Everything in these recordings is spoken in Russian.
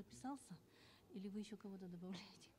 записался? Или вы еще кого-то добавляете?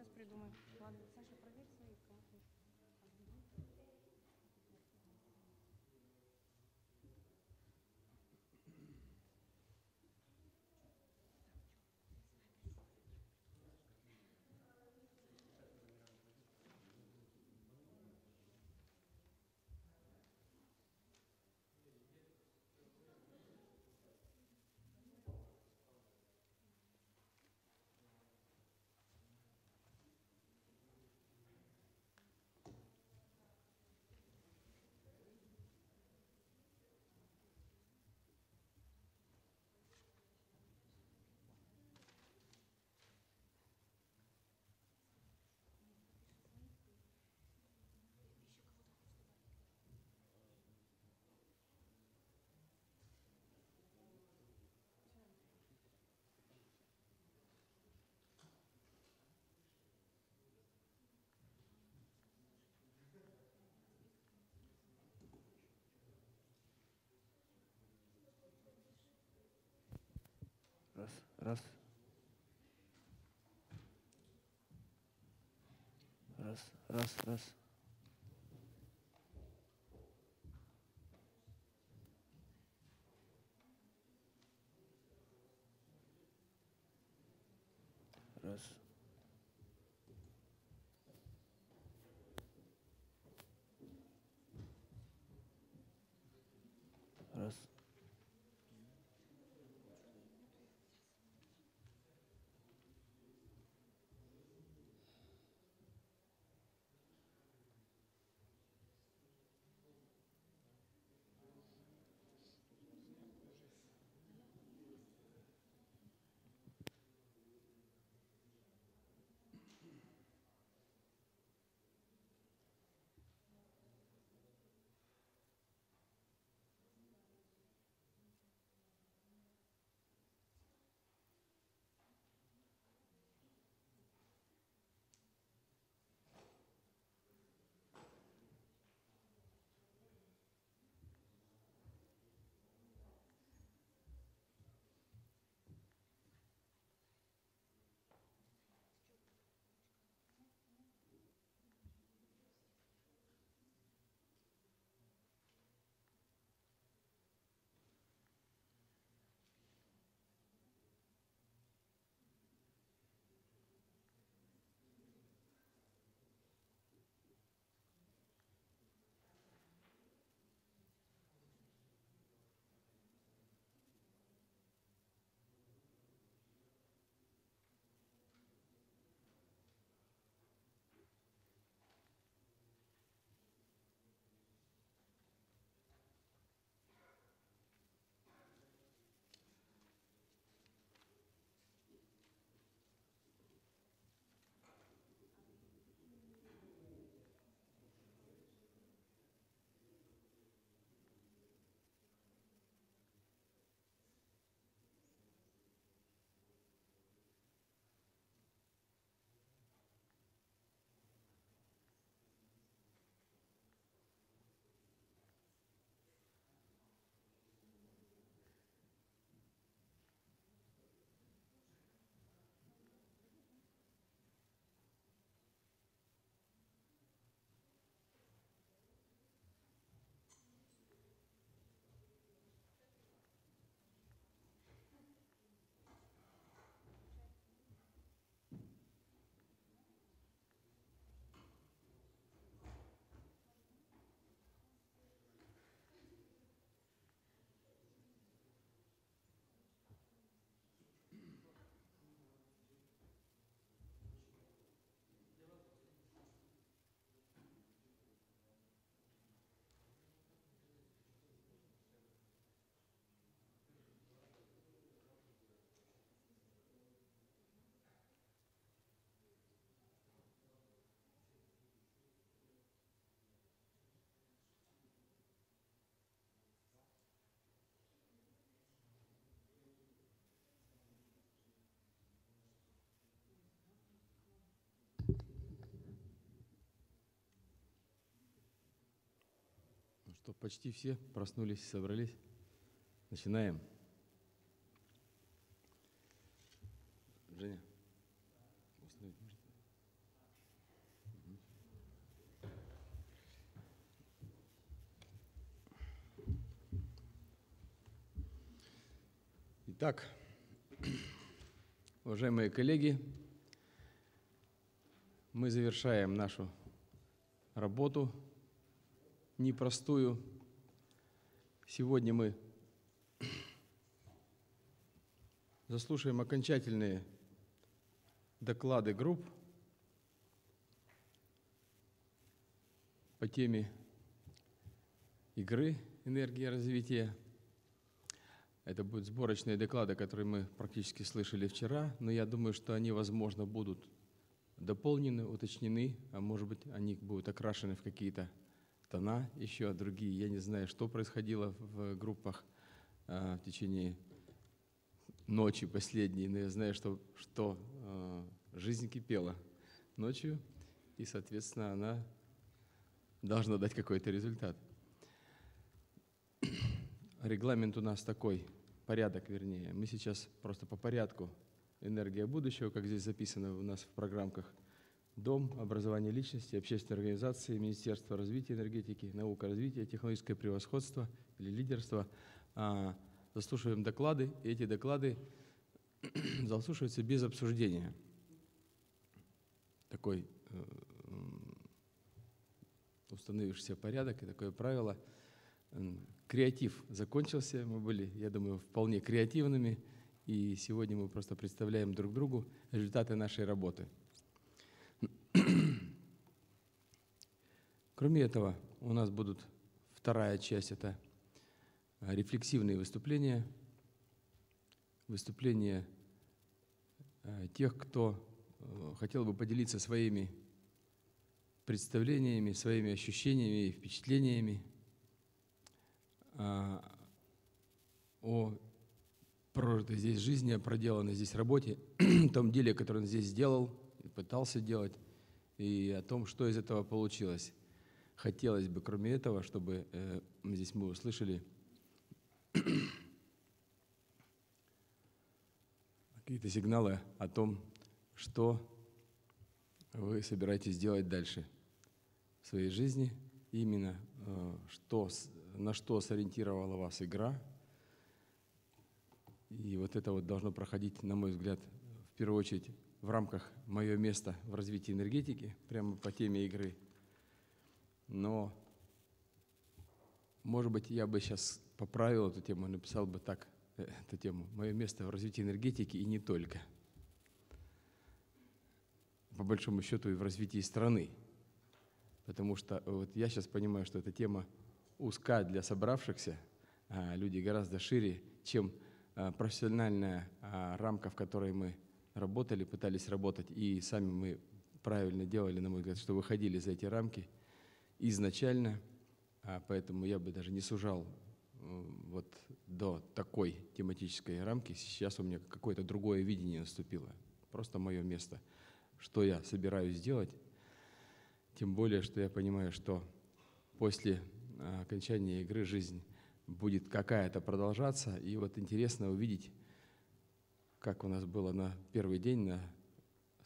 сейчас придумаем. Ладно, Саша, проверь. Раз, раз. Раз, раз, раз. Что, почти все проснулись, собрались? Начинаем. Женя, установить. Итак, уважаемые коллеги, мы завершаем нашу работу непростую. Сегодня мы заслушаем окончательные доклады групп по теме игры энергии развития. Это будут сборочные доклады, которые мы практически слышали вчера, но я думаю, что они, возможно, будут дополнены, уточнены, а может быть, они будут окрашены в какие-то тона, еще другие. Я не знаю, что происходило в группах а, в течение ночи последней, но я знаю, что, что а, жизнь кипела ночью, и, соответственно, она должна дать какой-то результат. Регламент у нас такой, порядок вернее. Мы сейчас просто по порядку энергия будущего, как здесь записано у нас в программках. Дом, образование личности, общественные организации, Министерство развития энергетики, наука развития, технологическое превосходство или лидерство. А, заслушиваем доклады, и эти доклады заслушиваются без обсуждения. Такой э, установившийся порядок и такое правило. Креатив закончился, мы были, я думаю, вполне креативными, и сегодня мы просто представляем друг другу результаты нашей работы. Кроме этого, у нас будут вторая часть – это рефлексивные выступления, выступления э, тех, кто э, хотел бы поделиться своими представлениями, своими ощущениями и впечатлениями а, о прожитой здесь жизни, о проделанной здесь работе, том деле, которое он здесь сделал, пытался делать, и о том, что из этого получилось. Хотелось бы, кроме этого, чтобы э, здесь мы услышали какие-то сигналы о том, что вы собираетесь делать дальше в своей жизни, именно э, что, на что сориентировала вас игра. И вот это вот должно проходить, на мой взгляд, в первую очередь в рамках мое место в развитии энергетики, прямо по теме игры. Но, может быть, я бы сейчас поправил эту тему, написал бы так, э, эту тему, мое место в развитии энергетики и не только. По большому счету и в развитии страны. Потому что вот я сейчас понимаю, что эта тема узка для собравшихся, а люди гораздо шире, чем а, профессиональная а, рамка, в которой мы работали, пытались работать, и сами мы правильно делали, на мой взгляд, что выходили за эти рамки изначально, а поэтому я бы даже не сужал вот до такой тематической рамки. Сейчас у меня какое-то другое видение наступило, просто мое место, что я собираюсь сделать, тем более, что я понимаю, что после окончания игры жизнь будет какая-то продолжаться, и вот интересно увидеть, как у нас было на первый день на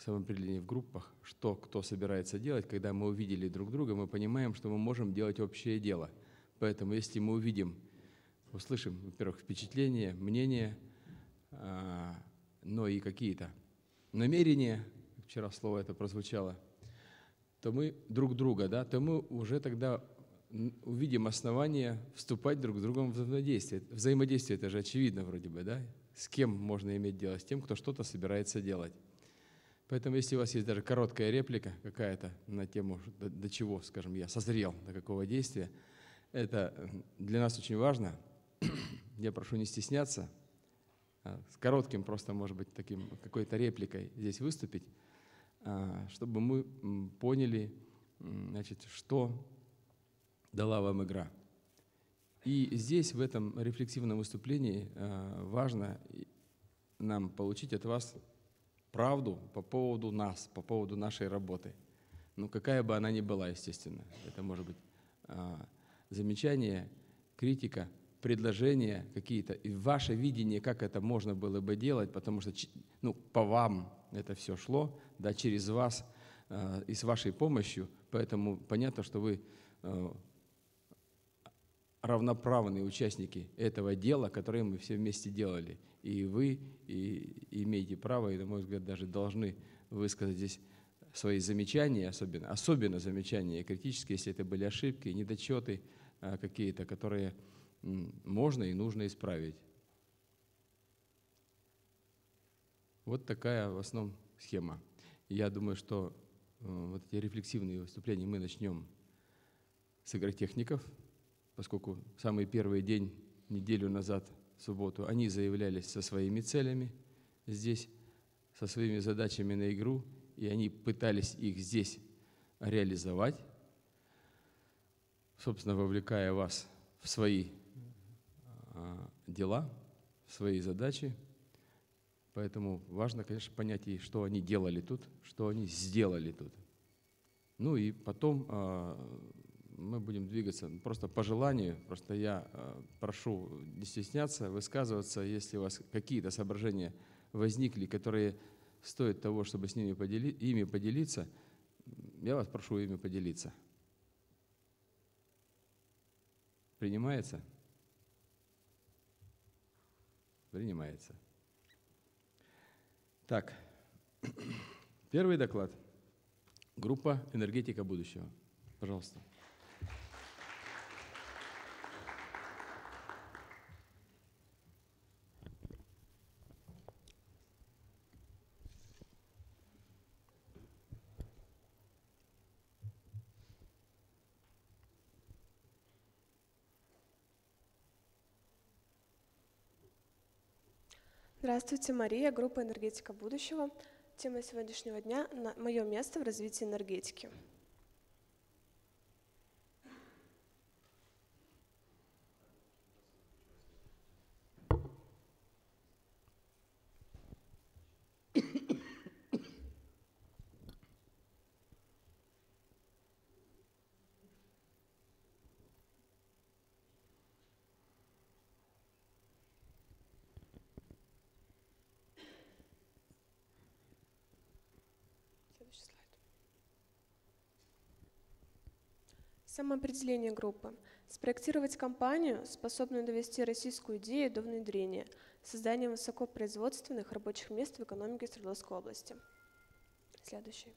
самоопределении в группах, что кто собирается делать. Когда мы увидели друг друга, мы понимаем, что мы можем делать общее дело. Поэтому если мы увидим, услышим, во-первых, впечатления, мнения, а, но и какие-то намерения, вчера слово это прозвучало, то мы друг друга, да, то мы уже тогда увидим основания вступать друг с другом в взаимодействие. Взаимодействие это же очевидно вроде бы, да? С кем можно иметь дело? С тем, кто что-то собирается делать. Поэтому, если у вас есть даже короткая реплика какая-то на тему, до, до чего, скажем, я созрел, до какого действия, это для нас очень важно. Я прошу не стесняться, а с коротким просто, может быть, таким какой-то репликой здесь выступить, а, чтобы мы поняли, значит, что дала вам игра. И здесь, в этом рефлексивном выступлении, э, важно нам получить от вас правду по поводу нас, по поводу нашей работы. Ну, какая бы она ни была, естественно. Это может быть э, замечания, критика, предложения какие-то, и ваше видение, как это можно было бы делать, потому что ну, по вам это все шло, да, через вас э, и с вашей помощью, поэтому понятно, что вы э, равноправные участники этого дела, которое мы все вместе делали. И вы и имеете право, и, на мой взгляд, даже должны высказать здесь свои замечания, особенно, особенно замечания критические, если это были ошибки, недочеты а, какие-то, которые можно и нужно исправить. Вот такая в основном схема. Я думаю, что э, вот эти рефлексивные выступления мы начнем с игротехников, поскольку самый первый день, неделю назад, в субботу, они заявлялись со своими целями здесь, со своими задачами на игру, и они пытались их здесь реализовать, собственно, вовлекая вас в свои а, дела, в свои задачи. Поэтому важно, конечно, понять и что они делали тут, что они сделали тут. Ну и потом а, мы будем двигаться просто по желанию. Просто я а, прошу не стесняться, высказываться, если у вас какие-то соображения возникли, которые стоят того, чтобы с ними подели, ими поделиться, я вас прошу ими поделиться. Принимается? Принимается. Так, первый доклад. Группа «Энергетика будущего». Пожалуйста. Здравствуйте, Мария, группа «Энергетика будущего». Тема сегодняшнего дня – мое место в развитии энергетики. Самоопределение группы. Спроектировать компанию, способную довести российскую идею до внедрения, создание высокопроизводственных рабочих мест в экономике Свердловской области. Следующий.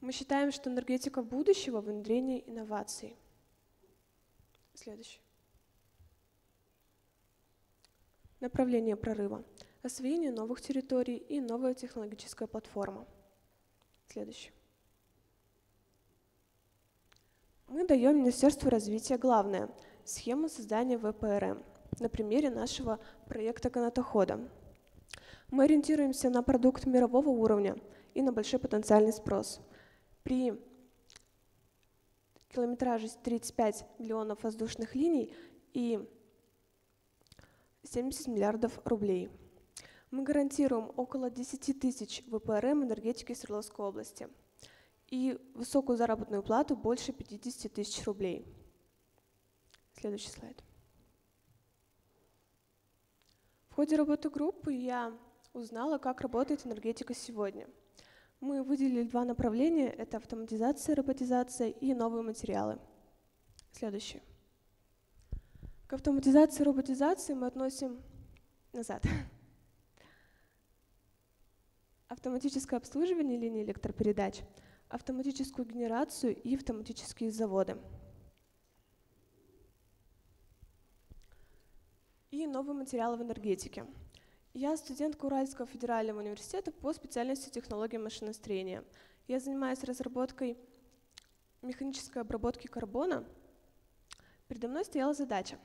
Мы считаем, что энергетика будущего – внедрение инноваций. Следующий. Направление прорыва. Освоение новых территорий и новая технологическая платформа. Следующий. Мы даем Министерству развития главное – схему создания ВПРМ на примере нашего проекта канатохода. Мы ориентируемся на продукт мирового уровня и на большой потенциальный спрос. При километраже 35 миллионов воздушных линий и 70 миллиардов рублей. Мы гарантируем около 10 тысяч ВПРМ энергетики Свердловской области – и высокую заработную плату больше 50 тысяч рублей. Следующий слайд. В ходе работы группы я узнала, как работает энергетика сегодня. Мы выделили два направления – это автоматизация, роботизация и новые материалы. Следующий. К автоматизации и роботизации мы относим назад. Автоматическое обслуживание линии электропередач – автоматическую генерацию и автоматические заводы. И новые материалы в энергетике. Я студентка Уральского федерального университета по специальности технологии машиностроения. Я занимаюсь разработкой механической обработки карбона. Передо мной стояла задача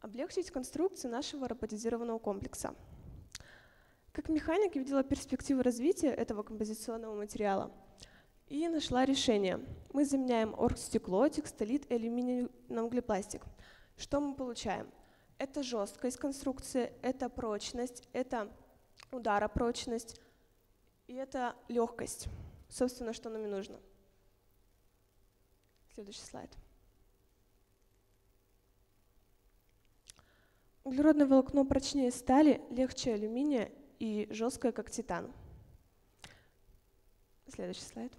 облегчить конструкцию нашего роботизированного комплекса. Как механик я видела перспективы развития этого композиционного материала – и нашла решение. Мы заменяем оргстекло, текстолит и алюминиевый углепластик. Что мы получаем? Это жесткость конструкции, это прочность, это ударопрочность и это легкость. Собственно, что нам и нужно. Следующий слайд. Углеродное волокно прочнее стали, легче алюминия и жесткое, как титан. Следующий слайд.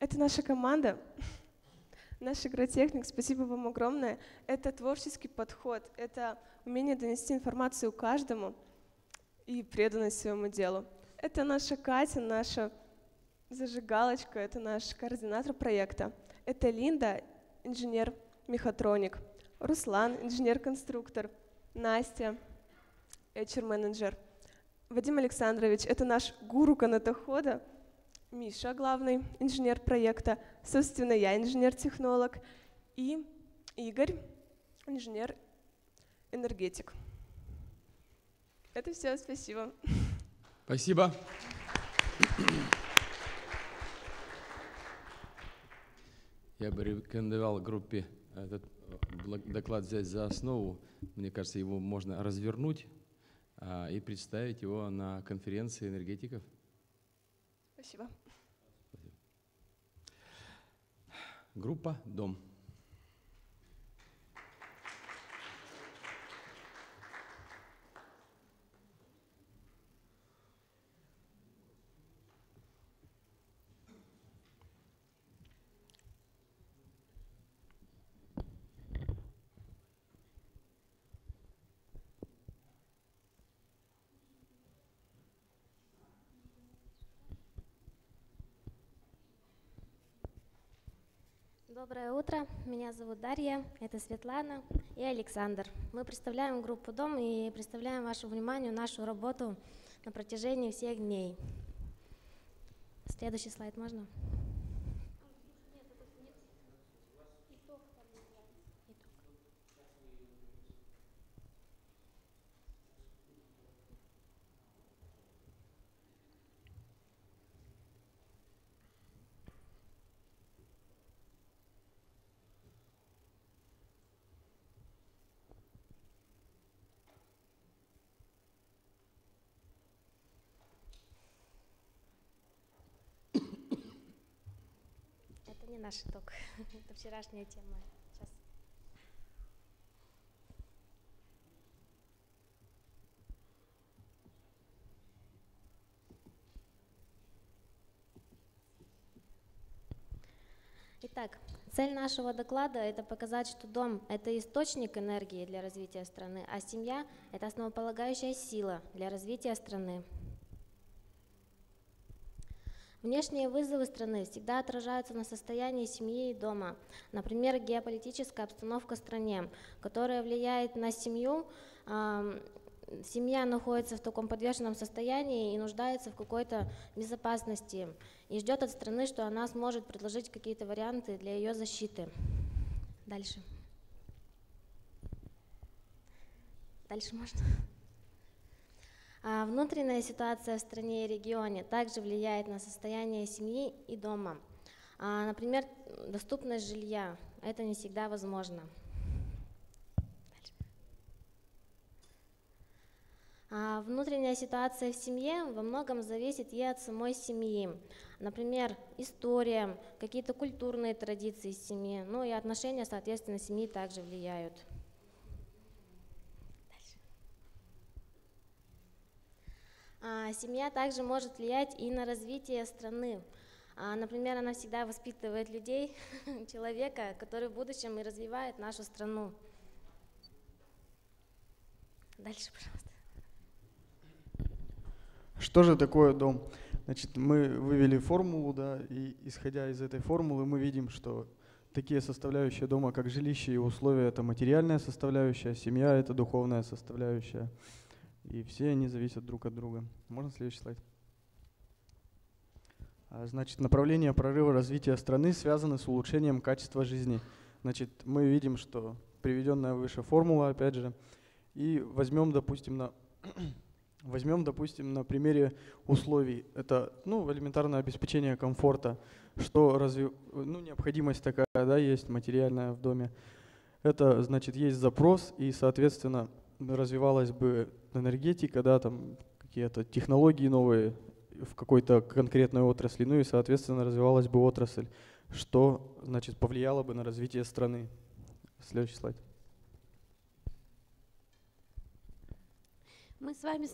Это наша команда, наш игротехник. Спасибо вам огромное. Это творческий подход, это умение донести информацию каждому и преданность своему делу. Это наша Катя, наша зажигалочка, это наш координатор проекта. Это Линда, инженер-мехатроник. Руслан, инженер-конструктор. Настя, HR-менеджер. Вадим Александрович, это наш гуру канатохода. Миша, главный инженер проекта. Собственно, я инженер-технолог. И Игорь, инженер-энергетик. Это все, спасибо. Спасибо. Я бы рекомендовал группе этот э, доклад взять за основу. Мне кажется, его можно развернуть а, и представить его на конференции энергетиков. Спасибо. Группа «Дом». Доброе утро, меня зовут Дарья, это Светлана и Александр. Мы представляем группу «Дом» и представляем вашему вниманию нашу работу на протяжении всех дней. Следующий слайд можно? Не наш итог, это вчерашняя тема. Сейчас. Итак, цель нашего доклада – это показать, что дом – это источник энергии для развития страны, а семья – это основополагающая сила для развития страны. Внешние вызовы страны всегда отражаются на состоянии семьи и дома. Например, геополитическая обстановка в стране, которая влияет на семью. Семья находится в таком подвешенном состоянии и нуждается в какой-то безопасности и ждет от страны, что она сможет предложить какие-то варианты для ее защиты. Дальше. Дальше можно. А внутренняя ситуация в стране и регионе также влияет на состояние семьи и дома. А, например, доступность жилья. Это не всегда возможно. А внутренняя ситуация в семье во многом зависит и от самой семьи. Например, история, какие-то культурные традиции семьи, ну и отношения, соответственно, семьи также влияют. Семья также может влиять и на развитие страны. А, Например, она всегда воспитывает людей, человека, который в будущем и развивает нашу страну. Дальше, пожалуйста. Что же такое дом? Значит, мы вывели формулу, да, и исходя из этой формулы мы видим, что такие составляющие дома, как жилище и условия, это материальная составляющая, семья это духовная составляющая. И все они зависят друг от друга. Можно следующий слайд? А, Значит, направление прорыва развития страны связаны с улучшением качества жизни. Значит, мы видим, что приведенная выше формула, опять же, и возьмем, допустим, на возьмем, допустим, на примере условий. Это, ну, элементарное обеспечение комфорта, что разве, ну, необходимость такая, да, есть материальная в доме. Это, значит, есть запрос, и, соответственно, развивалась бы энергетика, да, там какие-то технологии новые, в какой-то конкретной отрасли, ну и, соответственно, развивалась бы отрасль, что, значит, повлияло бы на развитие страны. Следующий слайд. Мы с вами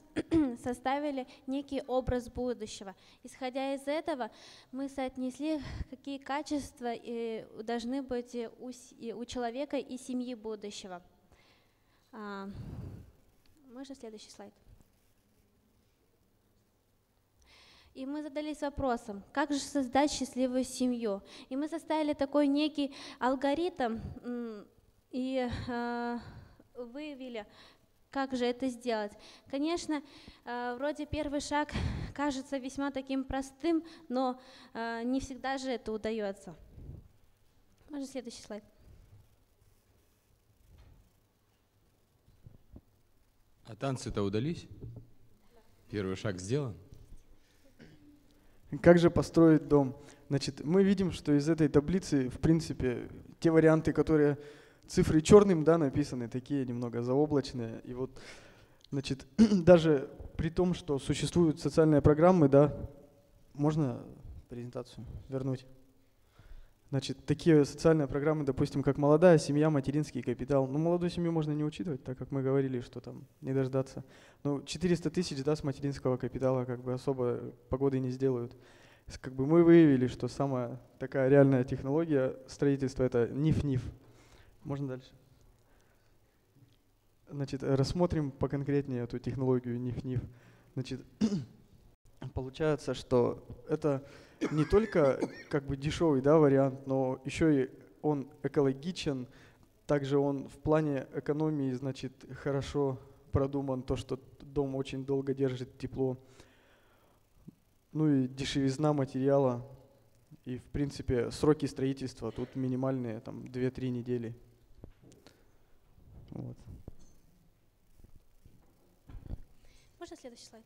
составили некий образ будущего. Исходя из этого, мы соотнесли, какие качества э, должны быть у человека и семьи будущего. А, Можно следующий слайд? И мы задались вопросом, как же создать счастливую семью. И мы составили такой некий алгоритм и э, выявили, как же это сделать. Конечно, э, вроде первый шаг кажется весьма таким простым, но э, не всегда же это удается. Можно следующий слайд? А танцы-то удались? Первый шаг сделан? Как же построить дом? Значит, мы видим, что из этой таблицы, в принципе, те варианты, которые цифры черным, да, написаны, такие немного заоблачные. И вот, значит, даже при том, что существуют социальные программы, да, можно презентацию вернуть? Значит, такие социальные программы, допустим, как молодая семья, материнский капитал. Ну, молодую семью можно не учитывать, так как мы говорили, что там не дождаться. Ну, 400 тысяч, да, с материнского капитала как бы особо погоды не сделают. Как бы мы выявили, что самая такая реальная технология строительства это НИФ-НИФ. Можно дальше? Значит, рассмотрим поконкретнее эту технологию НИФ-НИФ. Значит, получается, что это не только как бы дешевый да, вариант, но еще и он экологичен, также он в плане экономии, значит, хорошо продуман, то, что дом очень долго держит тепло. Ну и дешевизна материала. И, в принципе, сроки строительства тут минимальные, там, 2-3 недели. Вот. Можно следующий слайд?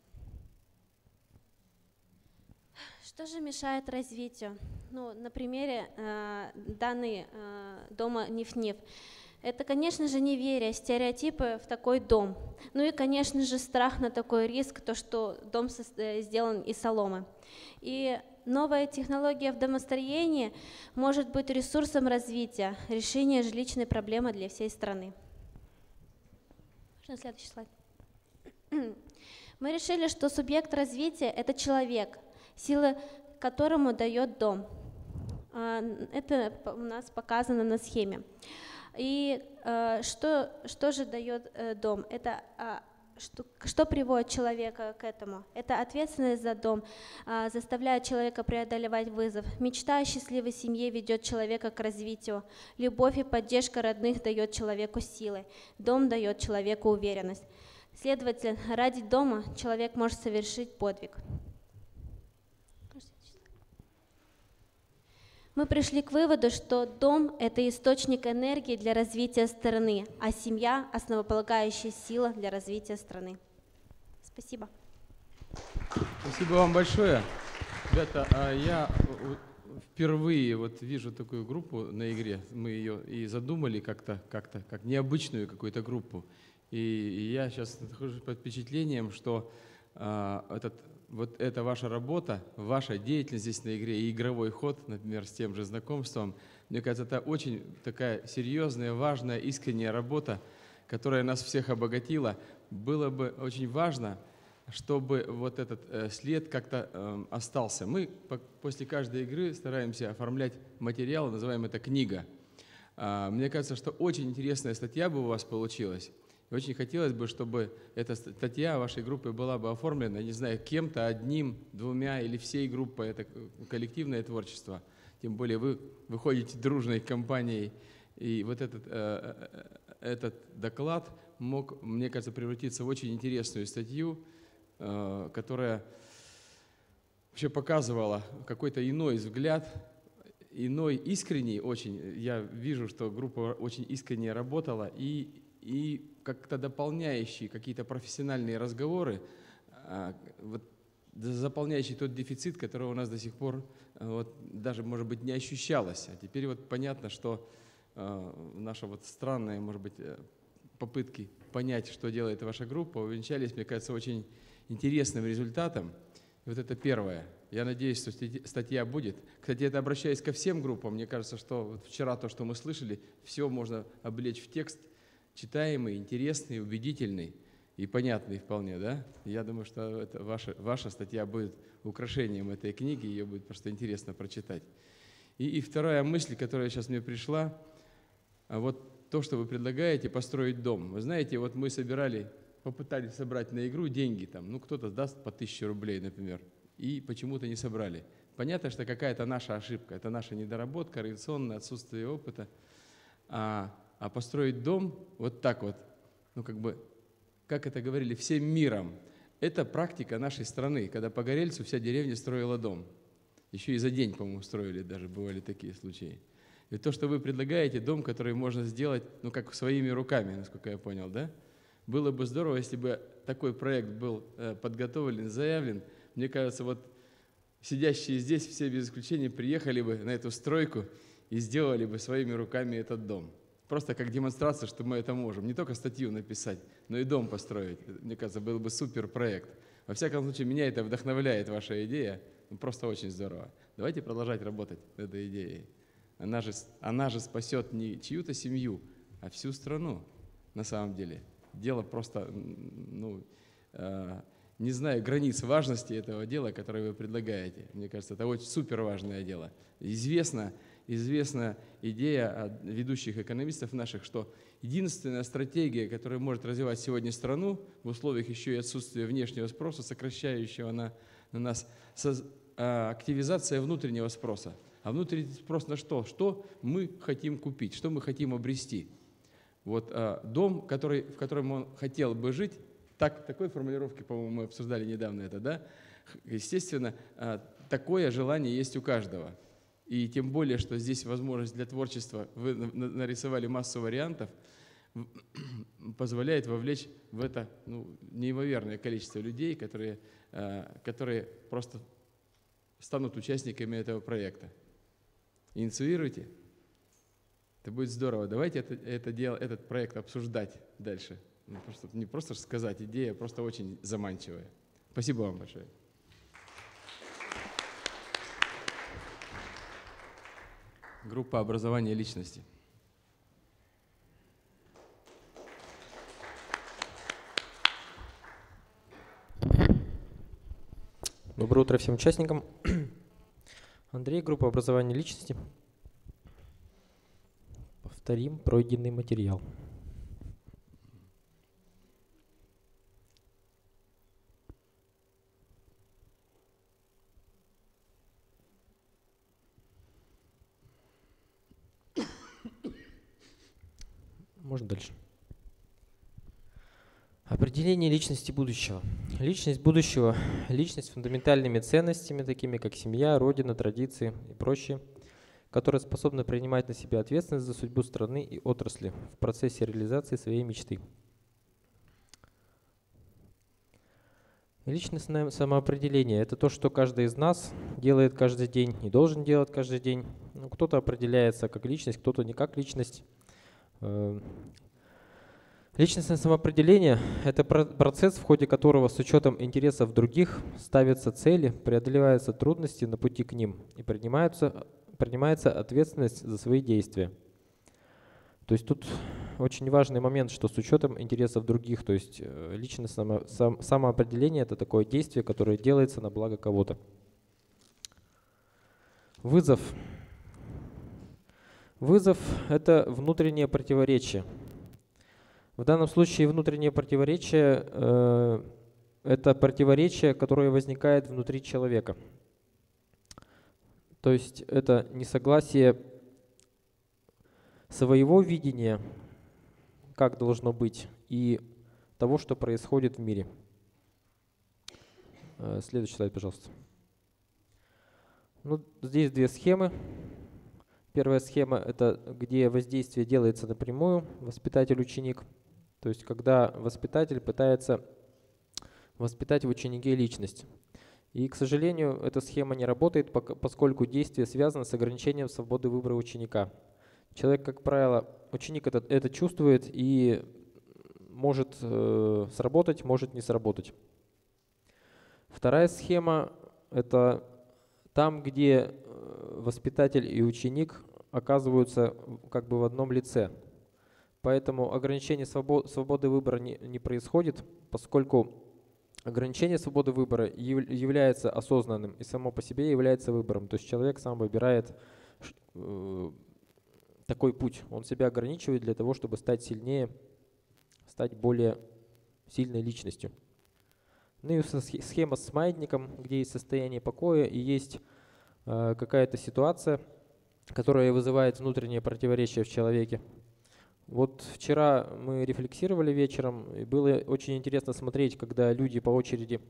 Что же мешает развитию? Ну, на примере э, данной э, дома НИФ-НИФ. Это, конечно же, неверие, стереотипы в такой дом. Ну и, конечно же, страх на такой риск, то, что дом э, сделан из соломы. И новая технология в домостроении может быть ресурсом развития, решения жилищной проблемы для всей страны. Можно следующий слайд? Мы решили, что субъект развития – это человек, сила которому дает дом. А, Это у нас показано на схеме. И э, что, что же дает э, дом? Это а, что, что приводит человека к этому? Это ответственность за дом, а, заставляет человека преодолевать вызов. Мечта о счастливой семье ведет человека к развитию. Любовь и поддержка родных дает человеку силы. Дом дает человеку уверенность. Следовательно, ради дома человек может совершить подвиг. Мы пришли к выводу, что дом – это источник энергии для развития страны, а семья – основополагающая сила для развития страны. Спасибо. Спасибо вам большое. Ребята, а я впервые вот вижу такую группу на игре. Мы ее и задумали как-то, как-то, как необычную какую-то группу. И, и я сейчас нахожусь под впечатлением, что а, этот, вот эта ваша работа, ваша деятельность здесь на игре и игровой ход, например, с тем же знакомством, мне кажется, это очень такая серьезная, важная, искренняя работа, которая нас всех обогатила. Было бы очень важно, чтобы вот этот э, след как-то э, остался. Мы по- после каждой игры стараемся оформлять материал, называем это книга. А, Мне кажется, что очень интересная статья бы у вас получилась. И очень хотелось бы, чтобы эта статья вашей группы была бы оформлена, не знаю, кем-то, одним, двумя или всей группой. Это коллективное творчество. Тем более вы выходите дружной компанией. И вот этот, э, э, этот доклад мог, мне кажется, превратиться в очень интересную статью, э, которая вообще показывала какой-то иной взгляд, иной искренний очень. Я вижу, что группа очень искренне работала и, и как-то дополняющие какие-то профессиональные разговоры, а, вот, заполняющий тот дефицит, который у нас до сих пор э, вот, даже, может быть, не ощущалось. А теперь вот понятно, что э, наша вот странная, может быть, э, попытки понять, что делает ваша группа, увенчались, мне кажется, очень интересным результатом. Вот это первое. Я надеюсь, что статья будет. Кстати, это обращаясь ко всем группам. Мне кажется, что вот вчера то, что мы слышали, все можно облечь в текст, читаемый, интересный, убедительный и понятный вполне, да? Я думаю, что это ваша, ваша статья будет украшением этой книги, ее будет просто интересно прочитать. И, и вторая мысль, которая сейчас мне пришла, а вот то, что вы предлагаете, построить дом. Вы знаете, вот мы собирали, попытались собрать на игру деньги, там, ну кто-то даст по 1000 рублей, например, и почему-то не собрали. Понятно, что какая-то наша ошибка, это наша недоработка, организационное отсутствие опыта. А, а построить дом вот так вот, ну как бы, как это говорили, всем миром, это практика нашей страны, когда по Горельцу вся деревня строила дом. Еще и за день, по-моему, строили, даже бывали такие случаи. И то, что вы предлагаете, дом, который можно сделать, ну, как своими руками, насколько я понял, да? Было бы здорово, если бы такой проект был э, подготовлен, заявлен. Мне кажется, вот сидящие здесь все без исключения приехали бы на эту стройку и сделали бы своими руками этот дом. Просто как демонстрация, что мы это можем. Не только статью написать, но и дом построить. Мне кажется, был бы супер проект. Во всяком случае, меня это вдохновляет, ваша идея. Ну, просто очень здорово. Давайте продолжать работать над этой идеей. Она же, она же спасет не чью-то семью, а всю страну на самом деле. Дело просто, ну, э, не знаю границ важности этого дела, которое вы предлагаете. Мне кажется, это очень супер важное дело. Известно, известна идея от ведущих экономистов наших, что единственная стратегия, которая может развивать сегодня страну в условиях еще и отсутствия внешнего спроса, сокращающего на, на нас, а, активизация внутреннего спроса. А внутренний спрос на что? Что мы хотим купить, что мы хотим обрести? Вот а, дом, который, в котором он хотел бы жить, так, такой формулировки, по-моему, мы обсуждали недавно это, да? Естественно, а, такое желание есть у каждого. И тем более, что здесь возможность для творчества, вы на- на- нарисовали массу вариантов, позволяет вовлечь в это ну, неимоверное количество людей, которые, а, которые просто станут участниками этого проекта. Инициируйте. Это будет здорово. Давайте это, это дело, этот проект обсуждать дальше. Ну, просто, не просто сказать, идея просто очень заманчивая. Спасибо вам большое. Группа образования личности. Доброе утро всем участникам. Андрей, группа образования личности. Повторим пройденный материал. Можно дальше. Определение личности будущего. Личность будущего – личность с фундаментальными ценностями, такими как семья, родина, традиции и прочее, которая способна принимать на себя ответственность за судьбу страны и отрасли в процессе реализации своей мечты. Личностное самоопределение – это то, что каждый из нас делает каждый день и должен делать каждый день. Ну, кто-то определяется как личность, кто-то не как личность. Э, Личностное самоопределение – это про- процесс, в ходе которого с учетом интересов других ставятся цели, преодолеваются трудности на пути к ним и принимаются, принимается ответственность за свои действия. То есть тут очень важный момент, что с учетом интересов других, то есть э, личное само- сам- самоопределение – это такое действие, которое делается на благо кого-то. Вызов. Вызов – это внутреннее противоречие. В данном случае внутреннее противоречие э, это противоречие, которое возникает внутри человека. То есть это несогласие своего видения, как должно быть, и того, что происходит в мире. Э, Следующий слайд, пожалуйста. Ну, здесь две схемы. Первая схема – это где воздействие делается напрямую, воспитатель-ученик – то есть когда воспитатель пытается воспитать в ученике личность. И, к сожалению, эта схема не работает, поскольку действие связано с ограничением свободы выбора ученика. Человек, как правило, ученик это, это чувствует и может э, сработать, может не сработать. Вторая схема – это там, где э, воспитатель и ученик оказываются как бы в одном лице. Поэтому ограничение свобо- свободы выбора не, происходит, поскольку ограничение свободы выбора яв- является осознанным и само по себе является выбором. То есть человек сам выбирает э, такой путь. Он себя ограничивает для того, чтобы стать сильнее, стать более сильной личностью. Ну и схема с маятником, где есть состояние покоя и есть э, какая-то ситуация, которая вызывает внутреннее противоречие в человеке. Вот вчера мы рефлексировали вечером, и было очень интересно смотреть, когда люди по очереди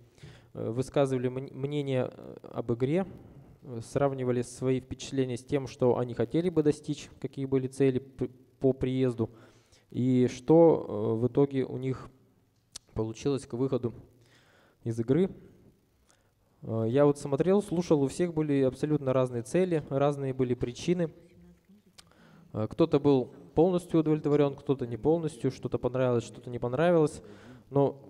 э, высказывали мн- мнение э, об игре, сравнивали свои впечатления с тем, что они хотели бы достичь, какие были цели по приезду, и что в итоге у них получилось к выходу из игры. Э, Я вот смотрел, слушал, у всех были абсолютно разные цели, разные были причины. Э, Кто-то был полностью удовлетворен, кто-то не полностью, что-то понравилось, что-то не понравилось. Но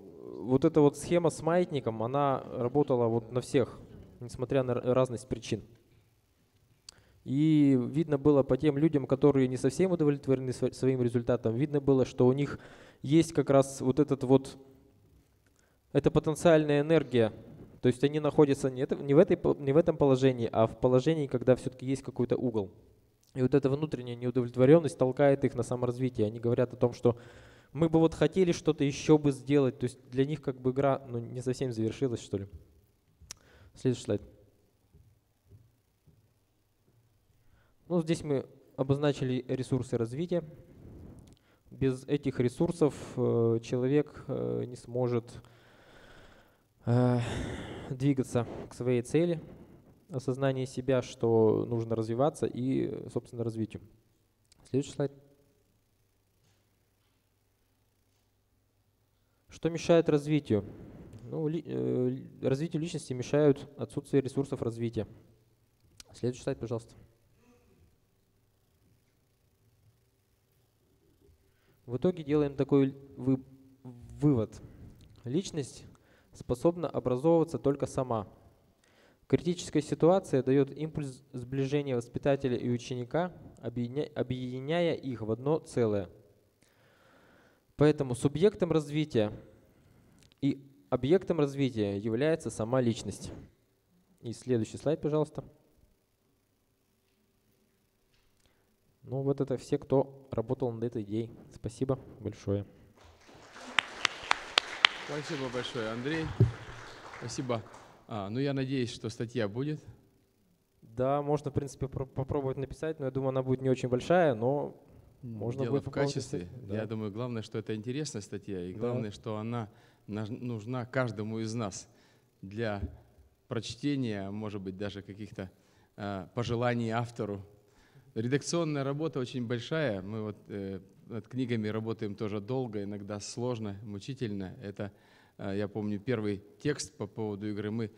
вот эта вот схема с маятником, она работала вот на всех, несмотря на разность причин. И видно было по тем людям, которые не совсем удовлетворены сво- своим результатом, видно было, что у них есть как раз вот этот вот, это потенциальная энергия. То есть они находятся не, не, в, этой, не в этом положении, а в положении, когда все-таки есть какой-то угол. И вот эта внутренняя неудовлетворенность толкает их на саморазвитие. Они говорят о том, что мы бы вот хотели что-то еще бы сделать. То есть для них как бы игра ну, не совсем завершилась, что ли. Следующий слайд. Ну, здесь мы обозначили ресурсы развития. Без этих ресурсов э, человек э, не сможет э, двигаться к своей цели, осознание себя, что нужно развиваться и, собственно, развитию. Следующий слайд. Что мешает развитию? Ну, ли- э, развитию личности мешают отсутствие ресурсов развития. Следующий слайд, пожалуйста. В итоге делаем такой вы- вывод. Личность способна образовываться только сама. Критическая ситуация дает импульс сближения воспитателя и ученика, объединя- объединяя их в одно целое. Поэтому субъектом развития и объектом развития является сама личность. И следующий слайд, пожалуйста. Ну вот это все, кто работал над этой идеей. Спасибо большое. Спасибо большое, Андрей. Спасибо. А, ну, я надеюсь, что статья будет. Да, можно, в принципе, про- попробовать написать, но я думаю, она будет не очень большая, но можно Дело будет в качестве. написать, Я да. думаю, главное, что это интересная статья, и Да. главное, что она нужна каждому из нас для прочтения, может быть, даже каких-то а, пожеланий автору. Редакционная работа очень большая. Мы вот э, над книгами работаем тоже долго, иногда сложно, мучительно. Это, а, я помню, первый текст по поводу игры мы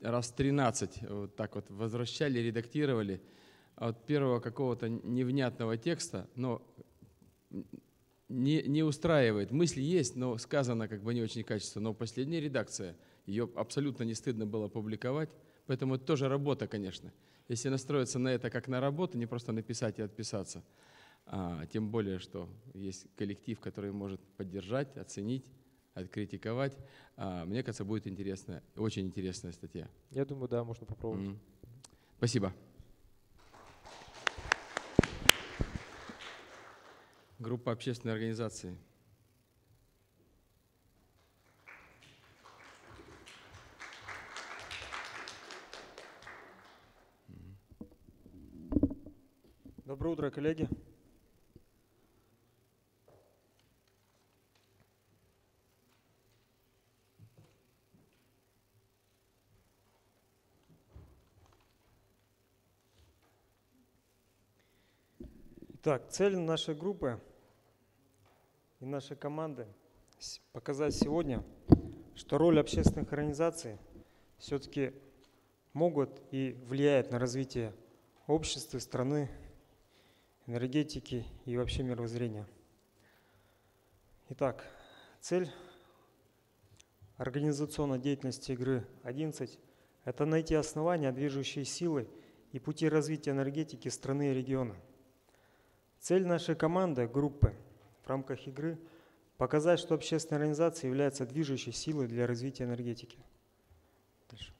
раз 13 вот так вот возвращали, редактировали от первого какого-то невнятного текста, но не, не устраивает. Мысли есть, но сказано как бы не очень качественно. Но последняя редакция, ее абсолютно не стыдно было публиковать, поэтому это тоже работа, конечно. Если настроиться на это как на работу, не просто написать и отписаться, тем более, что есть коллектив, который может поддержать, оценить, откритиковать. А, мне кажется, будет интересная, очень интересная статья. Я думаю, да, можно попробовать. М. Спасибо. Группа общественной организации. Доброе утро, коллеги. Итак, цель нашей группы и нашей команды показать сегодня, что роль общественных организаций все-таки могут и влияют на развитие общества, страны, энергетики и вообще мировоззрения. Итак, цель организационной деятельности игры 11 Это найти основания, движущие силы и пути развития энергетики страны и региона. Цель нашей команды, группы в рамках игры – показать, что общественная организация является движущей силой для развития энергетики. Дальше.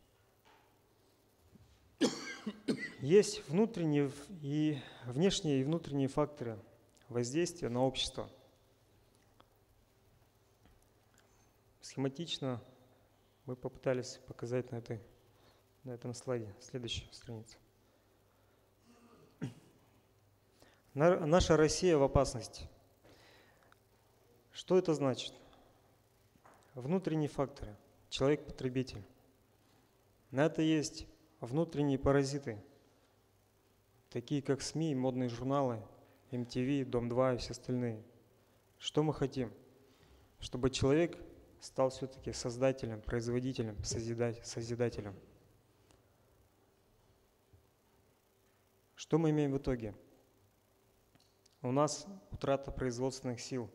Есть внутренние и внешние и внутренние факторы воздействия на общество. Схематично мы попытались показать на, этой, на этом слайде. Следующая страница. Наша Россия в опасности. Что это значит? Внутренние факторы. Человек-потребитель. На это есть внутренние паразиты, такие как СМИ, модные журналы, MTV, Дом-2 и все остальные. Что мы хотим? Чтобы человек стал все-таки создателем, производителем, созидателем. Что мы имеем в итоге? У нас утрата производственных сил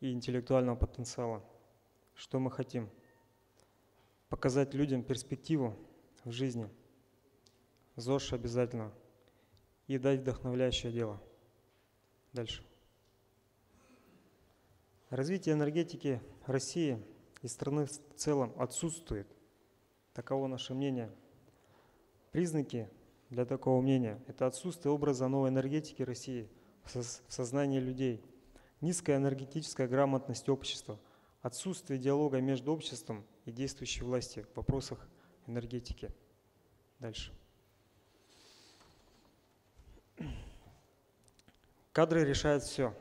и интеллектуального потенциала. Что мы хотим? Показать людям перспективу в жизни. ЗОЖ обязательно. И дать вдохновляющее дело. Дальше. Развитие энергетики России и страны в целом отсутствует. Таково наше мнение. Признаки для такого мнения – это отсутствие образа новой энергетики России – в сознании людей, низкая энергетическая грамотность общества, отсутствие диалога между обществом и действующей властью в вопросах энергетики. Дальше. Кадры решают все.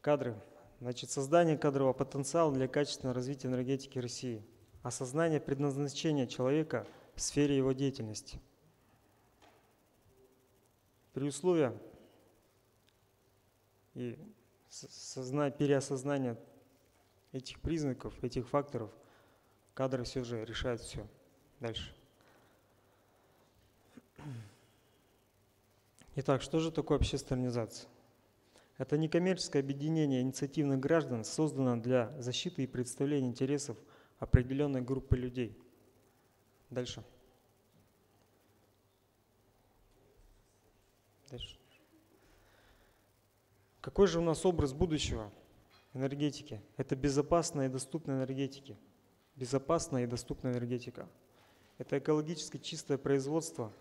Кадры. Значит, создание кадрового потенциала для качественного развития энергетики России. Осознание предназначения человека в сфере его деятельности – при условии и созна, переосознания этих признаков, этих факторов, кадры все же решают все. Дальше. Итак, что же такое общественная организация? Это некоммерческое объединение инициативных граждан, созданное для защиты и представления интересов определенной группы людей. Дальше. Дальше. Какой же у нас образ будущего энергетики? Это безопасная и доступная энергетики. Безопасная и доступная энергетика. Это экологически чистое производство,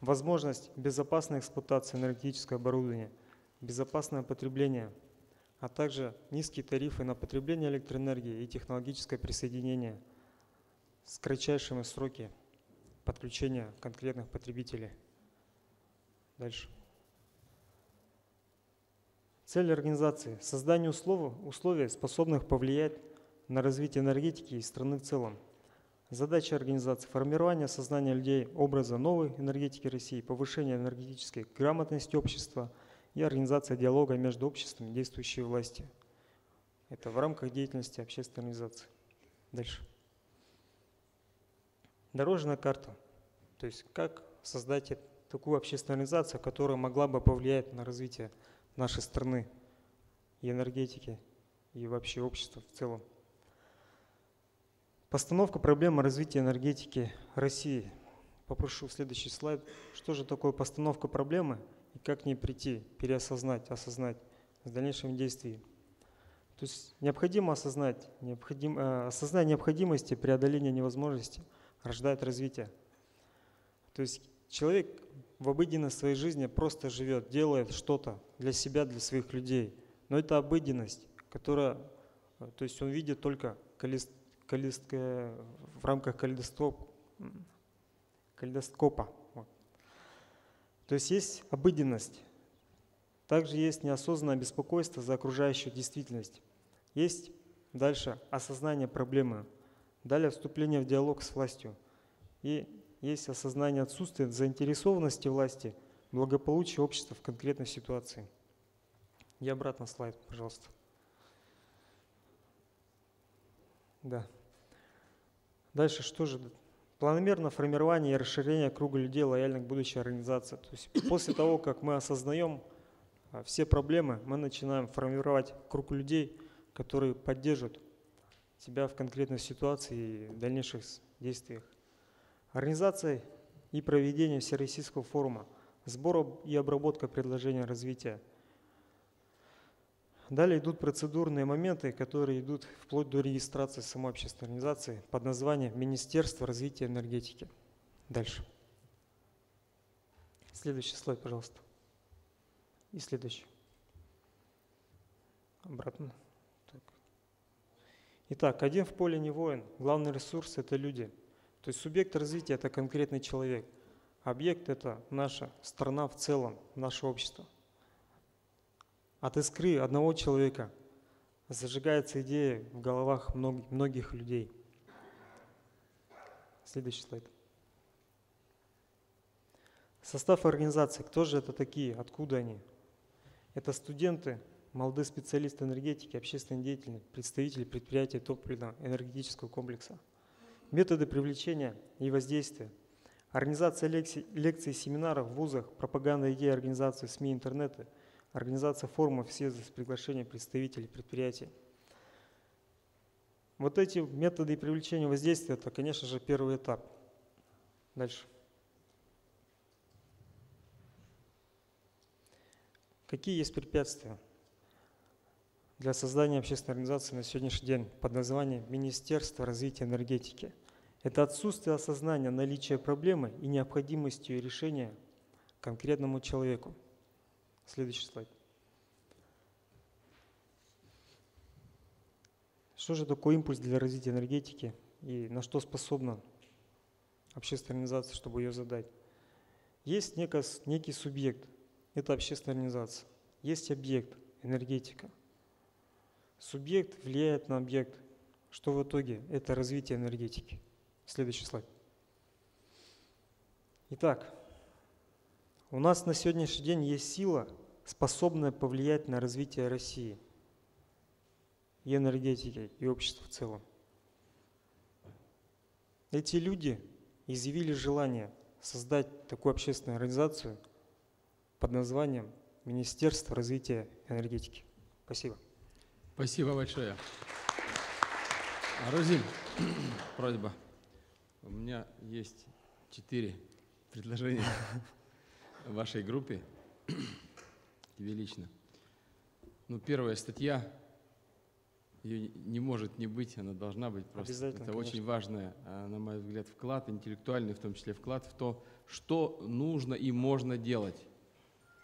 возможность безопасной эксплуатации энергетического оборудования, безопасное потребление, а также низкие тарифы на потребление электроэнергии и технологическое присоединение с кратчайшими сроки подключения конкретных потребителей. Дальше. Цель организации – создание услов, условий, способных повлиять на развитие энергетики и страны в целом. Задача организации – формирование сознания людей образа новой энергетики России, повышение энергетической грамотности общества и организация диалога между обществом и действующей властью. Это в рамках деятельности общественной организации. Дальше. Дорожная карта. То есть как создать такую общественную организацию, которая могла бы повлиять на развитие нашей страны и энергетики, и вообще общества в целом. Постановка проблемы развития энергетики России. Попрошу следующий слайд. Что же такое постановка проблемы и как к ней прийти, переосознать, осознать с дальнейшими действиями. То есть необходимо осознать, необходим, э, осознание необходимости преодоления невозможности рождает развитие. То есть человек в обыденной своей жизни просто живет, делает что-то для себя, для своих людей. Но это обыденность, которая, то есть он видит только калист, калист, э, в рамках калейдоскоп, калейдоскопа. То есть есть обыденность. Также есть неосознанное беспокойство за окружающую действительность. Есть дальше осознание проблемы. Далее вступление в диалог с властью. И есть осознание отсутствия заинтересованности власти, благополучия общества в конкретной ситуации. И обратно слайд, пожалуйста. Да. Дальше что же? Планомерное формирование и расширение круга людей, лояльных к будущей организации. То есть после того, как мы осознаем а, все проблемы, мы начинаем формировать круг людей, которые поддержат тебя в конкретной ситуации и дальнейших действиях. Организация и проведение Всероссийского форума, сбор и обработка предложения развития. Далее идут процедурные моменты, которые идут вплоть до регистрации самой общественной организации под названием Министерство развития энергетики. Дальше. Следующий слайд, пожалуйста. И следующий. Обратно. Так. Итак, один в поле не воин. Главный ресурс – это люди. То есть субъект развития – это конкретный человек. Объект – это наша страна в целом, наше общество. От искры одного человека зажигается идея в головах мног- многих людей. Следующий слайд. Состав организации. Кто же это такие? Откуда они? Это студенты, молодые специалисты энергетики, общественные деятели, представители предприятий топливно-энергетического комплекса. Методы привлечения и воздействия. Организация лекций, лекций семинаров в вузах, пропаганда идеи организации СМИ, интернета, организация форумов, съездов с приглашением представителей предприятий. Вот эти методы привлечения и воздействия – это, конечно же, первый этап. Дальше. Какие есть препятствия для создания общественной организации на сегодняшний день под названием Министерство развития энергетики? Это отсутствие осознания наличия проблемы и необходимости ее решения конкретному человеку. Следующий слайд. Что же такое импульс для развития энергетики и на что способна общественная организация, чтобы ее задать? Есть неко- некий субъект, это общественная организация. Есть объект, энергетика. Субъект влияет на объект. Что в итоге? Это развитие энергетики. Следующий слайд. Итак, у нас на сегодняшний день есть сила, способная повлиять на развитие России и энергетики, и общества в целом. Эти люди изъявили желание создать такую общественную организацию под названием Министерство развития энергетики. Спасибо. Спасибо большое. Арузин, просьба. У меня есть четыре предложения в вашей группе. Тебе лично. Ну, первая статья, ее не может не быть, она должна быть просто. Это конечно. очень важный, а, на мой взгляд, вклад, интеллектуальный, в том числе вклад в то, что нужно и можно делать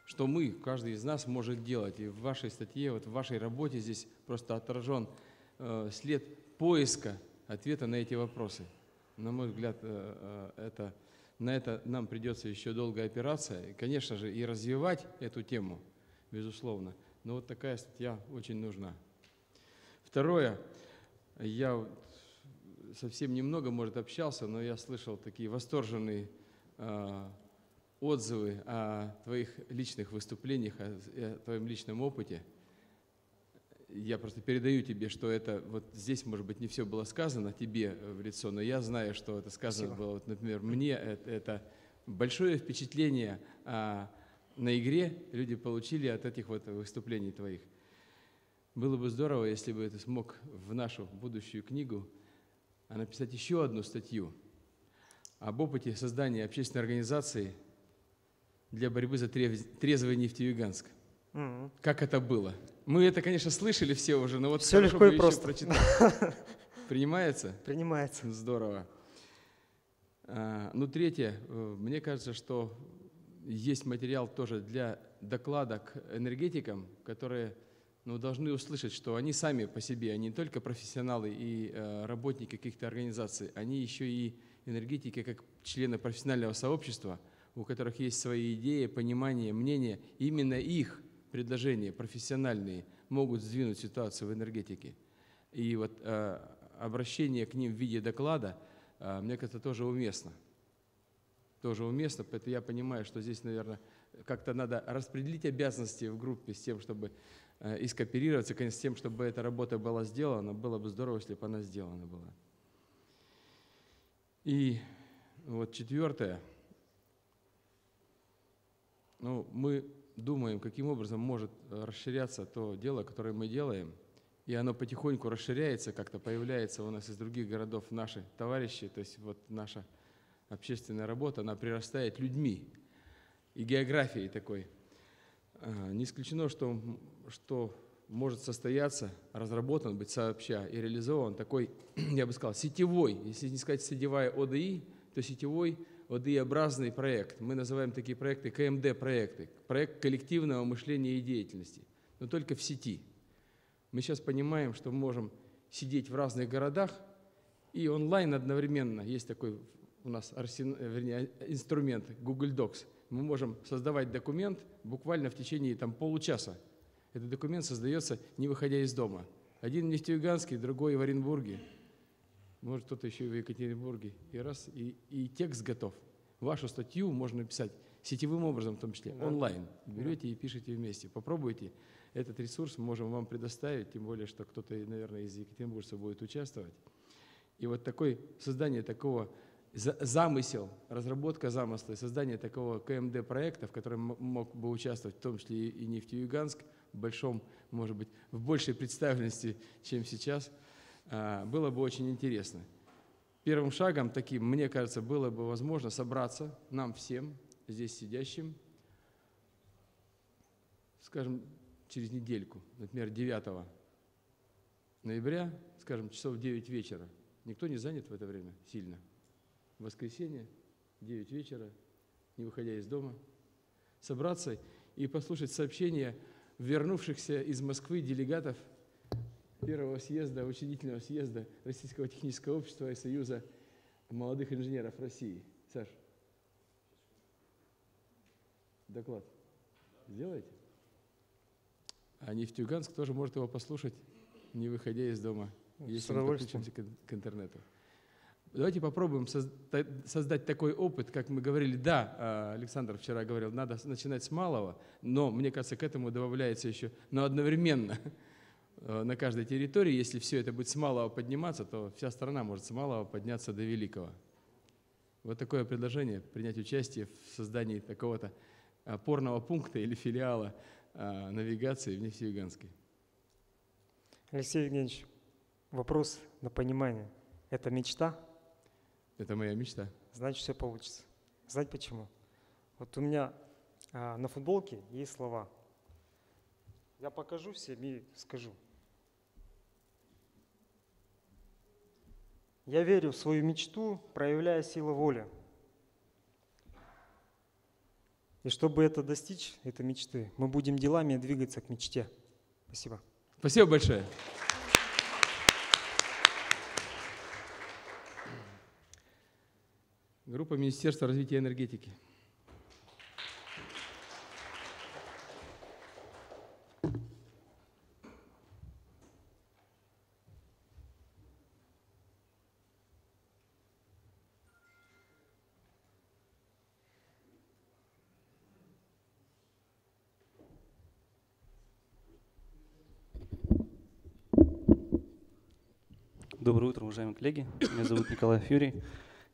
что мы, каждый из нас может делать. И в вашей статье, вот в вашей работе здесь просто отражен э, след поиска ответа на эти вопросы. На мой взгляд, э, э, это, на это нам придется еще долгая операция. И, конечно же, и развивать эту тему, безусловно. Но вот такая статья очень нужна. Второе, я совсем немного, может, общался, но я слышал такие восторженные отзывы о твоих личных выступлениях, о, о твоем личном опыте. Я просто передаю тебе, что это вот здесь, может быть, не все было сказано тебе э, в лицо, но я знаю, что это сказано Спасибо. было, вот, например, мне это, это большое впечатление а, на игре люди получили от этих вот выступлений твоих. Было бы здорово, если бы ты смог в нашу будущую книгу а, написать еще одну статью об опыте создания общественной организации для борьбы за трез- трезвый Нефтеюганск. Мгм. Как это было? Мы это, конечно, слышали все уже, но вот хорошо легко и просто. прочитать. Принимается? Принимается. Здорово. А, Ну, третье. э, Мне кажется, что есть материал тоже для доклада к энергетикам, которые ну, должны услышать, что они сами по себе, они не только профессионалы и э, работники каких-то организаций, они еще и энергетики как члены профессионального сообщества, у которых есть свои идеи, понимание, мнение. Именно их предложения профессиональные могут сдвинуть ситуацию в энергетике. И вот э, обращение к ним в виде доклада, э, мне кажется, тоже уместно. Тоже уместно, поэтому я понимаю, что здесь, наверное, как-то надо распределить обязанности в группе с тем, чтобы э, и скооперироваться, конечно, с тем, чтобы эта работа была сделана. Было бы здорово, если бы она сделана была. И вот четвертое. Ну, мы думаем, каким образом может э, расширяться то дело, которое мы делаем. и оно потихоньку расширяется, как-то появляется у нас из других городов наши товарищи, то есть вот наша общественная работа, она прирастает людьми и географией такой. А, Не исключено, что, что может состояться, разработан быть сообща и реализован такой, я бы сказал, сетевой, если не сказать сетевая ОДИ, то сетевой ОДИ-образный проект. Мы называем такие проекты КМД-проекты, проект коллективного мышления и деятельности, но только в сети. Мы сейчас понимаем, что можем сидеть в разных городах и онлайн одновременно. Есть такой у нас арсен- э, вернее, инструмент Google Docs. Мы можем создавать документ буквально в течение там, получаса. Этот документ создается, не выходя из дома. Один в Нефтеюганске, другой в Оренбурге, может кто-то еще и в Екатеринбурге. И раз, и, и текст готов. Вашу статью можно написать сетевым образом, в том числе Да. онлайн. Берете и пишете вместе. Попробуйте. Этот ресурс мы можем вам предоставить, тем более, что кто-то, наверное, из екатеринбуржцев будет участвовать. И вот такое создание такого за- замысел, разработка замысла, и создание такого КМД-проекта, в котором мог бы участвовать в том числе и Нефтеюганск, в большом, может быть, в большей представленности, чем сейчас, было бы очень интересно. Первым шагом таким, мне кажется, было бы возможно собраться нам всем, здесь сидящим, скажем, через недельку, например, 9 ноября, скажем, часов 9 вечера. Никто не занят в это время сильно. В воскресенье, 9 вечера, не выходя из дома, собраться и послушать сообщения вернувшихся из Москвы делегатов первого съезда, учредительного съезда Российского технического общества и Союза молодых инженеров России. Саш, доклад сделаете? А Нефтеюганск тоже может его послушать, не выходя из дома, С если мы подключимся к, к интернету. Давайте попробуем созда- создать такой опыт, как мы говорили. Да, а, Александр вчера говорил, надо начинать с малого, но мне кажется, к этому добавляется еще, но одновременно на каждой территории, если все это будет с малого подниматься, то вся страна может с малого подняться до великого. Вот такое предложение, принять участие в создании такого-то опорного пункта или филиала а, навигации в Нефтеюганске. Алексей Евгеньевич, вопрос на понимание. Это мечта? Это моя мечта. Значит, все получится. Знаете почему? Вот у меня на футболке есть слова. Я покажу всем и скажу. Я верю в свою мечту, проявляя силу воли. И чтобы это достичь, этой мечты, мы будем делами двигаться к мечте. Спасибо. Спасибо большое. Группа Министерства развития энергетики. Доброе утро, уважаемые коллеги. Меня зовут Николай Фюрий.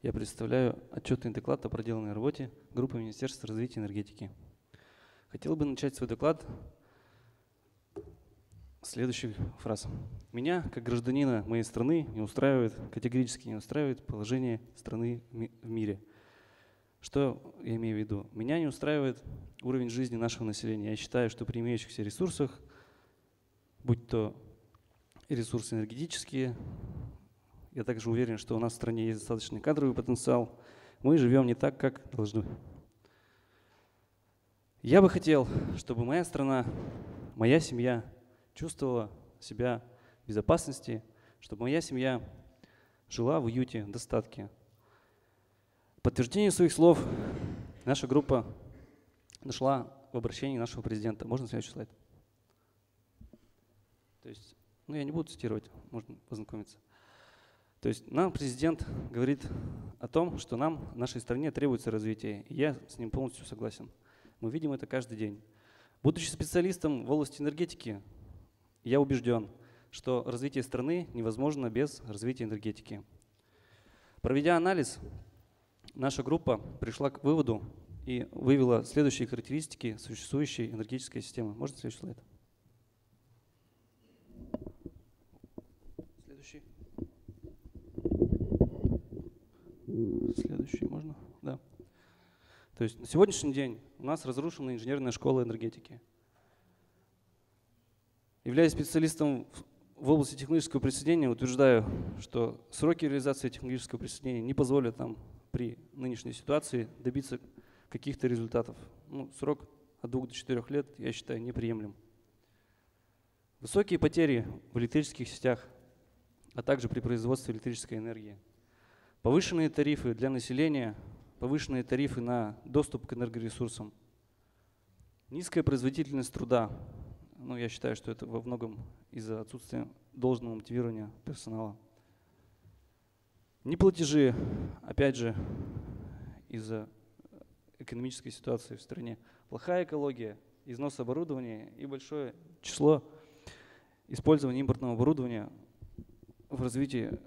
Я представляю отчетный доклад о проделанной работе группы Министерства развития энергетики. Хотел бы начать свой доклад с следующих фраз. Меня, как гражданина моей страны, не устраивает, категорически не устраивает положение страны в мире. Что я имею в виду? Меня не устраивает уровень жизни нашего населения. Я считаю, что при имеющихся ресурсах, будь то ресурсы энергетические. Я также уверен, что у нас в стране есть достаточный кадровый потенциал. Мы живем не так, как должны. Я бы хотел, чтобы моя страна, моя семья чувствовала себя в безопасности, чтобы моя семья жила в уюте, в достатке. В подтверждение своих слов наша группа нашла в обращении нашего президента. Можно следующий слайд? То есть ну, я не буду цитировать, можно познакомиться. То есть нам президент говорит о том, что нам, нашей стране требуется развитие. Я с ним полностью согласен. Мы видим это каждый день. Будучи специалистом в области энергетики, я убежден, что развитие страны невозможно без развития энергетики. Проведя анализ, наша группа пришла к выводу и вывела следующие характеристики существующей энергетической системы. Можно следующий слайд? То есть на сегодняшний день у нас разрушена инженерная школа энергетики. Являясь специалистом в- области технологического присоединения, утверждаю, что сроки реализации технологического присоединения не позволят нам при нынешней ситуации добиться каких-то результатов. Ну, срок от двух до четырех лет, я считаю, неприемлем. Высокие потери в электрических сетях, а также при производстве электрической энергии. Повышенные тарифы для населения, повышенные тарифы на доступ к энергоресурсам. Низкая производительность труда. Ну, я считаю, что это во многом из-за отсутствия должного мотивирования персонала. Неплатежи, опять же, из-за экономической ситуации в стране. Плохая экология, износ оборудования и большое число использования импортного оборудования в развитии,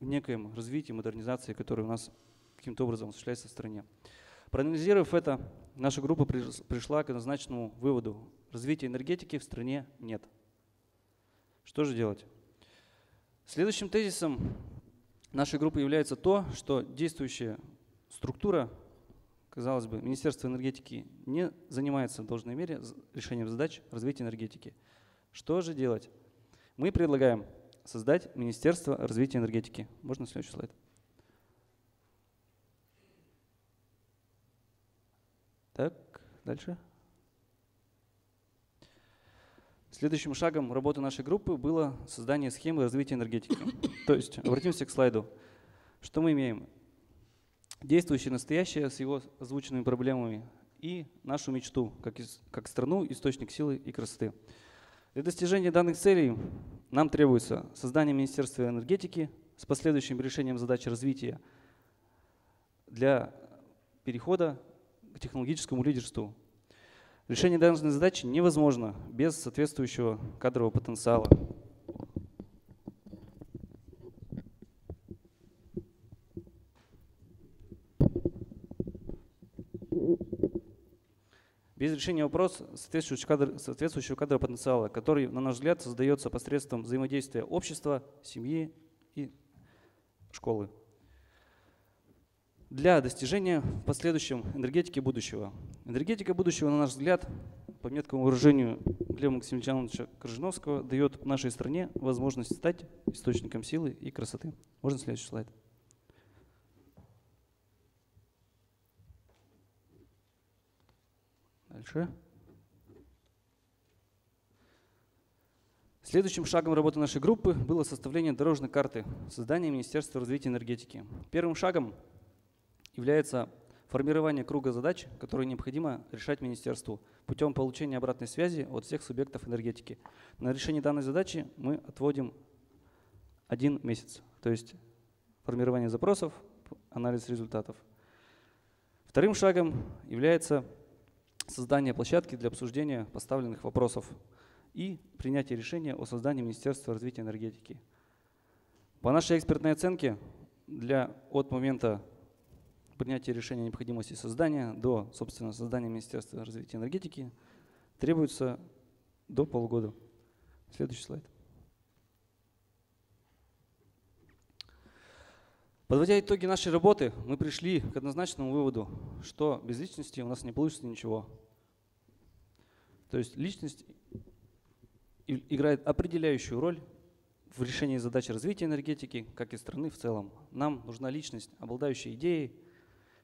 некоем развитии, модернизации, которая у нас каким-то образом осуществляется в стране. Проанализировав это, наша группа приш- пришла к однозначному выводу. Развития энергетики в стране нет. Что же делать? Следующим тезисом нашей группы является то, что действующая структура, казалось бы, Министерство энергетики не занимается в должной мере решением задач развития энергетики. Что же делать? Мы предлагаем создать Министерство развития энергетики. Можно следующий слайд? Так, дальше. Следующим шагом работы нашей группы было создание схемы развития энергетики. То есть, обратимся к слайду. Что мы имеем? Действующее настоящее с его озвученными проблемами и нашу мечту, как, ис- как страну, источник силы и красоты. Для достижения данных целей нам требуется создание Министерства энергетики с последующим решением задач развития для перехода к технологическому лидерству. Решение данной задачи невозможно без соответствующего кадрового потенциала. Без решения вопроса соответствующего, кадр, соответствующего кадрового потенциала, который, на наш взгляд, создается посредством взаимодействия общества, семьи и школы. Для достижения в последующем энергетики будущего. Энергетика будущего, на наш взгляд, по меткому выражению Глеба Максимовича Крыжиновского, дает нашей стране возможность стать источником силы и красоты. Можно следующий слайд? Дальше. Следующим шагом работы нашей группы было составление дорожной карты создания Министерства развития энергетики. Первым шагом является формирование круга задач, которые необходимо решать министерству путем получения обратной связи от всех субъектов энергетики. На решение данной задачи мы отводим один месяц, то есть формирование запросов, анализ результатов. Вторым шагом является создание площадки для обсуждения поставленных вопросов и принятие решения о создании Министерства развития энергетики. По нашей экспертной оценке, для, от момента принятия решения о необходимости создания до, собственно, создания Министерства развития энергетики требуется до полугода. Следующий слайд. Подводя итоги нашей работы, мы пришли к однозначному выводу, что без личности у нас не получится ничего. То есть личность играет определяющую роль в решении задач развития энергетики, как и страны в целом. Нам нужна личность, обладающая идеей,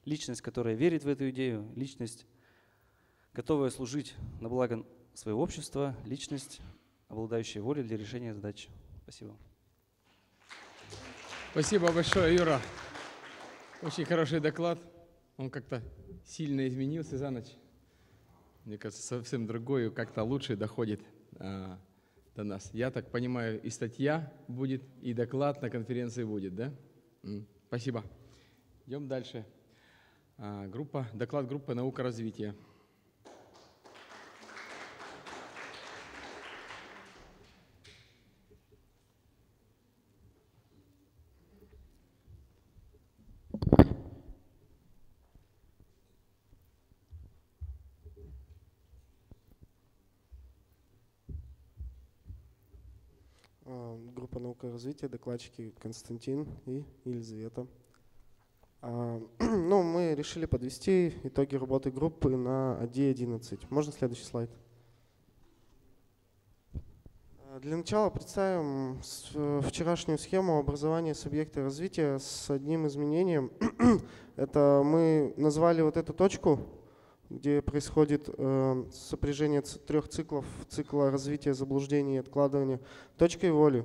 личность, которая верит в эту идею, личность, готовая служить на благо своего общества, личность, обладающая волей для решения задач. Спасибо. Спасибо большое, Юра. Очень хороший доклад. Он как-то сильно изменился за ночь. Мне кажется, совсем другой, как-то лучше доходит а, до нас. Я так понимаю, и статья будет, и доклад на конференции будет, да? Спасибо. Идем дальше. А, группа, доклад группы «Наука развития». А, Группа наука и развития, докладчики Константин и Елизавета. А, Ну, мы решили подвести итоги работы группы на AD11. Можно следующий слайд? А, Для начала представим э, вчерашнюю схему образования субъекта развития с одним изменением. Это мы назвали вот эту точку, где происходит э, сопряжение трех циклов, цикла развития, заблуждений и откладывания, точкой воли.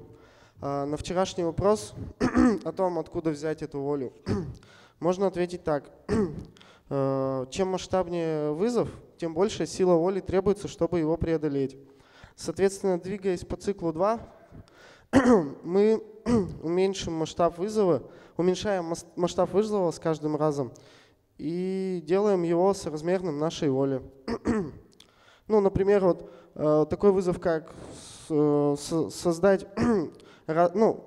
А На вчерашний вопрос о том, откуда взять эту волю, можно ответить так. Э, Чем масштабнее вызов, тем больше сила воли требуется, чтобы его преодолеть. Соответственно, двигаясь по циклу 2, мы уменьшим масштаб вызова, уменьшаем мас- масштаб вызова с каждым разом и делаем его соразмерным нашей воле. Ну, например, вот э, такой вызов, как э, со- создать, ну,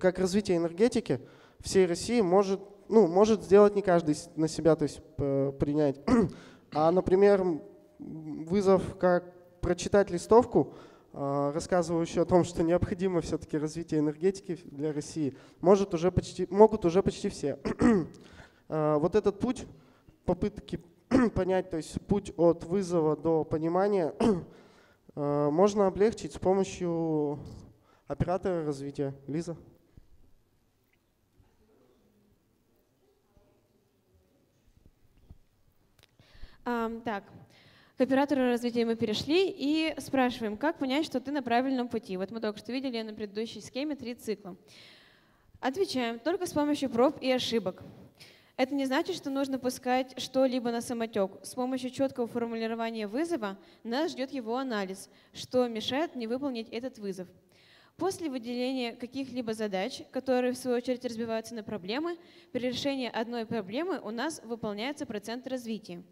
как развитие энергетики всей России может, ну, может сделать не каждый на себя, то есть принять. А, например, вызов, как прочитать листовку, э, рассказывающую о том, что необходимо все-таки развитие энергетики для России, может уже почти, могут уже почти все. Э, Вот этот путь попытки понять, то есть путь от вызова до понимания э, можно облегчить с помощью оператора развития. Лиза? Ам, так, к оператору развития мы перешли и спрашиваем, как понять, что ты на правильном пути. Вот мы только что видели на предыдущей схеме три цикла. Отвечаем только с помощью проб и ошибок. Это не значит, что нужно пускать что-либо на самотек. С помощью четкого формулирования вызова нас ждет его анализ, что мешает мне выполнить этот вызов. После выделения каких-либо задач, которые в свою очередь разбиваются на проблемы, при решении одной проблемы у нас выполняется процент развития.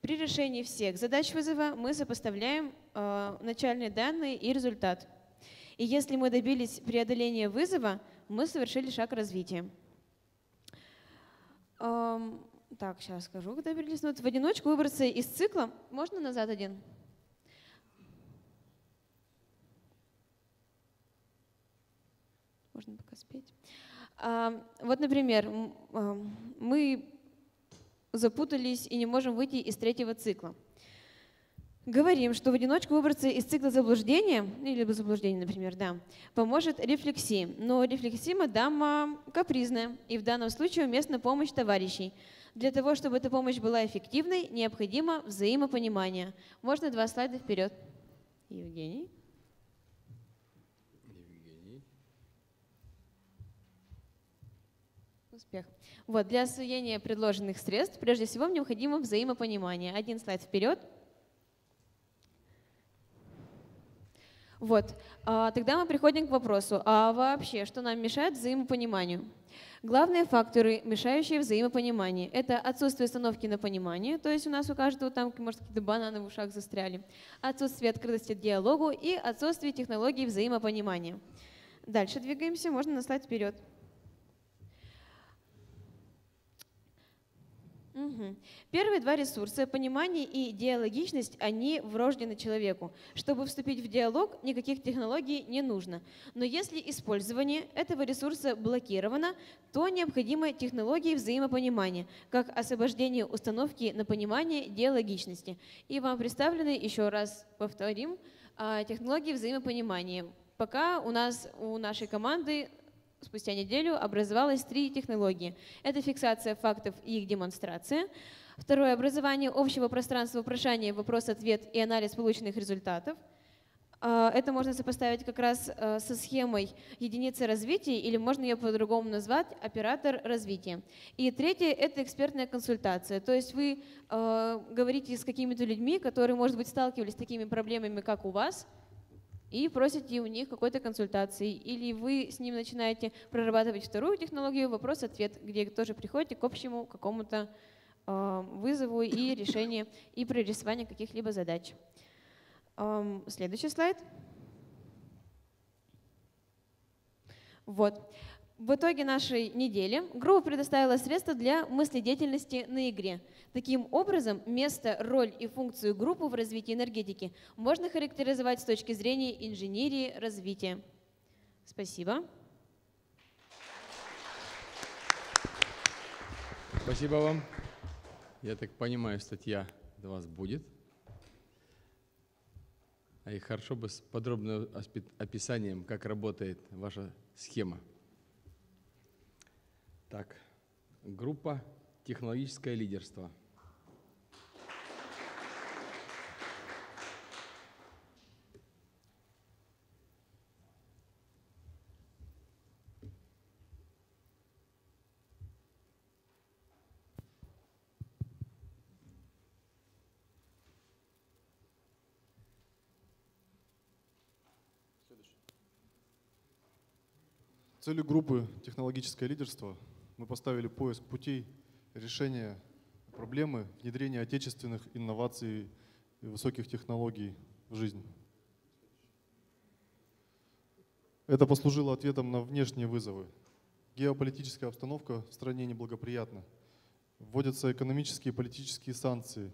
При решении всех задач вызова мы сопоставляем э, начальные данные и результат. И если мы добились преодоления вызова, мы совершили шаг развития. Эм, так, сейчас скажу, когда. Ну, вот в одиночку выбраться из цикла. Можно назад один? Можно пока спеть. Вот, например, мы запутались и не можем выйти из третьего цикла. Говорим, что в одиночку выбраться из цикла заблуждения, или заблуждения, например, да, поможет рефлексия. Но рефлексима дама капризная, и в данном случае уместна помощь товарищей. Для того, чтобы эта помощь была эффективной, необходимо взаимопонимание. Можно два слайда вперед. Евгений. Успех. Вот, для освоения предложенных средств прежде всего необходимо взаимопонимание. Один слайд вперед. Вот, а, тогда мы приходим к вопросу, а вообще, что нам мешает взаимопониманию? Главные факторы, мешающие взаимопониманию, это отсутствие установки на понимание, то есть у нас у каждого там, может, какие-то бананы в ушах застряли, отсутствие открытости диалогу и отсутствие технологий взаимопонимания. Дальше двигаемся, можно на слайд вперед. Мгм. Первые два ресурса, понимание и диалогичность, они врождены человеку. Чтобы вступить в диалог, никаких технологий не нужно. Но если использование этого ресурса блокировано, то необходимы технологии взаимопонимания, как освобождение установки на понимание диалогичности. И вам представлены, еще раз повторим, а, технологии взаимопонимания. Пока у нас, у нашей команды спустя неделю образовалось три технологии. Это фиксация фактов и их демонстрация. Второе – образование общего пространства вопрошания, вопрос-ответ и анализ полученных результатов. А, Это можно сопоставить как раз э, со схемой единицы развития, или можно ее по-другому назвать оператор развития. И третье – это экспертная консультация. То есть вы э, говорите с какими-то людьми, которые, может быть, сталкивались с такими проблемами, как у вас, и просите у них какой-то консультации. Или вы с ним начинаете прорабатывать вторую технологию вопрос-ответ, где тоже приходите к общему какому-то э, вызову и решению, и прорисованию каких-либо задач. Следующий слайд. Вот. В итоге нашей недели группа предоставила средства для мыследеятельности на игре. Таким образом, место, роль и функцию группы в развитии энергетики можно характеризовать с точки зрения инженерии развития. Спасибо. Спасибо вам. Я так понимаю, статья до вас будет. А и хорошо бы с подробным описанием, как работает ваша схема. Так, группа «Технологическое лидерство». Целью группы «Технологическое лидерство» мы поставили поиск путей решения проблемы внедрения отечественных инноваций и высоких технологий в жизнь. Это послужило ответом на внешние вызовы. Геополитическая обстановка в стране неблагоприятна. Вводятся экономические и политические санкции.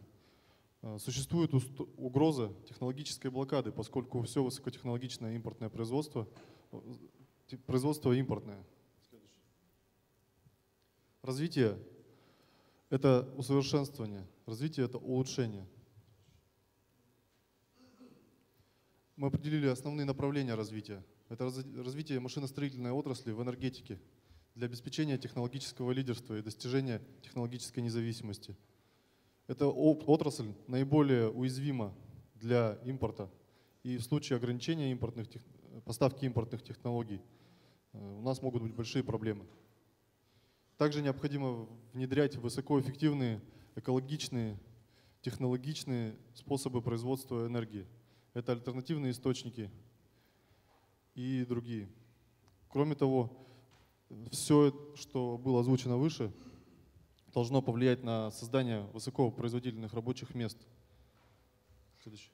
Э, Существует угроза технологической блокады, поскольку все высокотехнологичное импортное производство э, Производство импортное. Развитие – это усовершенствование, развитие – это улучшение. Мы определили основные направления развития. Это раз- развитие машиностроительной отрасли в энергетике для обеспечения технологического лидерства и достижения технологической независимости. Эта отрасль наиболее уязвима для импорта. И в случае ограничения импортных поставки импортных технологий э, у нас могут быть большие проблемы. Также необходимо внедрять высокоэффективные, экологичные, технологичные способы производства энергии. Это альтернативные источники и другие. Кроме того, все, что было озвучено выше, должно повлиять на создание высокопроизводительных рабочих мест. Следующий.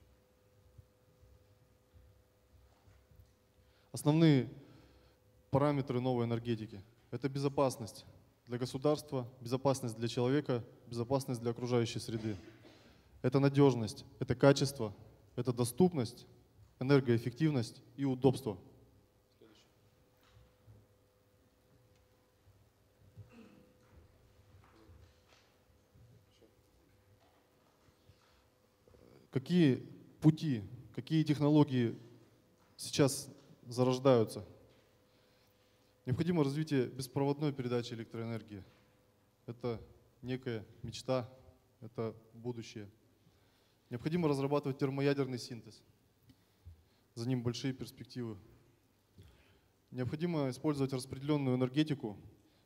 Основные параметры новой энергетики – это безопасность для государства, безопасность для человека, безопасность для окружающей среды. Это надежность, это качество, это доступность, энергоэффективность и удобство. Какие пути, какие технологии сейчас зарождаются? Необходимо развитие беспроводной передачи электроэнергии. Это некая мечта, это будущее. Необходимо разрабатывать термоядерный синтез. За ним большие перспективы. Необходимо использовать распределенную энергетику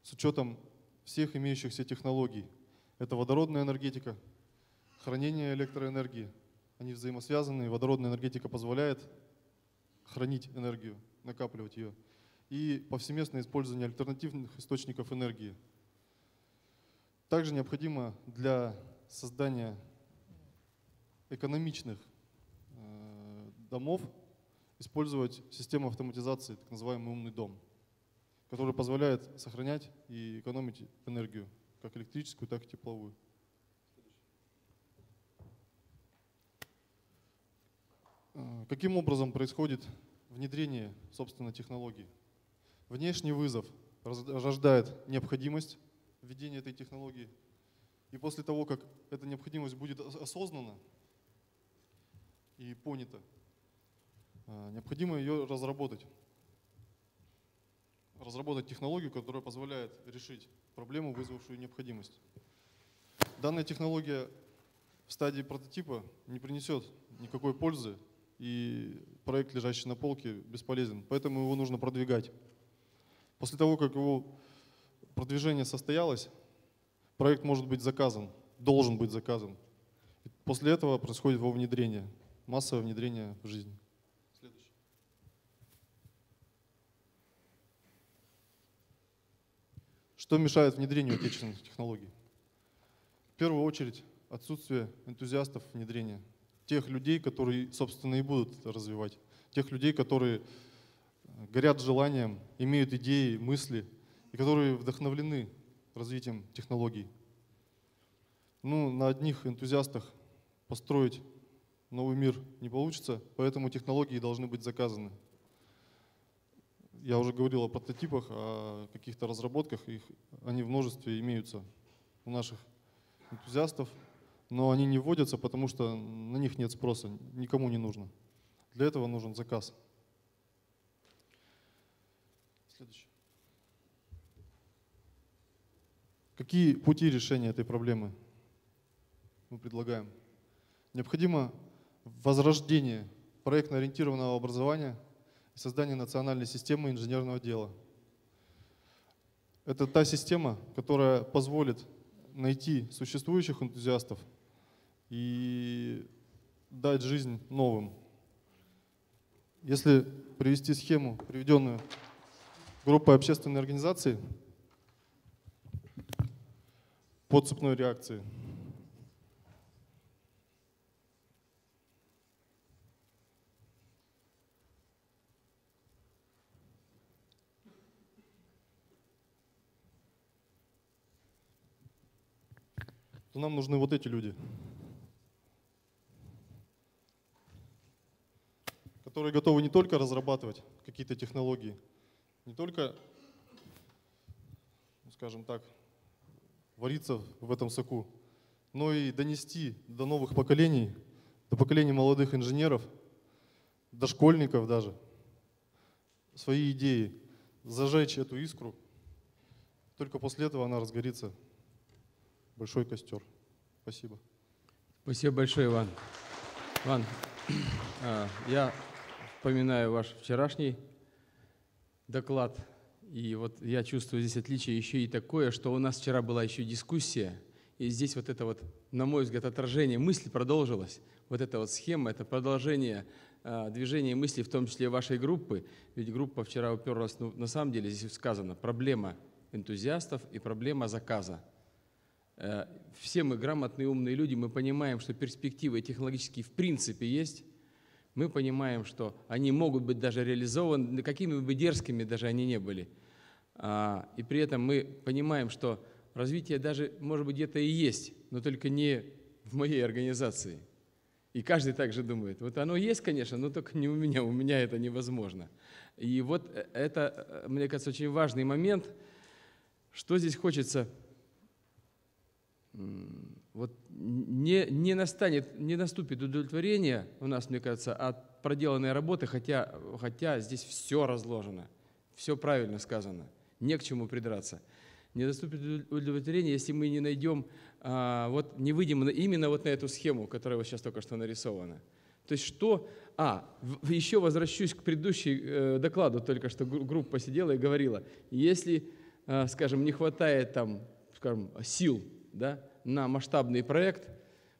с учетом всех имеющихся технологий. Это водородная энергетика, хранение электроэнергии. Они взаимосвязаны, водородная энергетика позволяет хранить энергию, накапливать ее. И повсеместное использование альтернативных источников энергии. Также необходимо для создания экономичных э, домов использовать систему автоматизации, так называемый умный дом, который позволяет сохранять и экономить энергию, как электрическую, так и тепловую. Э, Каким образом происходит внедрение, собственно, технологий? Внешний вызов рождает необходимость введения этой технологии. И после того, как эта необходимость будет ос- осознана и понята, э, необходимо ее разработать. Разработать технологию, которая позволяет решить проблему, вызвавшую необходимость. Данная технология в стадии прототипа не принесет никакой пользы, и проект, лежащий на полке, бесполезен. Поэтому его нужно продвигать. После того, как его продвижение состоялось, проект может быть заказан, должен быть заказан. И После этого происходит его внедрение, массовое внедрение в жизнь. Что мешает внедрению отечественных технологий? В первую очередь отсутствие энтузиастов внедрения. Тех людей, которые, собственно, и будут это развивать. Тех людей, которые горят желанием, имеют идеи, мысли, и которые вдохновлены развитием технологий. Ну, на одних энтузиастах построить новый мир не получится, поэтому технологии должны быть заказаны. Я уже говорил о прототипах, о каких-то разработках, их, они в множестве имеются. у наших энтузиастов, но они не вводятся, потому что на них нет спроса, никому не нужно. Для этого нужен заказ. Следующий. Какие пути решения этой проблемы мы предлагаем? Необходимо возрождение проектно-ориентированного образования и создание национальной системы инженерного дела. Это та система, которая позволит найти существующих энтузиастов и дать жизнь новым. Если привести схему, приведенную группой общественной организации по цепной реакции, то нам нужны вот эти люди, которые готовы не только разрабатывать какие-то технологии, не только, ну, скажем так, вариться в этом соку, но и донести до новых поколений, до поколений молодых инженеров, до школьников даже, свои идеи, зажечь эту искру. Только после этого она разгорится большой костер. Спасибо. Спасибо большое, Иван. Иван, а, я вспоминаю ваш вчерашний доклад, и вот я чувствую здесь отличие еще и такое, что у нас вчера была еще дискуссия, и здесь вот это вот, на мой взгляд, отражение мысли продолжилось. Вот эта вот схема, это продолжение а, движения мысли, в том числе вашей группы. Ведь группа вчера уперлась, ну, на самом деле здесь сказано, проблема энтузиастов и проблема заказа. Э, все мы грамотные, умные люди, мы понимаем, что перспективы технологические в принципе есть. Мы понимаем, что они могут быть даже реализованы, какими бы дерзкими даже они не были. А, и при этом мы понимаем, что развитие даже, может быть, где-то и есть, но только не в моей организации. И каждый также думает, вот оно есть, конечно, но только не у меня, у меня это невозможно. И вот э, это, э, мне кажется, очень важный момент, что здесь хочется вот не, не настанет, не наступит удовлетворение у нас, мне кажется, от проделанной работы, хотя, хотя здесь все разложено, все правильно сказано, не к чему придраться. Не наступит удовлетворение, если мы не найдем, а, вот не выйдем именно вот на эту схему, которая вот сейчас только что нарисована. То есть что... А, еще возвращусь к предыдущему э, докладу, только что группа сидела и говорила, если, э, скажем, не хватает там, скажем, сил да, на масштабный проект,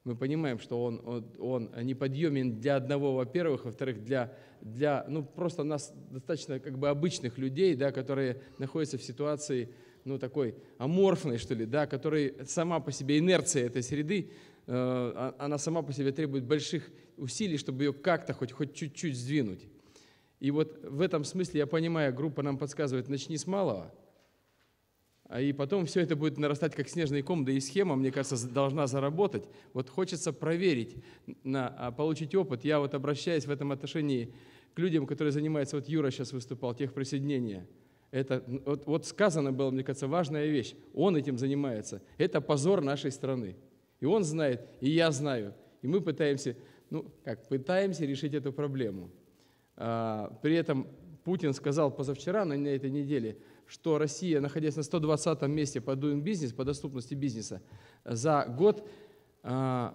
мы понимаем, что он, он, он неподъемен для одного, во-первых, во-вторых, для, для ну, просто нас достаточно как бы обычных людей, да, которые находятся в ситуации ну, такой аморфной, что ли, да, который сама по себе инерция этой среды, э, а, она сама по себе требует больших усилий, чтобы ее как-то хоть, хоть чуть-чуть сдвинуть. И вот в этом смысле, я понимаю, группа нам подсказывает, начни с малого – и потом все это будет нарастать как снежный ком, да и схема, мне кажется, должна заработать. Вот хочется проверить, на, а, получить опыт. Я вот обращаюсь в этом отношении к людям, которые занимаются, вот Юра сейчас выступал, техприсоединение. Это, вот, вот сказано было, мне кажется, важная вещь. Он этим занимается. Это позор нашей страны. И он знает, и я знаю. И мы пытаемся, ну как, пытаемся решить эту проблему. А, при этом Путин сказал позавчера на этой неделе – что Россия, находясь на 120 месте по Doing Business, по доступности бизнеса, за год а,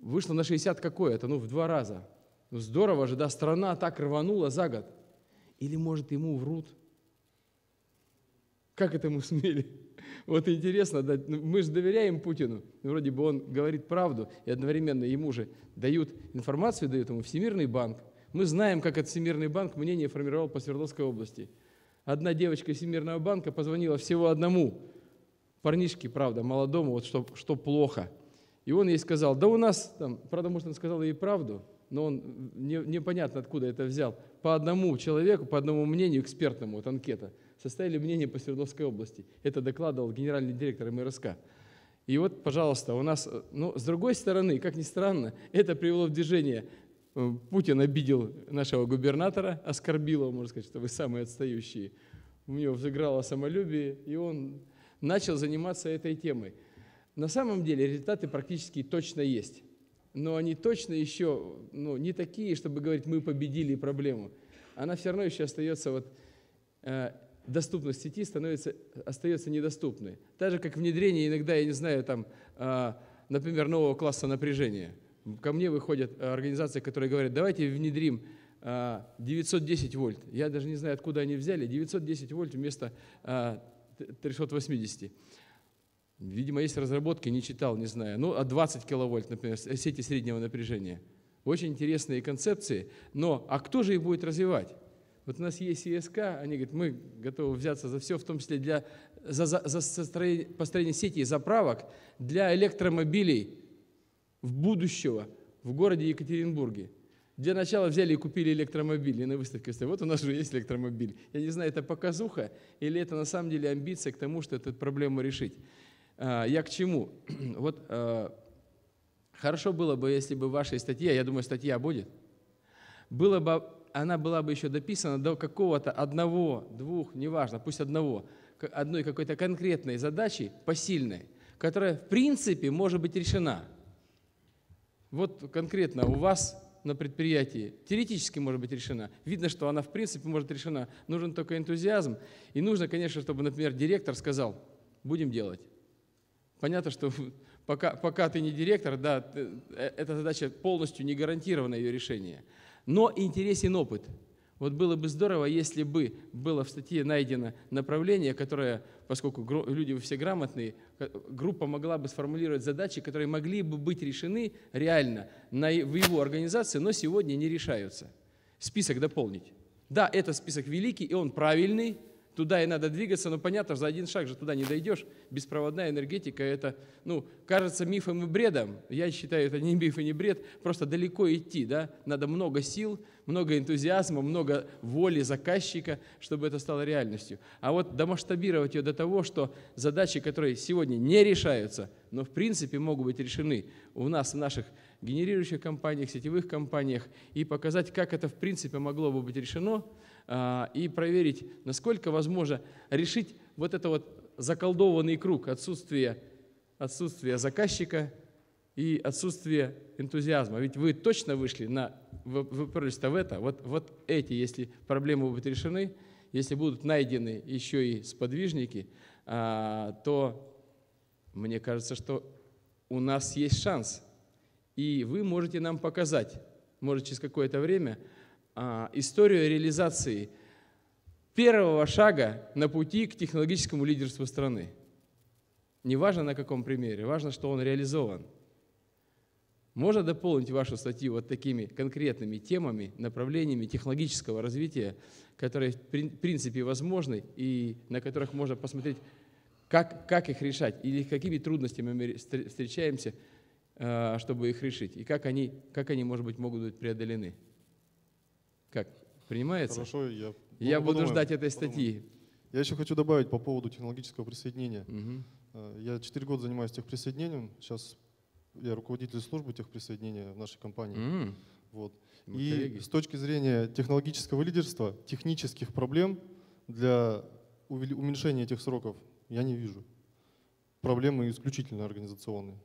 вышла на 60 какое-то, ну в два раза. Ну здорово же, да, страна так рванула за год. Или, может, ему врут? Как это мы смели? Вот интересно, да, ну, мы же доверяем Путину, вроде бы он говорит правду, и одновременно ему же дают информацию, дают ему Всемирный банк. Мы знаем, как этот Всемирный банк мнение формировал по Свердловской области – Одна девочка из Всемирного банка позвонила всего одному парнишке, правда, молодому, вот что, что плохо. И он ей сказал, да у нас, там, правда, может, он сказал ей правду, но он не, непонятно, откуда это взял. По одному человеку, по одному мнению экспертному, вот анкета, составили мнение по Свердловской области. Это докладывал генеральный директор МРСК. И вот, пожалуйста, у нас, ну, с другой стороны, как ни странно, это привело в движение Э, Путин обидел нашего губернатора, оскорбил его, можно сказать, что вы самые отстающие. У него взыграло самолюбие, и он начал заниматься этой темой. На самом деле результаты практически точно есть. Но они точно еще ну, не такие, чтобы говорить, мы победили проблему. Она все равно еще остается, вот, э, доступность сети становится, остается недоступной. Так же, как внедрение иногда, я не знаю, там, э, например, нового класса напряжения. Ко мне выходят организации, которые говорят, давайте внедрим 910 вольт. Я даже не знаю, откуда они взяли. 910 вольт вместо 380. Видимо, есть разработки, не читал, не знаю. Ну, а 20 киловольт, например, сети среднего напряжения. Очень интересные концепции. Но, а кто же их будет развивать? Вот у нас есть ИСК, они говорят, мы готовы взяться за все, в том числе для за, за, за построение сети заправок для электромобилей в будущего в городе Екатеринбурге. Для начала взяли и купили электромобиль, и на выставке. Вот у нас уже есть электромобиль. Я не знаю, это показуха или это на самом деле амбиция к тому, что эту проблему решить. А, я к чему? Вот а, хорошо было бы, если бы ваша статья, я думаю, статья будет, было бы, она была бы еще дописана до какого-то одного, двух, неважно, пусть одного, одной какой-то конкретной задачи, посильной, которая в принципе может быть решена. Вот конкретно у вас на предприятии теоретически может быть решена. Видно, что она в принципе может решена. Нужен только энтузиазм. И нужно, конечно, чтобы, например, директор сказал, будем делать. Понятно, что пока, пока ты не директор, да, э, эта задача полностью не гарантирована ее решение. Но интересен опыт. Вот было бы здорово, если бы было в статье найдено направление, которое, поскольку люди все грамотные, группа могла бы сформулировать задачи, которые могли бы быть решены реально на, в его организации, но сегодня не решаются. Список дополнить. Да, этот список великий, и он правильный, Туда и надо двигаться, но понятно, за один шаг же туда не дойдешь. Беспроводная энергетика – это, ну, кажется мифом и бредом. Я считаю, это не миф и не бред, просто далеко идти, да. Надо много сил, много энтузиазма, много воли заказчика, чтобы это стало реальностью. А вот домасштабировать ее до того, что задачи, которые сегодня не решаются, но в принципе могут быть решены у нас в наших генерирующих компаниях, сетевых компаниях, и показать, как это в принципе могло бы быть решено – и проверить, насколько возможно решить вот это вот заколдованный круг отсутствия, отсутствия заказчика и отсутствия энтузиазма. Ведь вы точно вышли на, вы, вы в это, вот, вот эти, если проблемы будут решены, если будут найдены еще и сподвижники, а, то мне кажется, что у нас есть шанс. И вы можете нам показать, может, через какое-то время – а, историю реализации первого шага на пути к технологическому лидерству страны. Не важно на каком примере, важно, что он реализован. Можно дополнить вашу статью вот такими конкретными темами, направлениями технологического развития, которые в принципе возможны и на которых можно посмотреть, как, как их решать или какими трудностями мы встречаемся, а, чтобы их решить, и как они, как они может быть, могут быть преодолены. Принимается? Хорошо, я, я буду подумаем, ждать этой статьи. Подумаем. Я еще хочу добавить по поводу технологического присоединения. Угу. Я 4 года занимаюсь техприсоединением. Сейчас я руководитель службы техприсоединения в нашей компании. Mm. Вот. И коллеги. с точки зрения технологического лидерства, технических проблем для уменьшения этих сроков я не вижу. Проблемы исключительно организационные.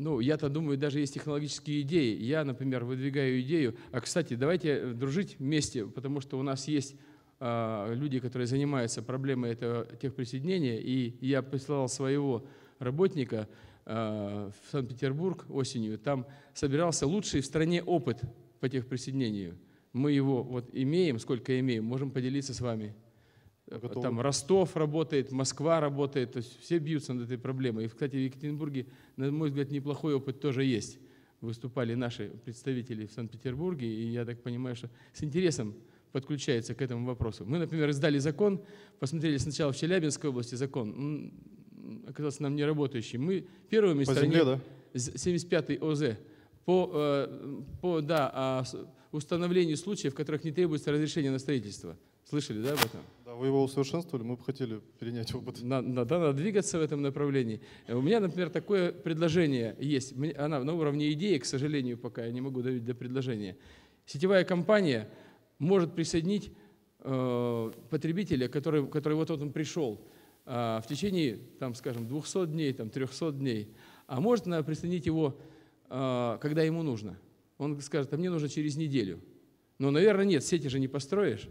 Ну, я-то думаю, даже есть технологические идеи. Я, например, выдвигаю идею. А, кстати, давайте э, дружить вместе, потому что у нас есть э, люди, которые занимаются проблемой этого техприсоединения, и я прислал своего работника э, в Санкт-Петербург осенью. Там собирался лучший в стране опыт по техприсоединению. Мы его вот имеем, сколько имеем, можем поделиться с вами. Готовы. Там Ростов работает, Москва работает, то есть все бьются над этой проблемой. И, кстати, в Екатеринбурге, на мой взгляд, неплохой опыт тоже есть. Выступали наши представители в Санкт-Петербурге, и я так понимаю, что с интересом подключается к этому вопросу. Мы, например, издали закон, посмотрели сначала в Челябинской области закон, он оказался нам не работающий. Мы первыми по стране, земле, да? 75-й ОЗ по, э, по да, установлению случаев, в которых не требуется разрешение на строительство. Слышали, да, об этом? Вы его усовершенствовали, мы бы хотели перенять опыт. Надо, надо двигаться в этом направлении. У меня, например, такое предложение есть. Она на уровне идеи, к сожалению, пока я не могу давить до предложения. Сетевая компания может присоединить э, потребителя, который, который вот он пришел, а, в течение, там, скажем, 200 дней, там, 300 дней, а может она присоединить его, а, когда ему нужно. Он скажет, а мне нужно через неделю. Но, наверное, нет, сети же не построишь.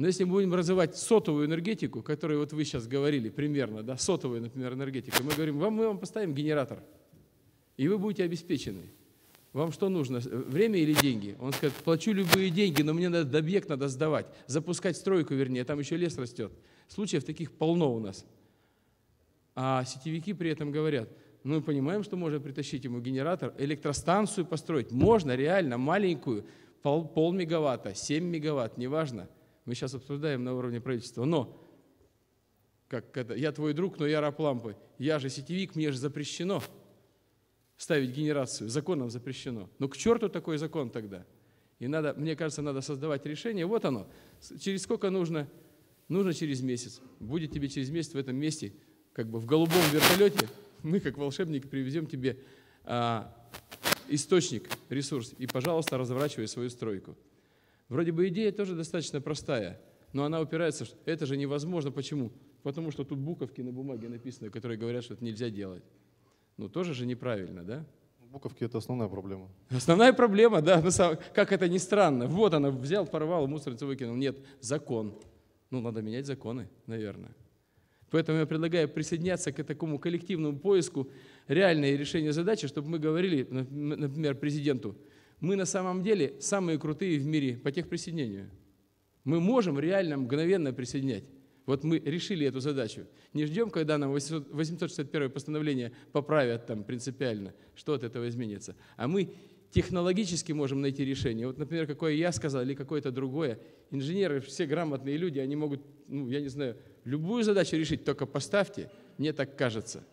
Но если мы будем развивать сотовую энергетику, которую вот вы сейчас говорили примерно, да, сотовую, например, энергетику, мы говорим, вам, мы вам поставим генератор, и вы будете обеспечены. Вам что нужно, время или деньги? Он скажет, плачу любые деньги, но мне надо объект надо сдавать, запускать стройку, вернее, там еще лес растет. Случаев таких полно у нас. А сетевики при этом говорят, ну мы понимаем, что можно притащить ему генератор, электростанцию построить. Можно реально маленькую, пол, пол мегаватта, 7 мегаватт, неважно. Мы сейчас обсуждаем на уровне правительства. Но, как это, я твой друг, но я раб лампы. Я же сетевик, мне же запрещено ставить генерацию. Законом запрещено. Ну к черту такой закон тогда. И надо, мне кажется, надо создавать решение. Вот оно. Через сколько нужно? Нужно через месяц. Будет тебе через месяц в этом месте, как бы в голубом вертолете, мы, как волшебники, привезем тебе а, источник, ресурс, и, пожалуйста, разворачивай свою стройку. Вроде бы идея тоже достаточно простая, но она упирается, что это же невозможно. Почему? Потому что тут буковки на бумаге написаны, которые говорят, что это нельзя делать. Ну, тоже же неправильно, да? Буковки – это основная проблема. Основная проблема, да. Как это ни странно. Вот она, взял, порвал, мусорницу выкинул. Нет, закон. Ну, надо менять законы, наверное. Поэтому я предлагаю присоединяться к такому коллективному поиску реальное решение задачи, чтобы мы говорили, например, президенту, мы на самом деле самые крутые в мире по техприсоединению. Мы можем реально мгновенно присоединять. Вот мы решили эту задачу. Не ждем, когда нам 861 постановление поправят там принципиально, что от этого изменится. А мы технологически можем найти решение. Вот, например, какое я сказал или какое-то другое. Инженеры, все грамотные люди, они могут, ну, я не знаю, любую задачу решить, только поставьте, мне так кажется.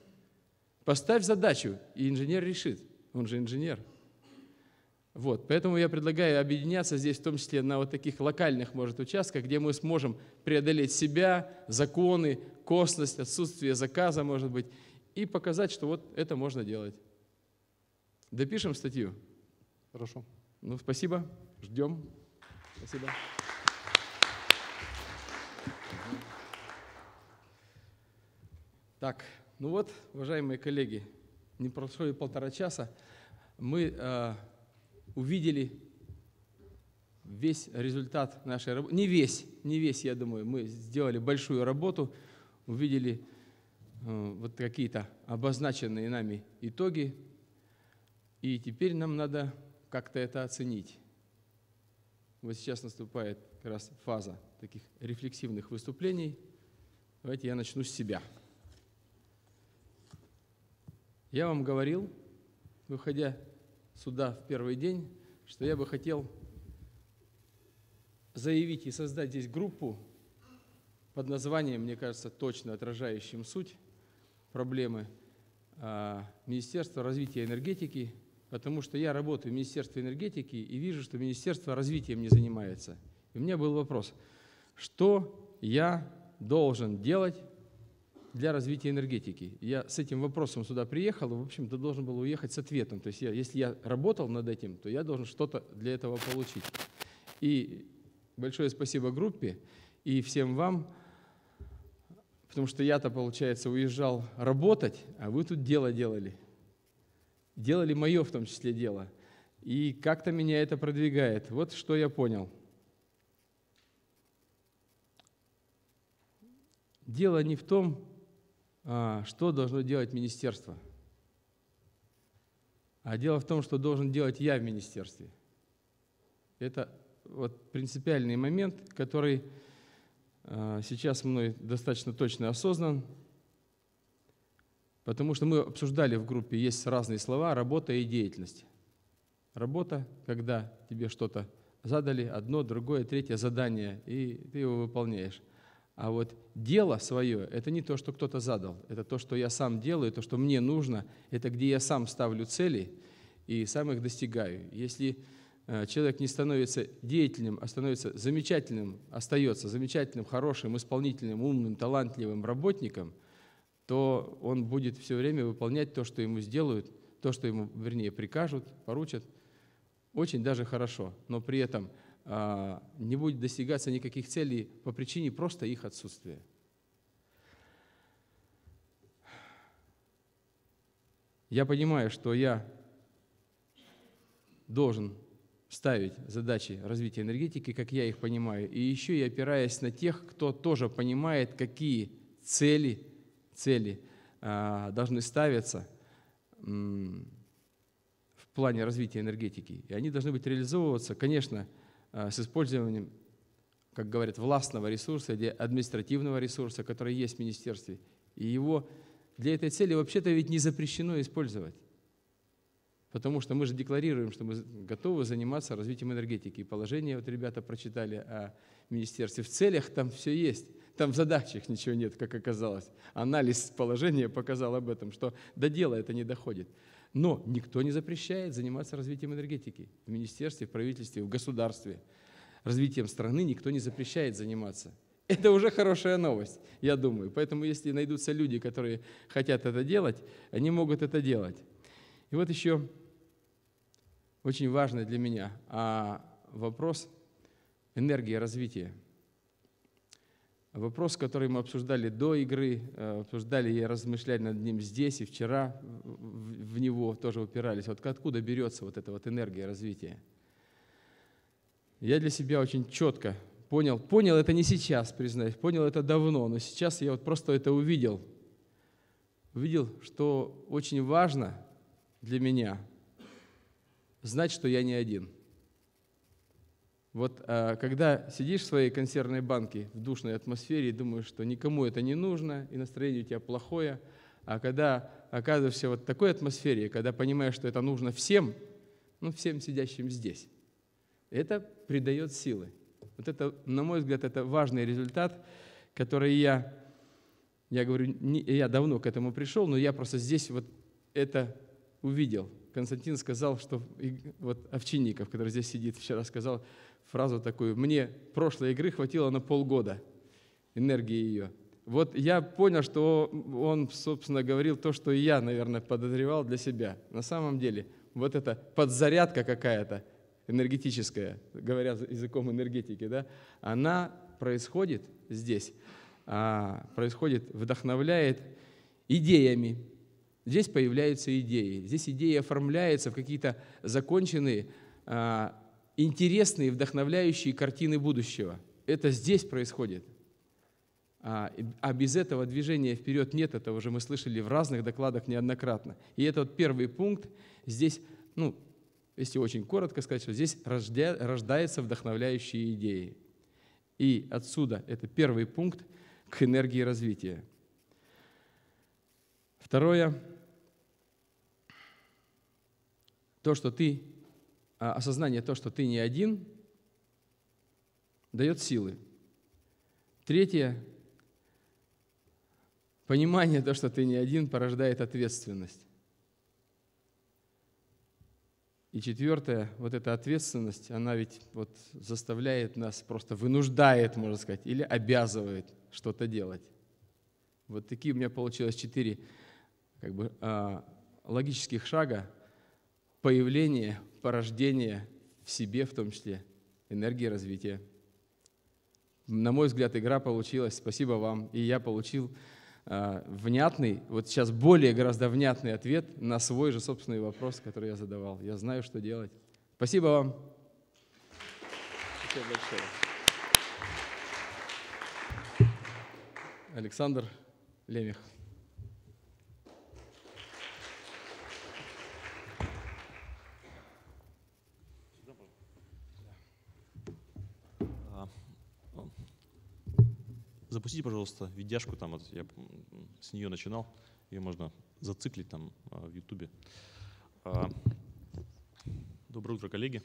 Поставь задачу, и инженер решит. Он же инженер. Вот, поэтому я предлагаю объединяться здесь, в том числе на вот таких локальных, может, участках, где мы сможем преодолеть себя, законы, косность, отсутствие заказа, может быть, и показать, что вот это можно делать. Допишем статью? Хорошо. Ну, спасибо. Ждем. Спасибо. Так, ну вот, уважаемые коллеги, не прошло и полтора часа. Мы э, увидели весь результат нашей работы. Не весь, не весь, я думаю. Мы сделали большую работу, увидели э, вот какие-то обозначенные нами итоги. И теперь нам надо как-то это оценить. Вот сейчас наступает как раз фаза таких рефлексивных выступлений. Давайте я начну с себя. Я вам говорил, выходя суда в первый день, что я бы хотел заявить и создать здесь группу под названием, мне кажется, точно отражающим суть проблемы а, Министерства развития энергетики, потому что я работаю в Министерстве энергетики и вижу, что Министерство развитием не занимается. И у меня был вопрос, что я должен делать для развития энергетики. Я с этим вопросом сюда приехал, и, в общем-то, должен был уехать с ответом. То есть я, если я работал над этим, то я должен что-то для этого получить. И большое спасибо группе и всем вам, потому что я-то, получается, уезжал работать, а вы тут дело делали. Делали мое в том числе дело. И как-то меня это продвигает. Вот что я понял. Дело не в том, что должно делать министерство. А дело в том, что должен делать я в министерстве. Это вот принципиальный момент, который а, сейчас мной достаточно точно осознан, потому что мы обсуждали в группе, есть разные слова, работа и деятельность. Работа, когда тебе что-то задали, одно, другое, третье задание, и ты его выполняешь. А вот дело свое – это не то, что кто-то задал, это то, что я сам делаю, то, что мне нужно, это где я сам ставлю цели и сам их достигаю. Если э, человек не становится деятельным, а становится замечательным, остается замечательным, хорошим, исполнительным, умным, талантливым работником, то он будет все время выполнять то, что ему сделают, то, что ему, вернее, прикажут, поручат, очень даже хорошо, но при этом – а, не будет достигаться никаких целей по причине просто их отсутствия. Я понимаю, что я должен ставить задачи развития энергетики, как я их понимаю, и еще и опираясь на тех, кто тоже понимает, какие цели, цели а, должны ставиться в плане развития энергетики. И они должны быть реализовываться, конечно, с использованием, как говорят, властного ресурса или административного ресурса, который есть в министерстве. И его для этой цели вообще-то ведь не запрещено использовать. Потому что мы же декларируем, что мы готовы заниматься развитием энергетики. И положение, вот ребята прочитали о министерстве. В целях там все есть. Там в задачах ничего нет, как оказалось. Анализ положения показал об этом, что до дела это не доходит. Но никто не запрещает заниматься развитием энергетики. В министерстве, в правительстве, в государстве. Развитием страны никто не запрещает заниматься. Это уже хорошая новость, я думаю. Поэтому если найдутся люди, которые хотят это делать, они могут это делать. И вот еще очень важный для меня а вопрос энергии развития. Вопрос, который мы обсуждали до игры, э, обсуждали и размышляли над ним здесь и вчера в него тоже упирались. Вот откуда берется вот эта вот энергия развития? Я для себя очень четко понял, понял это не сейчас, признаюсь, понял это давно, но сейчас я вот просто это увидел. Увидел, что очень важно для меня знать, что я не один. Вот а, когда сидишь в своей консервной банке в душной атмосфере и думаешь, что никому это не нужно, и настроение у тебя плохое, а когда оказываешься вот в такой атмосфере, когда понимаешь, что это нужно всем, ну, всем сидящим здесь, это придает силы. Вот это, на мой взгляд, это важный результат, который я, я говорю, не, я давно к этому пришел, но я просто здесь вот это увидел. Константин сказал, что вот Овчинников, который здесь сидит, вчера сказал фразу такую, мне прошлой игры хватило на полгода энергии ее. Вот я понял, что он, собственно, говорил то, что я, наверное, подозревал для себя. На самом деле, вот эта подзарядка какая-то, энергетическая, говоря языком энергетики, да, она происходит здесь, а, происходит, вдохновляет идеями, Здесь появляются идеи. Здесь идеи оформляются в какие-то законченные, а, интересные, вдохновляющие картины будущего. Это здесь происходит. А, а без этого движения вперед нет, это уже мы слышали в разных докладах неоднократно. И это вот первый пункт. Здесь, ну, если очень коротко сказать, что здесь рождя, рождаются вдохновляющие идеи. И отсюда это первый пункт к энергии развития. Второе то, что ты, а, осознание то, что ты не один, дает силы. Третье, понимание то, что ты не один, порождает ответственность. И четвертое, вот эта ответственность, она ведь вот заставляет нас, просто вынуждает, можно сказать, или обязывает что-то делать. Вот такие у меня получилось четыре как бы, а, логических шага, появление, порождение в себе в том числе, энергии развития. На мой взгляд, игра получилась. Спасибо вам. И я получил э, внятный, вот сейчас более гораздо внятный ответ на свой же собственный вопрос, который я задавал. Я знаю, что делать. Спасибо вам. Спасибо большое. Александр Лемех. Запустите, пожалуйста, видяшку там, вот я с нее начинал, ее можно зациклить там а, в Ютубе. А, доброе утро, коллеги.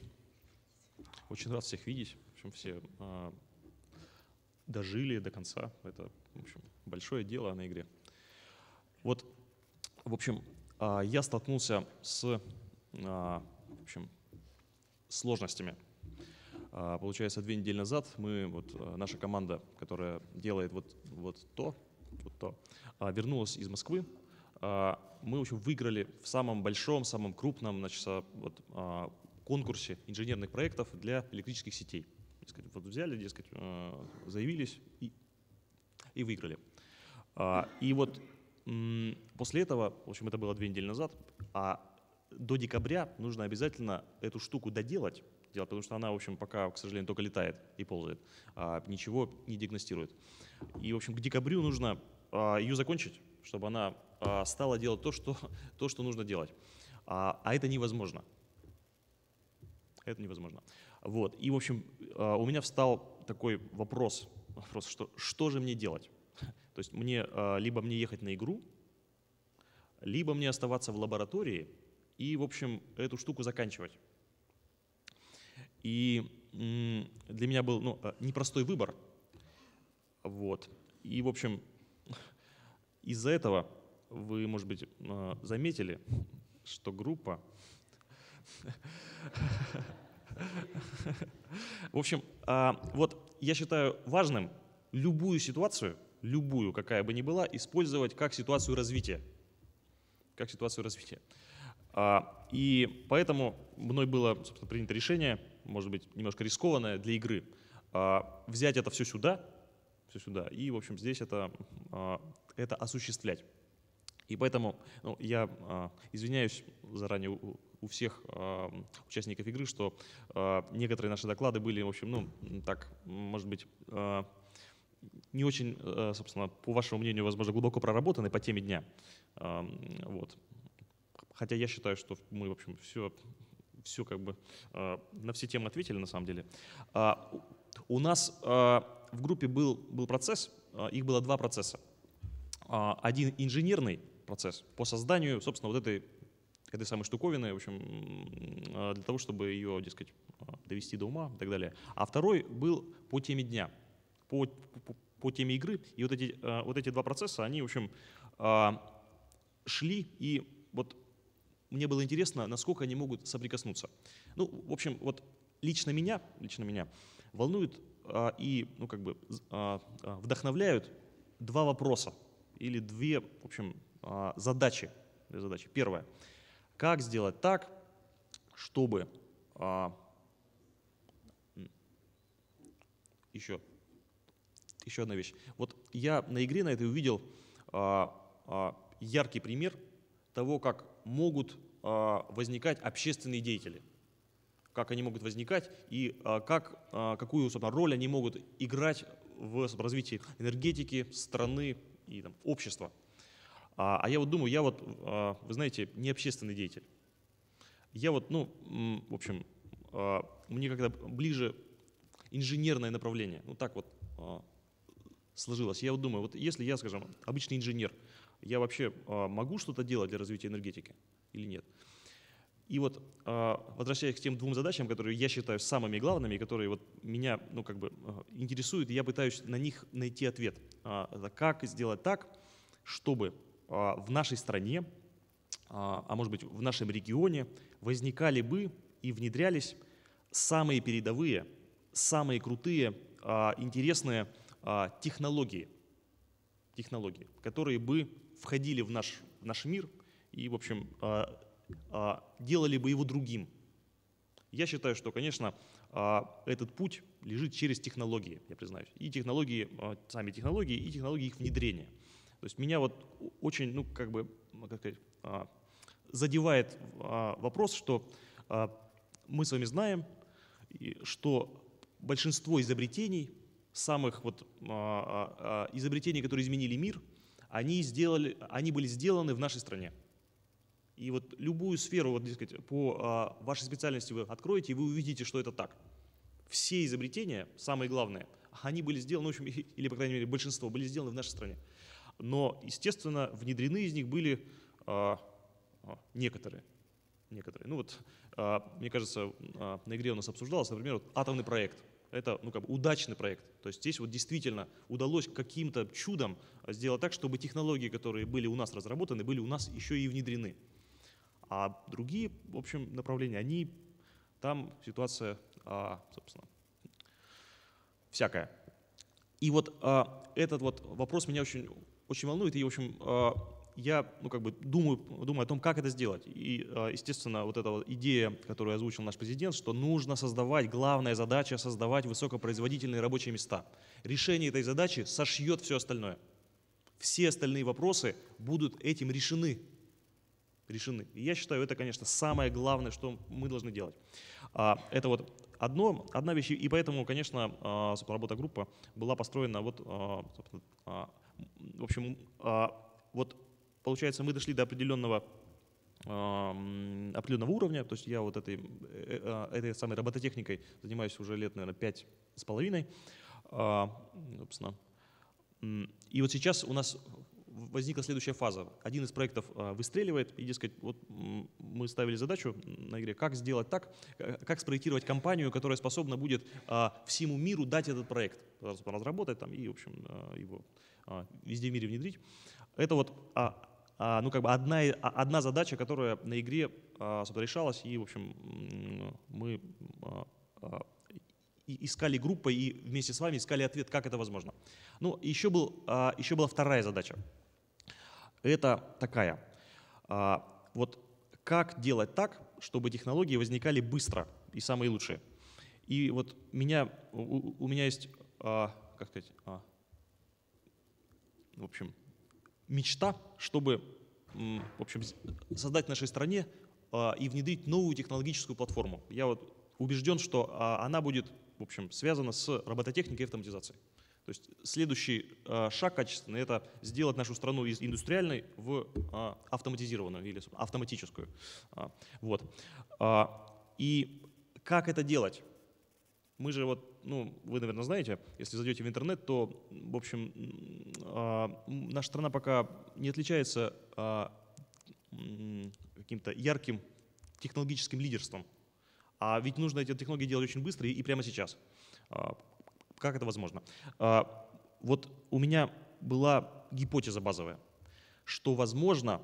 Очень рад всех видеть. В общем, все а, дожили до конца. Это, в общем, большое дело на игре. Вот, в общем, я столкнулся с, в общем, сложностями получается, две недели назад мы, вот а, наша команда, которая делает вот, вот то, вот то, а, вернулась из Москвы. Мы, в общем, выиграли в самом большом, самом крупном значит, вот, конкурсе инженерных проектов для электрических сетей. Вот взяли, дескать, заявились и, и выиграли. И вот после этого, в общем, это было две недели назад, а до декабря нужно обязательно эту штуку доделать, делать, потому что она, в общем, пока, к сожалению, только летает и ползает, а ничего не диагностирует. И, в общем, к декабрю нужно а, ее закончить, чтобы она а, стала делать то, что, то, что нужно делать. А, а это невозможно. Это невозможно. Вот. И, в общем, а, у меня встал такой вопрос, вопрос что, что же мне делать? То есть мне либо мне ехать на игру, либо мне оставаться в лаборатории и, в общем, эту штуку заканчивать. И для меня был ну, а, непростой выбор. Вот. И, в общем, из-за этого вы, может быть, а, заметили, что группа... В общем, а, вот я считаю важным любую ситуацию, любую, какая бы ни была, использовать как ситуацию развития. Как ситуацию развития. А, И поэтому мной было, собственно, принято решение, может быть, немножко рискованное для игры, а, взять это все сюда, все сюда, и, в общем, здесь это, а, это осуществлять. И поэтому ну, я а, извиняюсь заранее у, всех участников игры, что некоторые наши доклады были, в общем, ну, так, может быть, не очень, а, собственно, по вашему мнению, возможно, глубоко проработаны по теме дня. Вот. Хотя я считаю, что мы, в общем, все, все как бы а, на все темы ответили на самом деле. А, у нас а, в группе был, был процесс, их было два процесса. Один инженерный процесс по созданию, собственно, вот этой, этой самой штуковины, в общем, для того, чтобы ее, дескать, довести до ума и так далее. А второй был по теме дня, по, по, по теме игры. И вот эти, вот эти два процесса, они, в общем, шли, и вот мне было интересно, насколько они могут соприкоснуться. Ну, в общем, вот лично меня, лично меня волнует а, и, ну, как бы а, а, вдохновляют два вопроса или две, в общем, а, задачи. Две задачи. Первое. Как сделать так, чтобы а, еще, еще одна вещь. Вот я на игре на этой увидел а, а, яркий пример того, как могут а, возникать общественные деятели как они могут возникать и а, как, а, какую собственно, роль они могут играть в развитии энергетики страны и там, общества. А, я вот думаю, я вот, вы знаете, не общественный деятель. Я вот, ну, в общем, мне когда ближе инженерное направление, ну так вот сложилось. Я вот думаю, вот если я, скажем, обычный инженер, я вообще а, могу что-то делать для развития энергетики или нет? И вот, а, возвращаясь к тем двум задачам, которые я считаю самыми главными, которые вот меня, ну, как бы а, интересуют, я пытаюсь на них найти ответ. Это как сделать так, чтобы в нашей стране, а может быть в нашем регионе возникали бы и внедрялись самые передовые, самые крутые, интересные технологии, технологии, которые бы входили в наш, в наш мир и, в общем, а, а, делали бы его другим. Я считаю, что, конечно, а, этот путь лежит через технологии, я признаюсь. И технологии, сами технологии, и технологии их внедрения. То есть меня вот очень, ну, как бы, ну, как сказать, задевает вопрос, что мы с вами знаем, что большинство изобретений, самых вот изобретений, которые изменили мир, они, сделали, они были сделаны в нашей стране. И вот любую сферу, вот, дескать, по а, вашей специальности вы откроете, и вы увидите, что это так. Все изобретения, самые главные, они были сделаны, в общем, или, по крайней мере, большинство были сделаны в нашей стране. Но, естественно, внедрены из них были а, а, некоторые. некоторые. Ну вот, мне кажется, на игре у нас обсуждалось, например, вот атомный проект. Это ну, как бы удачный проект. То есть здесь вот действительно удалось каким-то чудом сделать так, чтобы технологии, которые были у нас разработаны, были у нас еще и внедрены. А другие, в общем, направления, они, там ситуация, а, собственно, всякая. И вот а, этот вот вопрос меня очень, очень волнует, и, в общем, а, я, ну, как бы думаю, думаю о том, как это сделать. И, а, естественно, вот эта вот идея, которую озвучил наш президент, что нужно создавать, главная задача — создавать высокопроизводительные рабочие места. Решение этой задачи сошьет все остальное. все остальные вопросы будут этим решены. Решены. И я считаю, это, конечно, самое главное, что мы должны делать. А, Это вот одно, одна вещь, и поэтому, конечно, а, работа группы была построена вот, в общем, вот получается, мы дошли до определенного а, определенного уровня, то есть я вот этой, э, э, этой самой робототехникой занимаюсь уже лет, наверное, пять с половиной, А, собственно. И вот сейчас у нас возникла следующая фаза. Один из проектов а, выстреливает, и, дескать, вот мы ставили задачу на игре, как сделать так, э, как спроектировать компанию, которая способна будет а, всему миру дать этот проект, раз- разработать там и, в общем, а, его а, везде в мире внедрить. Это вот а, а, ну, как бы одна, а- одна задача, которая на игре а, решалась, и, в общем, мы а, а, искали группой и вместе с вами искали ответ, как это возможно. Ну, еще, был, а, еще была вторая задача. Это такая. а, Вот как делать так, чтобы технологии возникали быстро и самые лучшие. И вот меня, у, у меня есть, а, как сказать, а, в общем, мечта, чтобы в общем, создать в нашей стране а, и внедрить новую технологическую платформу. Я вот убежден, что а, она будет в общем, связана с робототехникой и автоматизацией. То есть следующий а, шаг качественный – это сделать нашу страну из индустриальной в автоматизированную или автоматическую. Вот. И как это делать? Мы же вот, ну, вы, наверное, знаете, если зайдете в интернет, то, в общем, а, наша страна пока не отличается а, каким-то ярким технологическим лидерством. А ведь нужно эти технологии делать очень быстро и, прямо сейчас. А, Как это возможно? Вот у меня была гипотеза базовая, что возможно,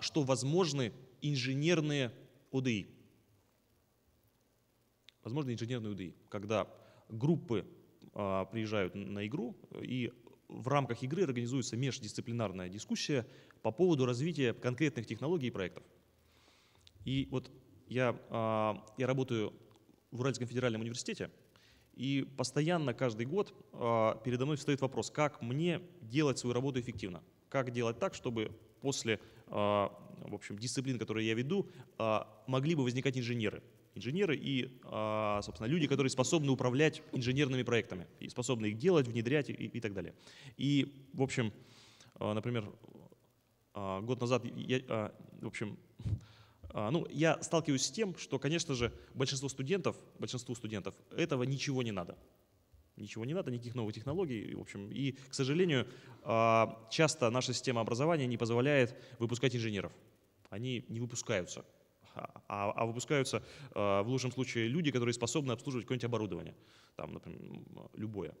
что возможны инженерные ОДИ. Возможно, инженерные УДИ, когда группы а, приезжают на игру, и в рамках игры организуется междисциплинарная дискуссия по поводу развития конкретных технологий и проектов. И вот я, а, я работаю в Уральском федеральном университете, и постоянно каждый год а, передо мной встает вопрос, как мне делать свою работу эффективно, как делать так, чтобы после в общем, дисциплин, которые я веду, могли бы возникать инженеры. Инженеры и, а, собственно, люди, которые способны управлять инженерными проектами, и способны их делать, внедрять и, и так далее. И, в общем, а, например, а, год назад я, в общем, ну, я сталкиваюсь с тем, что, конечно же, большинство студентов, большинству студентов этого ничего не надо. Ничего не надо, никаких новых технологий. В общем, и, к сожалению, часто наша система образования не позволяет выпускать инженеров. Они не выпускаются. А, а выпускаются а, в лучшем случае люди, которые способны обслуживать какое-нибудь оборудование, там, например, любое.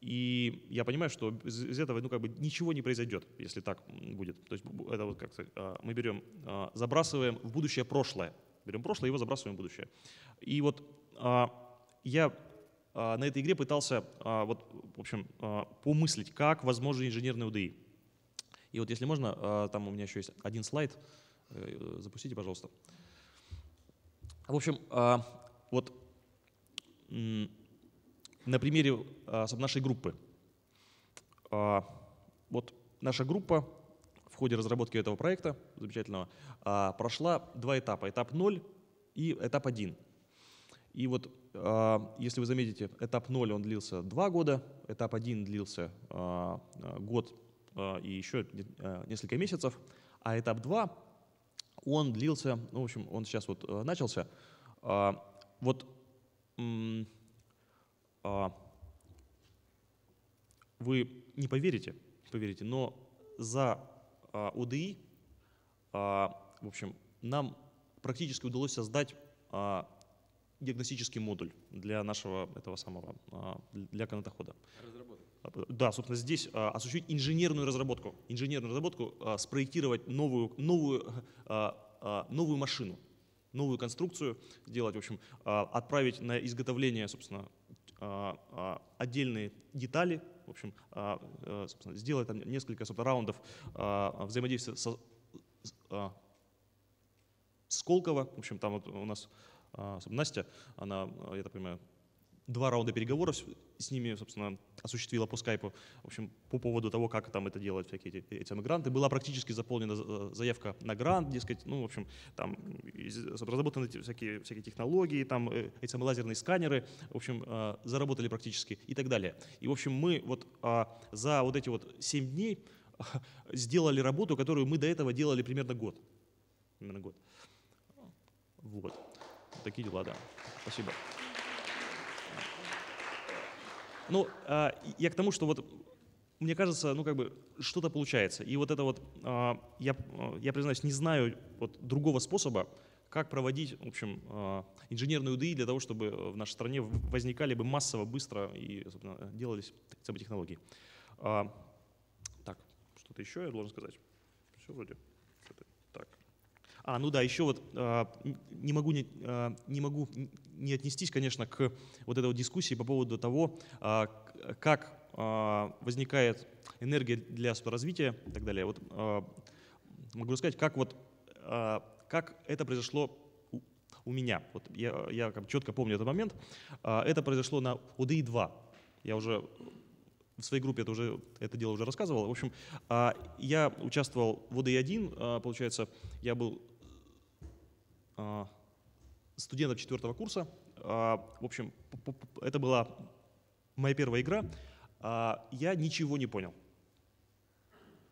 И я понимаю, что из этого ну, как бы ничего не произойдет, если так будет. То есть это вот как сказать, а, мы берем, а, забрасываем в будущее прошлое. Берем прошлое, его забрасываем в будущее. И вот я на этой игре пытался вот, в общем, помыслить, как возможны инженерные УДИ. И вот если можно, там у меня еще есть один слайд, э, запустите, пожалуйста. В общем, а, вот на примере а, нашей группы. А, Вот наша группа в ходе разработки этого проекта замечательного прошла два этапа. Этап 0 и этап 1. И вот, если вы заметите, этап 0 он длился два года, этап 1 длился год и еще не- несколько месяцев, а этап 2 он длился, ну, в общем, он сейчас вот э, начался. А, Вот а, вы не поверите, поверите, но за ОДИ, а, в общем, нам практически удалось создать диагностический модуль для нашего этого самого, для канатохода. А, Да, собственно, здесь а, осуществить инженерную разработку, инженерную разработку, а, спроектировать новую, новую, а, новую машину, новую конструкцию сделать, в общем, отправить на изготовление, собственно, отдельные детали, в общем, э, собственно, сделать там несколько собственно, раундов взаимодействия со, Сколково, в общем, там вот у нас Настя, она, я так понимаю, два раунда переговоров с- ними, собственно, осуществила по скайпу, в общем, по поводу того, как там это делают всякие эти, эти гранты. Была практически заполнена за- заявка на грант, дескать, ну, в общем, там разработаны всякие, всякие технологии, там э, эти самые лазерные сканеры, в общем, э, заработали практически и так далее. И, в общем, мы вот а, за вот эти вот 7 дней сделали работу, которую мы до этого делали примерно год. Примерно год. Вот. Такие дела, да. Спасибо. Ну, а, я к тому, что вот мне кажется, ну как бы что-то получается. И вот это вот, а, я, я признаюсь, не знаю вот другого способа, как проводить, в общем, а, инженерную УДИ для того, чтобы в нашей стране возникали бы массово, быстро и, делались эти самые технологии. А, Так, что-то еще я должен сказать? Все вроде. Так. А, ну да, еще вот а, не могу не, не могу не отнестись, конечно, к вот этой вот дискуссии по поводу того, а, как а, возникает энергия для развития и так далее. Вот а, могу рассказать, как вот как это произошло у, меня. Вот я, я как четко помню этот момент. Это произошло на ОДИ-2. Я уже в своей группе это уже это дело уже рассказывал. В общем, я участвовал в ОДИ-1, а, получается, я был студентом четвертого курса. А, В общем, это была моя первая игра. А, Я ничего не понял.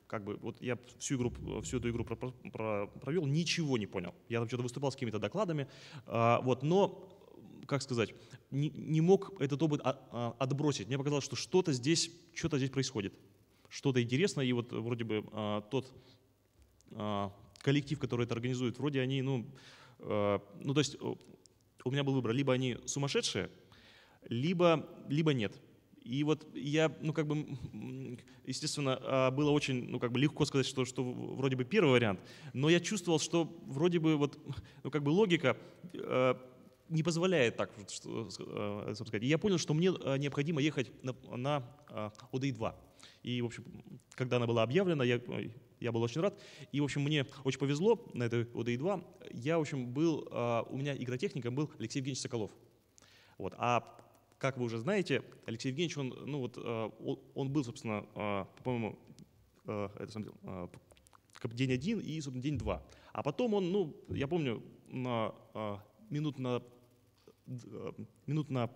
Как бы вот я всю игру, всю эту игру про- про- провел, ничего не понял. Я там что-то выступал с какими-то докладами, а, вот, но как сказать, не, не мог этот опыт отбросить. Мне показалось, что что-то здесь, что-то здесь происходит, что-то интересное, и вот вроде бы тот коллектив, который это организует, вроде они, ну, ну то есть у меня был выбор, либо они сумасшедшие, либо, либо нет. И вот я, ну как бы, естественно, а, было очень, ну как бы легко сказать, что, что вроде бы первый вариант, но я чувствовал, что вроде бы вот, ну как бы логика э, не позволяет так, что, э, сказать. И я понял, что мне э, необходимо ехать на, на э, ОДИ-2. И, в общем, когда она была объявлена, я, я был очень рад. И, в общем, мне очень повезло на этой ОДИ-2. Я, в общем, был, э, у меня игротехником был Алексей Евгеньевич Соколов. Вот. А как вы уже знаете, Алексей Евгеньевич, он, ну вот, э, он- был, собственно, э, по-моему, это бы день один и, собственно, день два. А потом он, ну, я помню, на минут на минут на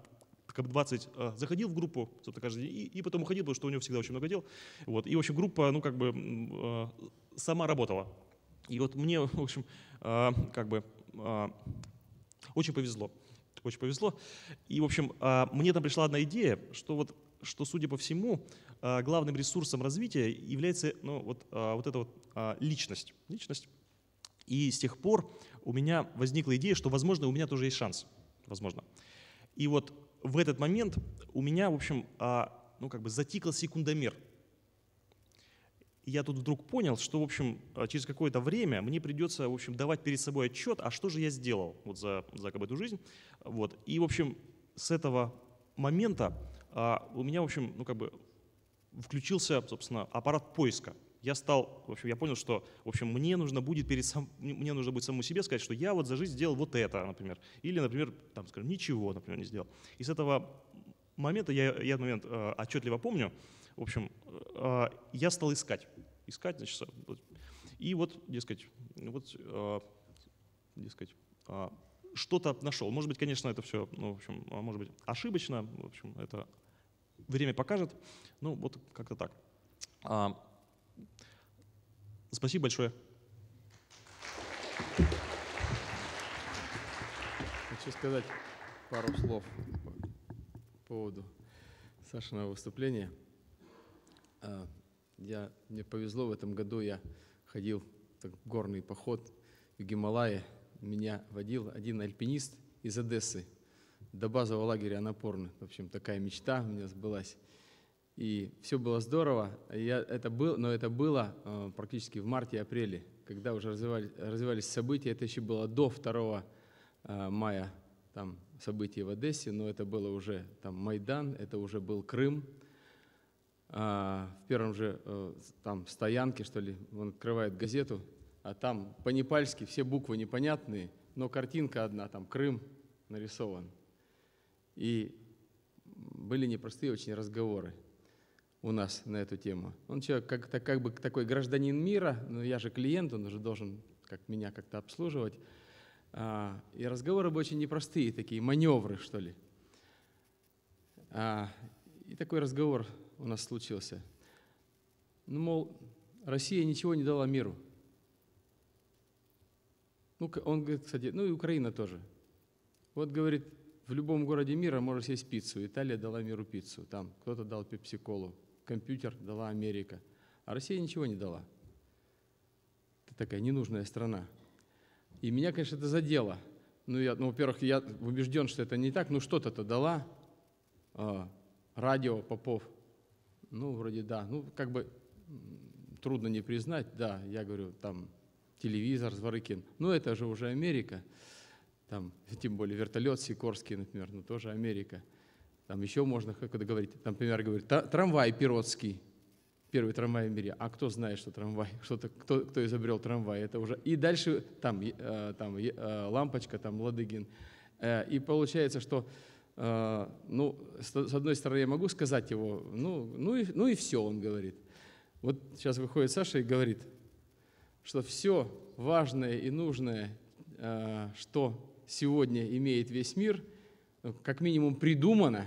как бы 20 э, заходил в группу, собственно, каждый день, и, и потом уходил, потому что у него всегда очень много дел. Вот. И, в общем, группа, ну, как бы э, сама работала. И вот мне, в общем, э, как бы очень повезло. Очень повезло. И, в общем, а, мне там пришла одна идея, что вот, что, судя по всему, а, главным ресурсом развития является ну, вот, а, вот эта вот а, личность. личность. И с тех пор у меня возникла идея, что, возможно, у меня тоже есть шанс. Возможно. И вот в этот момент у меня, в общем, а, ну, как бы затикал секундомер. Я тут вдруг понял, что, в общем, а, через какое-то время мне придется, в общем, давать перед собой отчет, а что же я сделал вот за, за как бы, эту жизнь. Вот. И, в общем, с этого момента а, у меня, в общем, ну, как бы включился, собственно, аппарат поиска. Я стал, в общем, я понял, что, в общем, мне нужно будет перед сам, мне нужно будет самому себе сказать, что я вот за жизнь сделал вот это, например, или, например, там, скажем, ничего, например, не сделал. И с этого момента я, я этот момент э, отчетливо помню. В общем, э, я стал искать, искать, значит, и вот, дескать, вот, э, дескать, э, что-то нашел. Может быть, конечно, это все, ну, в общем, а может быть, ошибочно, в общем, это время покажет. Ну, вот как-то так. Спасибо большое. Хочу сказать пару слов по поводу Сашиного выступления. А, Я, мне повезло, в этом году я ходил в горный поход в Гималае. Меня водил один альпинист из Одессы до базового лагеря Анапорны. В общем, такая мечта у меня сбылась. И все было здорово. Я, это был, но это было э, практически в марте-апреле, когда уже развивались, развивались события. Это еще было до 2 э, мая там, событий в Одессе, но это было уже там Майдан, это уже был Крым. А, в первом же э, там стоянке, что ли, он открывает газету, а там по-непальски все буквы непонятные, но картинка одна, там Крым нарисован. И были непростые очень разговоры у нас на эту тему. Он человек как-то как бы такой гражданин мира, но я же клиент, он уже должен как меня как-то обслуживать. А, и разговоры были очень непростые, такие маневры, что ли. А, и такой разговор у нас случился. Ну, мол, Россия ничего не дала миру. Ну, он говорит, кстати, ну и Украина тоже. Вот, говорит, в любом городе мира можно съесть пиццу. Италия дала миру пиццу. Там кто-то дал пепсиколу. Компьютер дала Америка. А Россия ничего не дала. Это такая ненужная страна. И меня, конечно, это задело. Ну, я, ну во-первых, я убежден, что это не так. Ну, что-то-то дала. А, радио Попов. Ну, вроде да. Ну, как бы трудно не признать. Да, я говорю, там телевизор Зворыкин. Ну, это же уже Америка. Там, тем более вертолет Сикорский, например, ну, тоже Америка. Там еще можно, как это говорить, там, например, говорит, трамвай Пиротский первый трамвай в мире. А кто знает, что трамвай? Что-то, кто, кто изобрел трамвай? Это уже... И дальше там, э, там э, лампочка, там Ладыгин. Э, и получается, что ну, с одной стороны, я могу сказать его, ну, ну, и, ну и все, он говорит. Вот сейчас выходит Саша и говорит, что все важное и нужное, что сегодня имеет весь мир, как минимум придумано,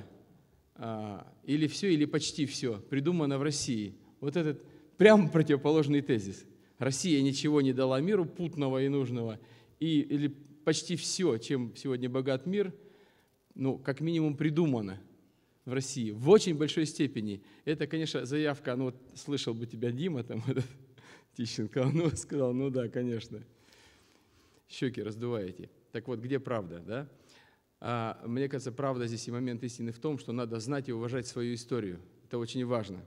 или все, или почти все, придумано в России вот этот прямо противоположный тезис. Россия ничего не дала миру путного и нужного, и, или почти все, чем сегодня богат мир, ну, как минимум придумано в России в очень большой степени. Это, конечно, заявка, ну вот слышал бы тебя Дима, там, этот, Тищенко, он сказал, ну да, конечно, щеки раздуваете. Так вот, где правда, да? А, мне кажется, правда здесь и момент истины в том, что надо знать и уважать свою историю. Это очень важно.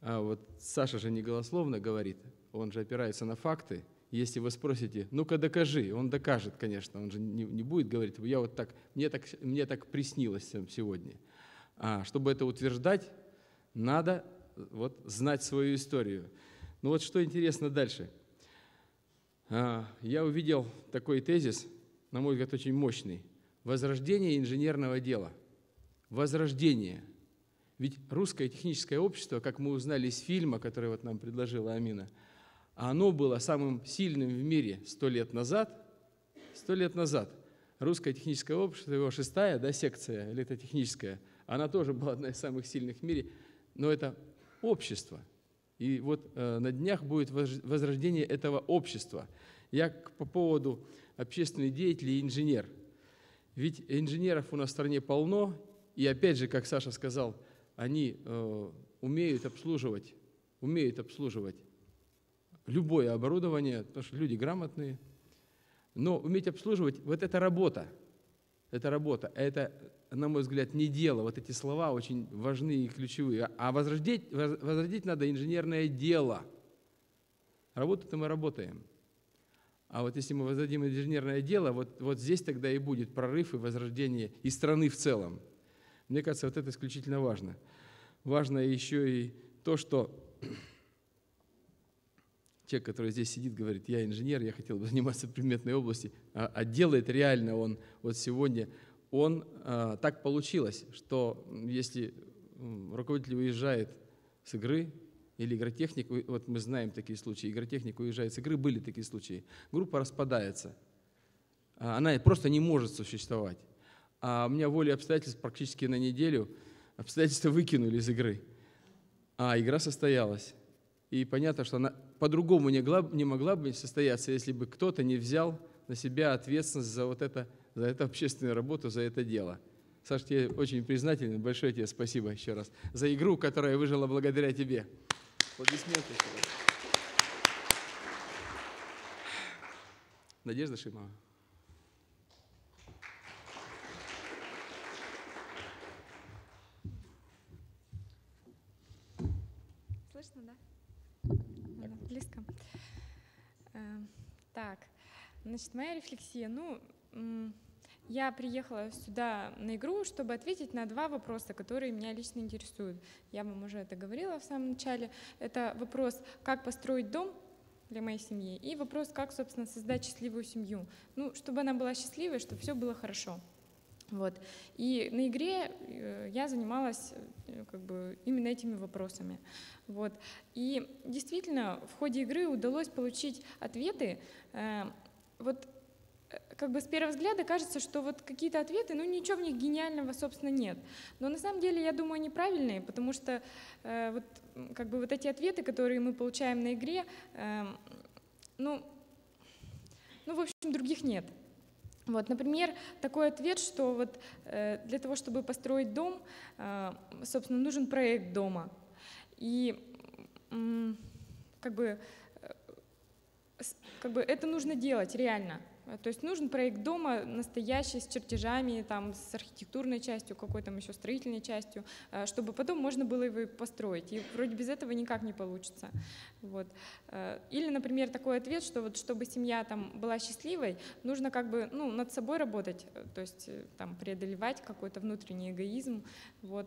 А вот Саша же не голословно говорит, он же опирается на факты. Если вы спросите, ну-ка докажи, он докажет, конечно, он же не, не будет говорить, я вот так, мне так, мне так приснилось сегодня. А чтобы это утверждать, надо вот знать свою историю. Ну вот что интересно дальше. А, я увидел такой тезис, на мой взгляд, очень мощный. Возрождение инженерного дела. Возрождение – ведь русское техническое общество, как мы узнали из фильма, который вот нам предложила Амина, оно было самым сильным в мире сто лет назад. Сто лет назад русское техническое общество, его шестая да, секция электротехническая, она тоже была одна из самых сильных в мире, но это общество. И вот э, на днях будет возрождение этого общества. Я по поводу общественной деятелей и инженер. Ведь инженеров у нас в стране полно, и опять же, как Саша сказал, они э, умеют обслуживать, умеют обслуживать любое оборудование, потому что люди грамотные. Но уметь обслуживать, вот это работа, это работа, это, на мой взгляд, не дело. Вот эти слова очень важны и ключевые. А возродить, возродить надо инженерное дело. Работу-то мы работаем. А вот если мы возродим инженерное дело, вот, вот здесь тогда и будет прорыв и возрождение и страны в целом. Мне кажется, вот это исключительно важно. Важно еще и то, что человек, который здесь сидит, говорит, я инженер, я хотел бы заниматься предметной области, а, а делает реально он вот сегодня, он а, так получилось, что если руководитель уезжает с игры, или игротехник, вот мы знаем такие случаи, игротехник уезжает с игры, были такие случаи, группа распадается, а, она просто не может существовать а у меня волей обстоятельств практически на неделю обстоятельства выкинули из игры. А игра состоялась. И понятно, что она по-другому не, могла, не могла бы состояться, если бы кто-то не взял на себя ответственность за вот это, за эту общественную работу, за это дело. Саш, тебе очень признателен, большое тебе спасибо еще раз за игру, которая выжила благодаря тебе. Аплодисменты. Надежда Шимова. близко. Э, так, значит, моя рефлексия. Ну, я приехала сюда на игру, чтобы ответить на два вопроса, которые меня лично интересуют. Я вам уже это говорила в самом начале. Это вопрос, как построить дом для моей семьи, и вопрос, как, собственно, создать счастливую семью. Ну, чтобы она была счастливой, чтобы все было хорошо. Вот. И на игре э, я занималась э, как бы именно этими вопросами. Вот. И действительно, в ходе игры удалось получить ответы. э, Вот как бы с первого взгляда кажется, что вот какие-то ответы, ну ничего в них гениального, собственно, нет. Но на самом деле, я думаю, они правильные, потому что э, вот как бы вот эти ответы, которые мы получаем на игре, эм, ну, ну, в общем, других нет. Вот, например, такой ответ, что вот э, для того, чтобы построить дом, э, собственно, нужен проект дома. И м, как бы, э, как бы это нужно делать реально. Э, То есть нужен проект дома настоящий, с чертежами, там, с архитектурной частью, какой там еще строительной частью, э, чтобы потом можно было его построить. И вроде без этого никак не получится. Вот. Э, Или, например, такой ответ, что вот чтобы семья там была счастливой, нужно как бы ну, над собой работать, то есть там преодолевать какой-то внутренний эгоизм. Вот.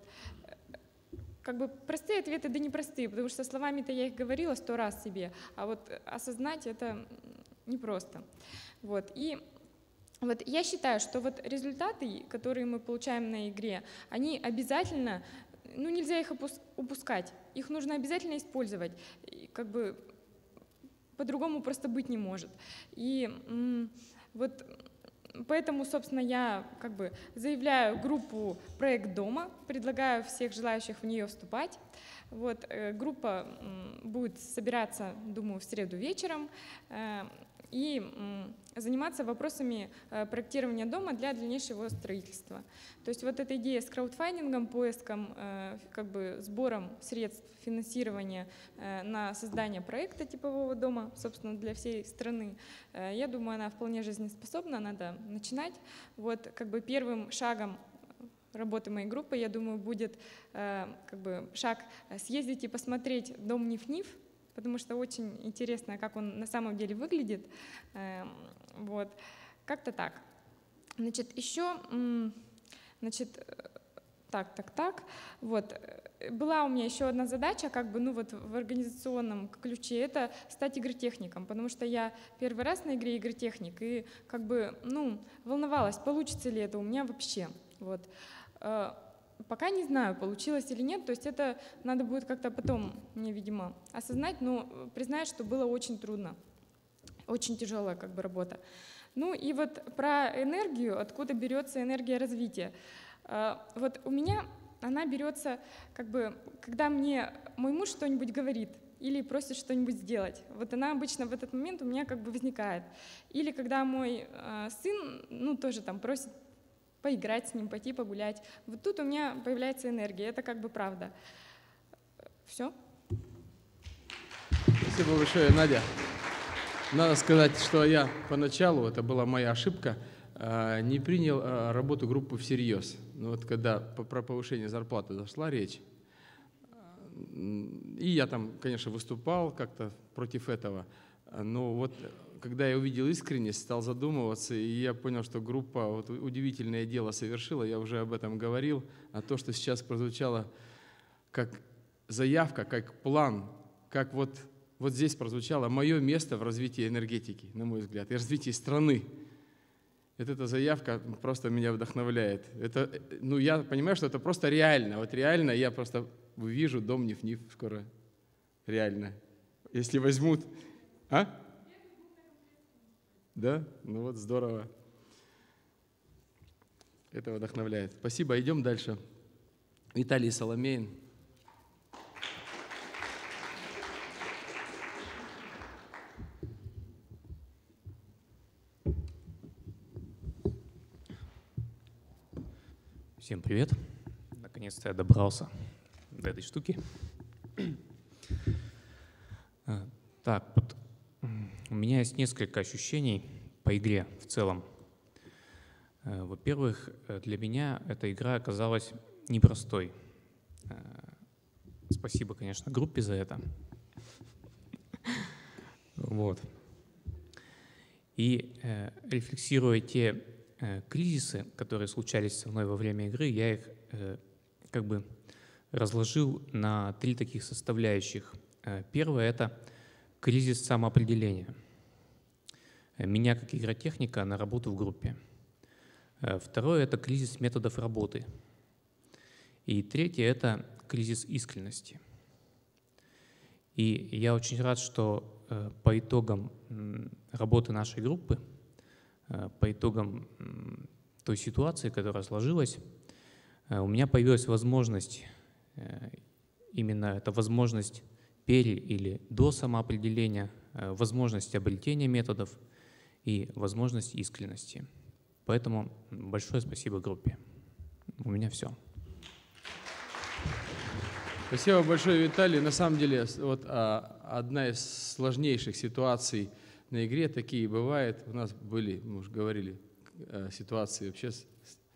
Как бы простые ответы, да непростые, потому что словами-то я их говорила сто раз себе, а вот осознать это непросто. Вот. И вот я считаю, что вот результаты, которые мы получаем на игре, они обязательно, ну нельзя их упускать, их нужно обязательно использовать. Как бы по-другому просто быть не может. И вот поэтому, собственно, я как бы заявляю группу «Проект дома», предлагаю всех желающих в нее вступать. Вот, э, группа будет собираться, думаю, в среду вечером э, и заниматься вопросами э, проектирования дома для дальнейшего его строительства. То есть вот эта идея с краудфандингом, поиском, э, как бы сбором средств финансирования э, на создание проекта типового дома, собственно, для всей страны, я думаю, она вполне жизнеспособна, надо начинать. Вот как бы первым шагом работы моей группы, я думаю, будет как бы шаг съездить и посмотреть дом Ниф-Ниф, потому что очень интересно, как он на самом деле выглядит. Эм, Вот, как-то так. Значит, еще, значит, э, так, так, так. Вот, э, была у меня еще одна задача, как бы, ну вот в организационном ключе, это стать игротехником, потому что я первый раз на игре игротехник и как бы, ну, волновалась, получится ли это у меня вообще. Вот. Пока не знаю, получилось или нет, то есть это надо будет как-то потом мне, видимо, осознать, но э, признать, что было очень трудно, очень тяжелая как бы работа. Ну и вот про энергию, откуда берется энергия развития. Э, Вот у меня она берется, как бы, когда мне мой муж что-нибудь говорит или просит что-нибудь сделать. Вот она обычно в этот момент у меня как бы возникает. Или когда мой э, сын, ну тоже там просит поиграть с ним, пойти погулять. Вот тут у меня появляется энергия, это как бы правда. Все. Спасибо большое, Надя. Надо сказать, что я поначалу, это была моя ошибка, э, не принял э, работу группы всерьез. Но вот когда про повышение зарплаты зашла речь, э, и я там, конечно, выступал как-то против этого, но вот когда я увидел искренность, стал задумываться, и я понял, что группа вот удивительное дело совершила, я уже об этом говорил, а то, что сейчас прозвучало как заявка, как план, как вот, вот здесь прозвучало мое место в развитии энергетики, на мой взгляд, и развитии страны. Вот эта заявка просто меня вдохновляет. Это, ну, я понимаю, что это просто реально. Вот реально я просто увижу дом Ниф-Ниф скоро. Реально. Если возьмут... А? Да? Ну вот здорово. Это вдохновляет. Спасибо. Идем дальше. Виталий Соломеин. Всем привет. Наконец-то я добрался до этой штуки. А, Так, вот м, у меня есть несколько ощущений по игре в целом. Э, Во-первых, э, для меня эта игра оказалась непростой. Э, Спасибо, конечно, группе за это. Вот. И э, рефлексируя те э, кризисы, которые случались со мной во время игры, я их э, как бы разложил на три таких составляющих. Э, Первое — это кризис самоопределения. Меня как игротехника на работу в группе. Э, Второе – это кризис методов работы. И третье – это кризис искренности. И я очень рад, что э, по итогам работы нашей группы, э, по итогам той ситуации, которая сложилась, у меня появилась возможность, именно эта возможность пере или до самоопределения, э, возможность обретения методов и возможность искренности. Поэтому большое спасибо группе. У меня все. Спасибо большое, Виталий. На самом деле, вот а, одна из сложнейших ситуаций на игре, такие бывает. У нас были, мы уже говорили, э, ситуации вообще с,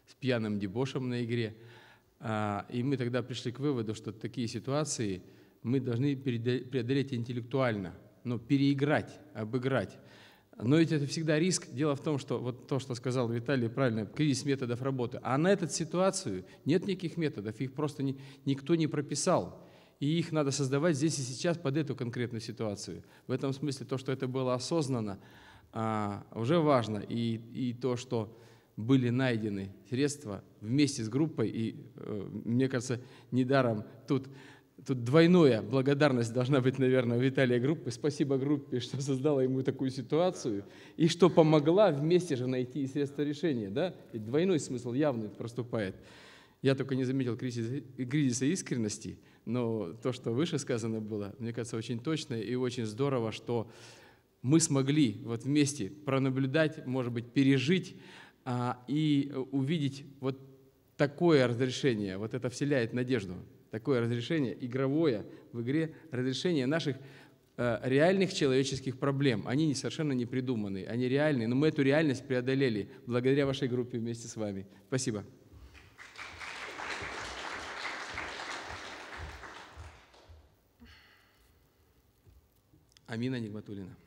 с пьяным дебошем на игре. А, и мы тогда пришли к выводу, что такие ситуации мы должны преодолеть интеллектуально, но переиграть, обыграть. Но ведь это всегда риск. Дело в том, что вот то, что сказал Виталий правильно, кризис методов работы. А на эту ситуацию нет никаких методов, их просто ни- никто не прописал. И их надо создавать здесь и сейчас под эту конкретную ситуацию. В этом смысле то, что это было осознанно, а, уже важно. И, и то, что были найдены средства вместе с группой, и э, мне кажется, недаром тут Тут двойная благодарность должна быть, наверное, у Виталия группы. Спасибо группе, что создала ему такую ситуацию и что помогла вместе же найти средства решения. Да? Ведь двойной смысл явный проступает. Я только не заметил кризиса искренности, но то, что выше сказано было, мне кажется, очень точно и очень здорово, что мы смогли вот вместе пронаблюдать, может быть, пережить а, и увидеть вот такое разрешение. Вот это вселяет надежду. Такое разрешение игровое в игре, разрешение наших э, реальных человеческих проблем. Они не, совершенно не придуманные, они реальные, но мы эту реальность преодолели благодаря вашей группе вместе с вами. Спасибо. Амина Нигматулина.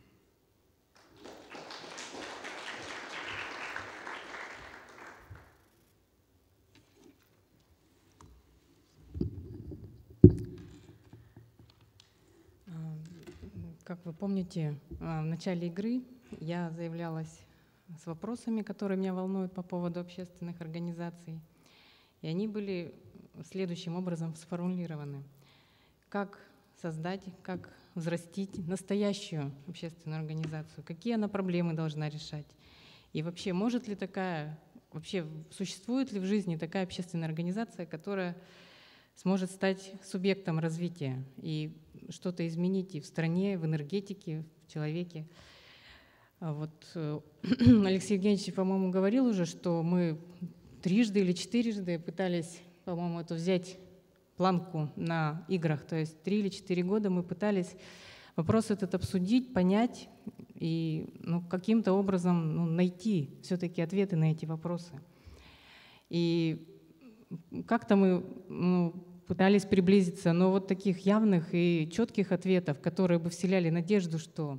А, Как вы помните, а, в начале игры я заявлялась с вопросами, которые меня волнуют по поводу общественных организаций. И они были следующим образом сформулированы. Как создать, как взрастить настоящую общественную организацию? Какие она проблемы должна решать? И вообще, может ли такая, вообще существует ли в жизни такая общественная организация, которая сможет стать субъектом развития и что-то изменить и в стране, в энергетике, в человеке. А Вот э, Алексей Евгеньевич, по-моему, говорил уже, что мы трижды или четырежды пытались, по-моему, это взять планку на играх, то есть три или четыре года мы пытались вопрос этот обсудить, понять и ну, каким-то образом ну, найти все-таки ответы на эти вопросы. И как-то мы ну, пытались приблизиться, но вот таких явных и четких ответов, которые бы вселяли надежду, что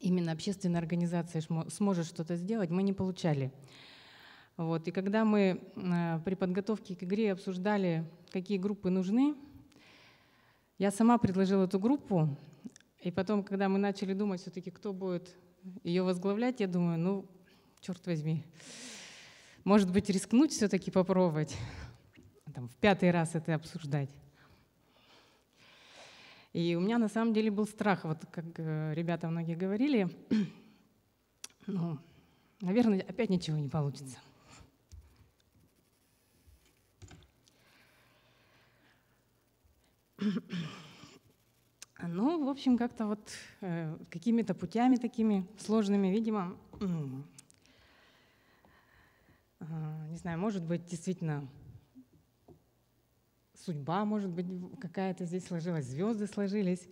именно общественная организация сможет что-то сделать, мы не получали. Вот. И когда мы э, при подготовке к игре обсуждали, какие группы нужны, я сама предложила эту группу, и потом, когда мы начали думать все-таки, кто будет ее возглавлять, я думаю, ну, черт возьми, может быть, рискнуть все-таки попробовать там, в пятый раз это обсуждать. И у меня на самом деле был страх, вот как э, ребята многие говорили, ну, наверное, опять ничего не получится. Ну, в общем, как-то вот э, какими-то путями такими сложными, видимо, а, не знаю, может быть, действительно судьба, может быть, какая-то здесь сложилась, звезды сложились.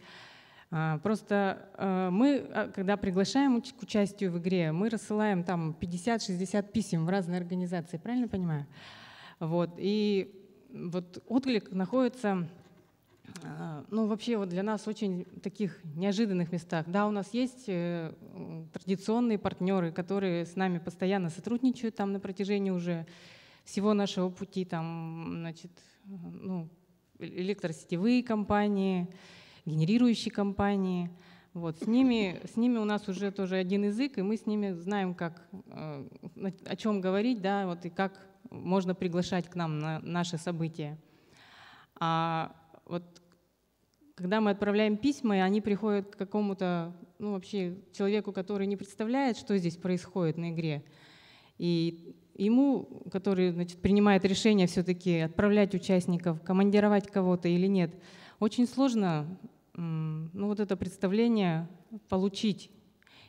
А, Просто э, мы, а, когда приглашаем к участию в игре, мы рассылаем там 50-60 писем в разные организации, правильно понимаю? Вот. И вот отклик находится, а, ну, вообще вот для нас очень таких неожиданных местах. Да, у нас есть э, традиционные партнеры, которые с нами постоянно сотрудничают там на протяжении уже всего нашего пути, там, значит, ну, электросетевые компании, генерирующие компании. Вот, с, ними, с ними у нас уже тоже один язык, и мы с ними знаем, как, э, о чем говорить, да, вот, и как можно приглашать к нам на наши события. А вот когда мы отправляем письма, и они приходят к какому-то, ну вообще, человеку, который не представляет, что здесь происходит на игре, и ему, который значит, принимает решение все-таки отправлять участников, командировать кого-то или нет, очень сложно ну, вот это представление получить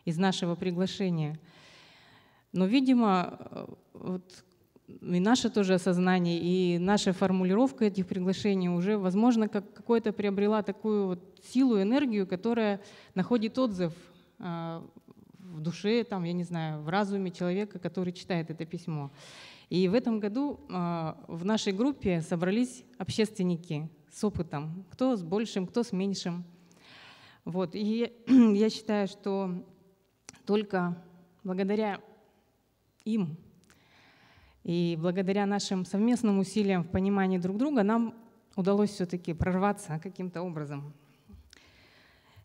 из нашего приглашения. Но, видимо, э, вот и наше тоже осознание, и наша формулировка этих приглашений уже, возможно, как какое-то приобрела такую вот силу, энергию, которая находит отзыв э, в душе, там, я не знаю, в разуме человека, который читает это письмо. И в этом году э, в нашей группе собрались общественники с опытом, кто с большим, кто с меньшим. Вот. И я считаю, что только благодаря им и благодаря нашим совместным усилиям в понимании друг друга нам удалось все-таки прорваться каким-то образом.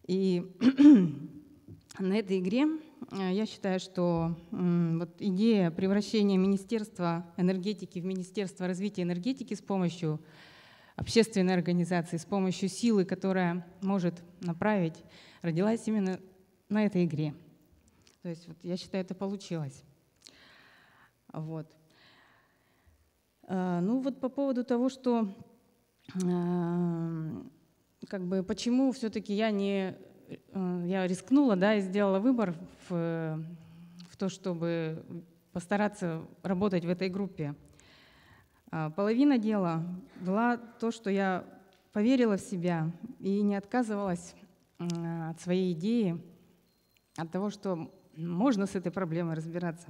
И на этой игре я считаю, что вот идея превращения Министерства энергетики в Министерство развития энергетики с помощью общественной организации, с помощью силы, которая может направить, родилась именно на этой игре. То есть вот я считаю, это получилось. Вот. А, ну вот по поводу того, что а, как бы почему все-таки я не э, я рискнула, да, и сделала выбор в, в то, чтобы постараться работать в этой группе. А, половина дела была то, что я поверила в себя и не отказывалась от своей идеи, от того, что можно с этой проблемой разбираться.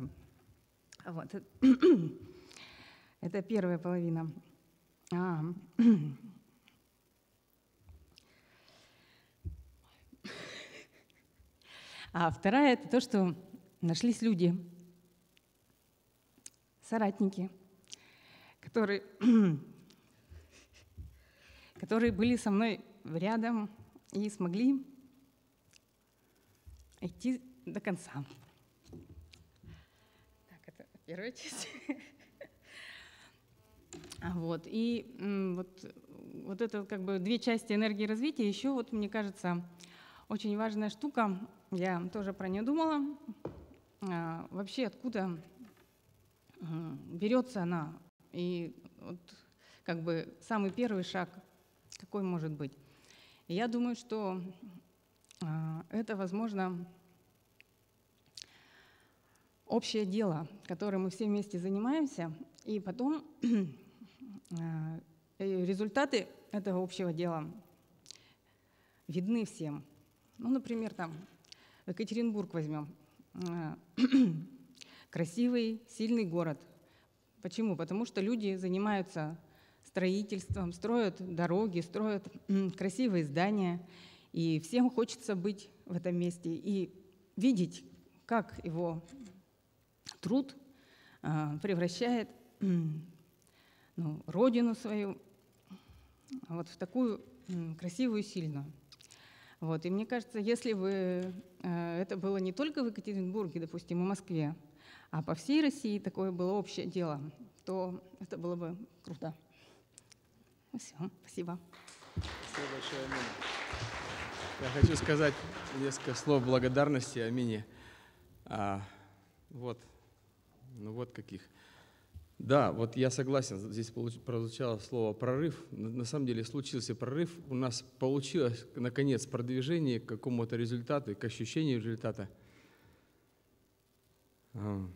Вот. Это первая половина. А. а вторая — это то, что нашлись люди, соратники, которые, которые были со мной рядом и смогли идти до конца. Так, это первая часть. А вот. И вот, вот это как бы две части энергии развития. Еще вот, мне кажется, очень важная штука, я тоже про нее думала, а, вообще откуда берется она. И вот как бы самый первый шаг, какой может быть. Я думаю, что а, это, возможно, общее дело, которым мы все вместе занимаемся, и потом Э, результаты этого общего дела видны всем. Ну, например, там Екатеринбург возьмем. Э, красивый, сильный город. Почему? Потому что люди занимаются строительством, строят дороги, строят красивые здания, и всем хочется быть в этом месте и видеть, как его труд э, превращает ну, родину свою вот в такую красивую, сильную. Вот. И мне кажется, если бы э, это было не только в Екатеринбурге, допустим, и Москве, а по всей России такое было общее дело, то это было бы круто. Ну, все, спасибо. Спасибо большое, Амина. Я хочу сказать несколько слов благодарности Амине. А, вот, ну вот каких. Да, вот я согласен, здесь прозвучало слово «прорыв». На самом деле случился прорыв, у нас получилось, наконец, продвижение к какому-то результату, к ощущению результата. А,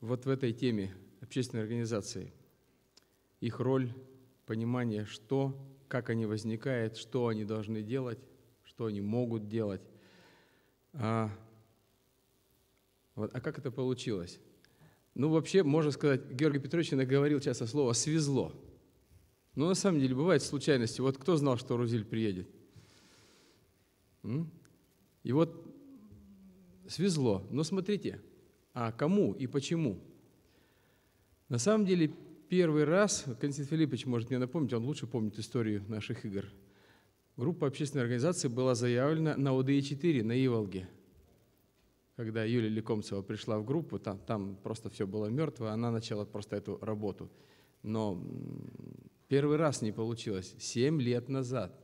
вот в этой теме общественной организации. Их роль, понимание, что, как они возникают, что они должны делать, что они могут делать. А, вот, а как это получилось? Ну, вообще, можно сказать, Георгий Петрович говорил часто слово «свезло». Но на самом деле бывают случайности. Вот кто знал, что Рузиль приедет? И вот свезло. Но смотрите, а кому и почему? На самом деле, первый раз, Константин Филиппович может мне напомнить, он лучше помнит историю наших игр. группа общественной организации была заявлена на ОДИ-4, на Иволге. Когда Юлия Лекомцева пришла в группу, там, там просто все было мертво, она начала просто эту работу. Но первый раз не получилось, семь лет назад.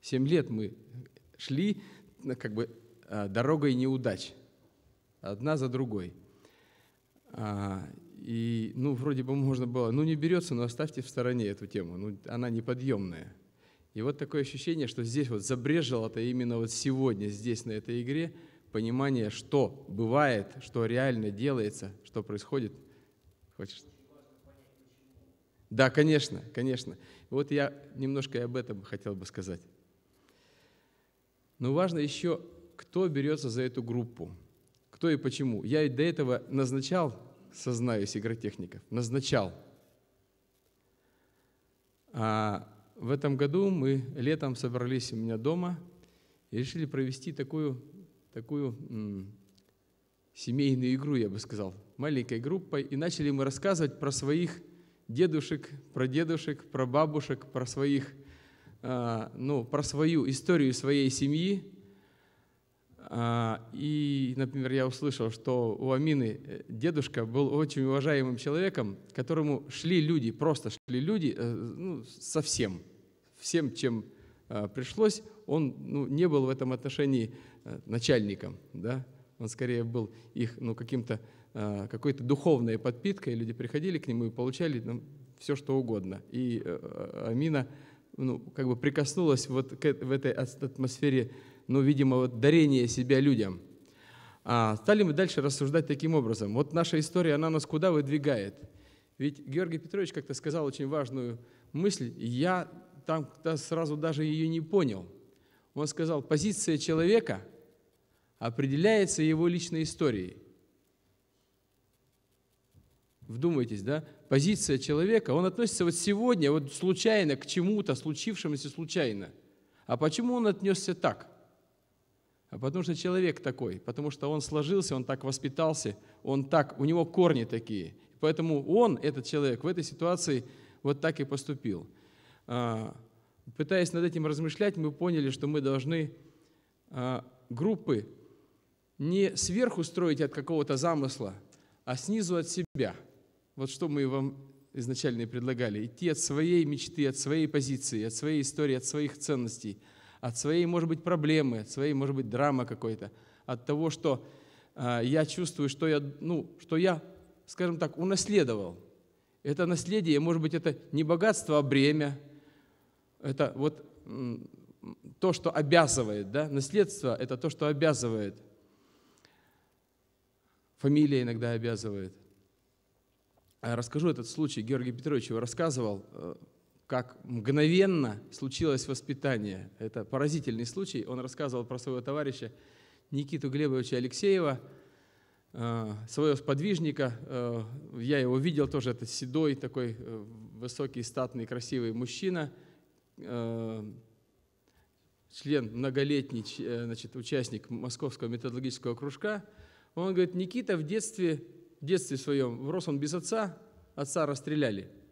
Семь лет мы шли как бы а, дорогой неудач, одна за другой. А, и, ну, вроде бы можно было, ну, не берется, но оставьте в стороне эту тему, ну, она неподъемная. И вот такое ощущение, что здесь вот забрежило это именно вот сегодня, здесь, на этой игре, понимание, что бывает, что реально делается, что происходит. Хочешь? Да, конечно, конечно. Вот я немножко и об этом хотел бы сказать. Но важно еще, кто берется за эту группу, кто и почему. Я ведь до этого назначал сознаюсь, игротехников, назначал. А в этом году мы летом собрались у меня дома и решили провести такую, такую семейную игру, я бы сказал, маленькой группой. И начали мы рассказывать про своих дедушек, про дедушек, про бабушек, про своих, а, ну, про свою историю своей семьи, а, и, например, я услышал, что у Амины э, дедушка был очень уважаемым человеком, которому шли люди, просто шли люди э, ну, совсем, всем, чем а, пришлось. Он ну, не был в этом отношении начальником, да? он скорее был их ну, каким-то, а, какой-то духовной подпиткой. Люди приходили к нему и получали ну, все, что угодно. И Амина ну, как бы прикоснулась вот к, в этой атмосфере ну, видимо, вот дарение себя людям. А стали мы дальше рассуждать таким образом. Вот наша история, она нас куда выдвигает? Ведь Георгий Петрович как-то сказал очень важную мысль, я там сразу даже ее не понял. Он сказал, позиция человека определяется его личной историей. Вдумайтесь, да? Позиция человека, он относится вот сегодня, вот случайно к чему-то, случившемуся случайно. А почему он отнесся так? А потому что человек такой, потому что он сложился, он так воспитался, он так, у него корни такие. Поэтому он, этот человек, в этой ситуации вот так и поступил. А, пытаясь над этим размышлять, мы поняли, что мы должны а, группы не сверху строить от какого-то замысла, а снизу от себя. Вот что мы вам изначально и предлагали. Идти от своей мечты, от своей позиции, от своей истории, от своих ценностей – от своей, может быть, проблемы, от своей, может быть, драмы какой-то, от того, что э, я чувствую, что я, ну, что я, скажем так, унаследовал. Это наследие, может быть, это не богатство, а бремя. Это вот то, что обязывает, да? Наследство – это то, что обязывает. Фамилия иногда обязывает. Расскажу этот случай. Георгий Петрович его рассказывал э, как мгновенно случилось воспитание. Это поразительный случай. Он рассказывал про своего товарища Никиту Глебовича Алексеева, э, своего сподвижника. Э, я его видел тоже, это седой, такой высокий, статный, красивый мужчина, член, многолетний значит, участник Московского методологического кружка. Он говорит, Никита в детстве, в детстве своем, рос он без отца, отца расстреляли –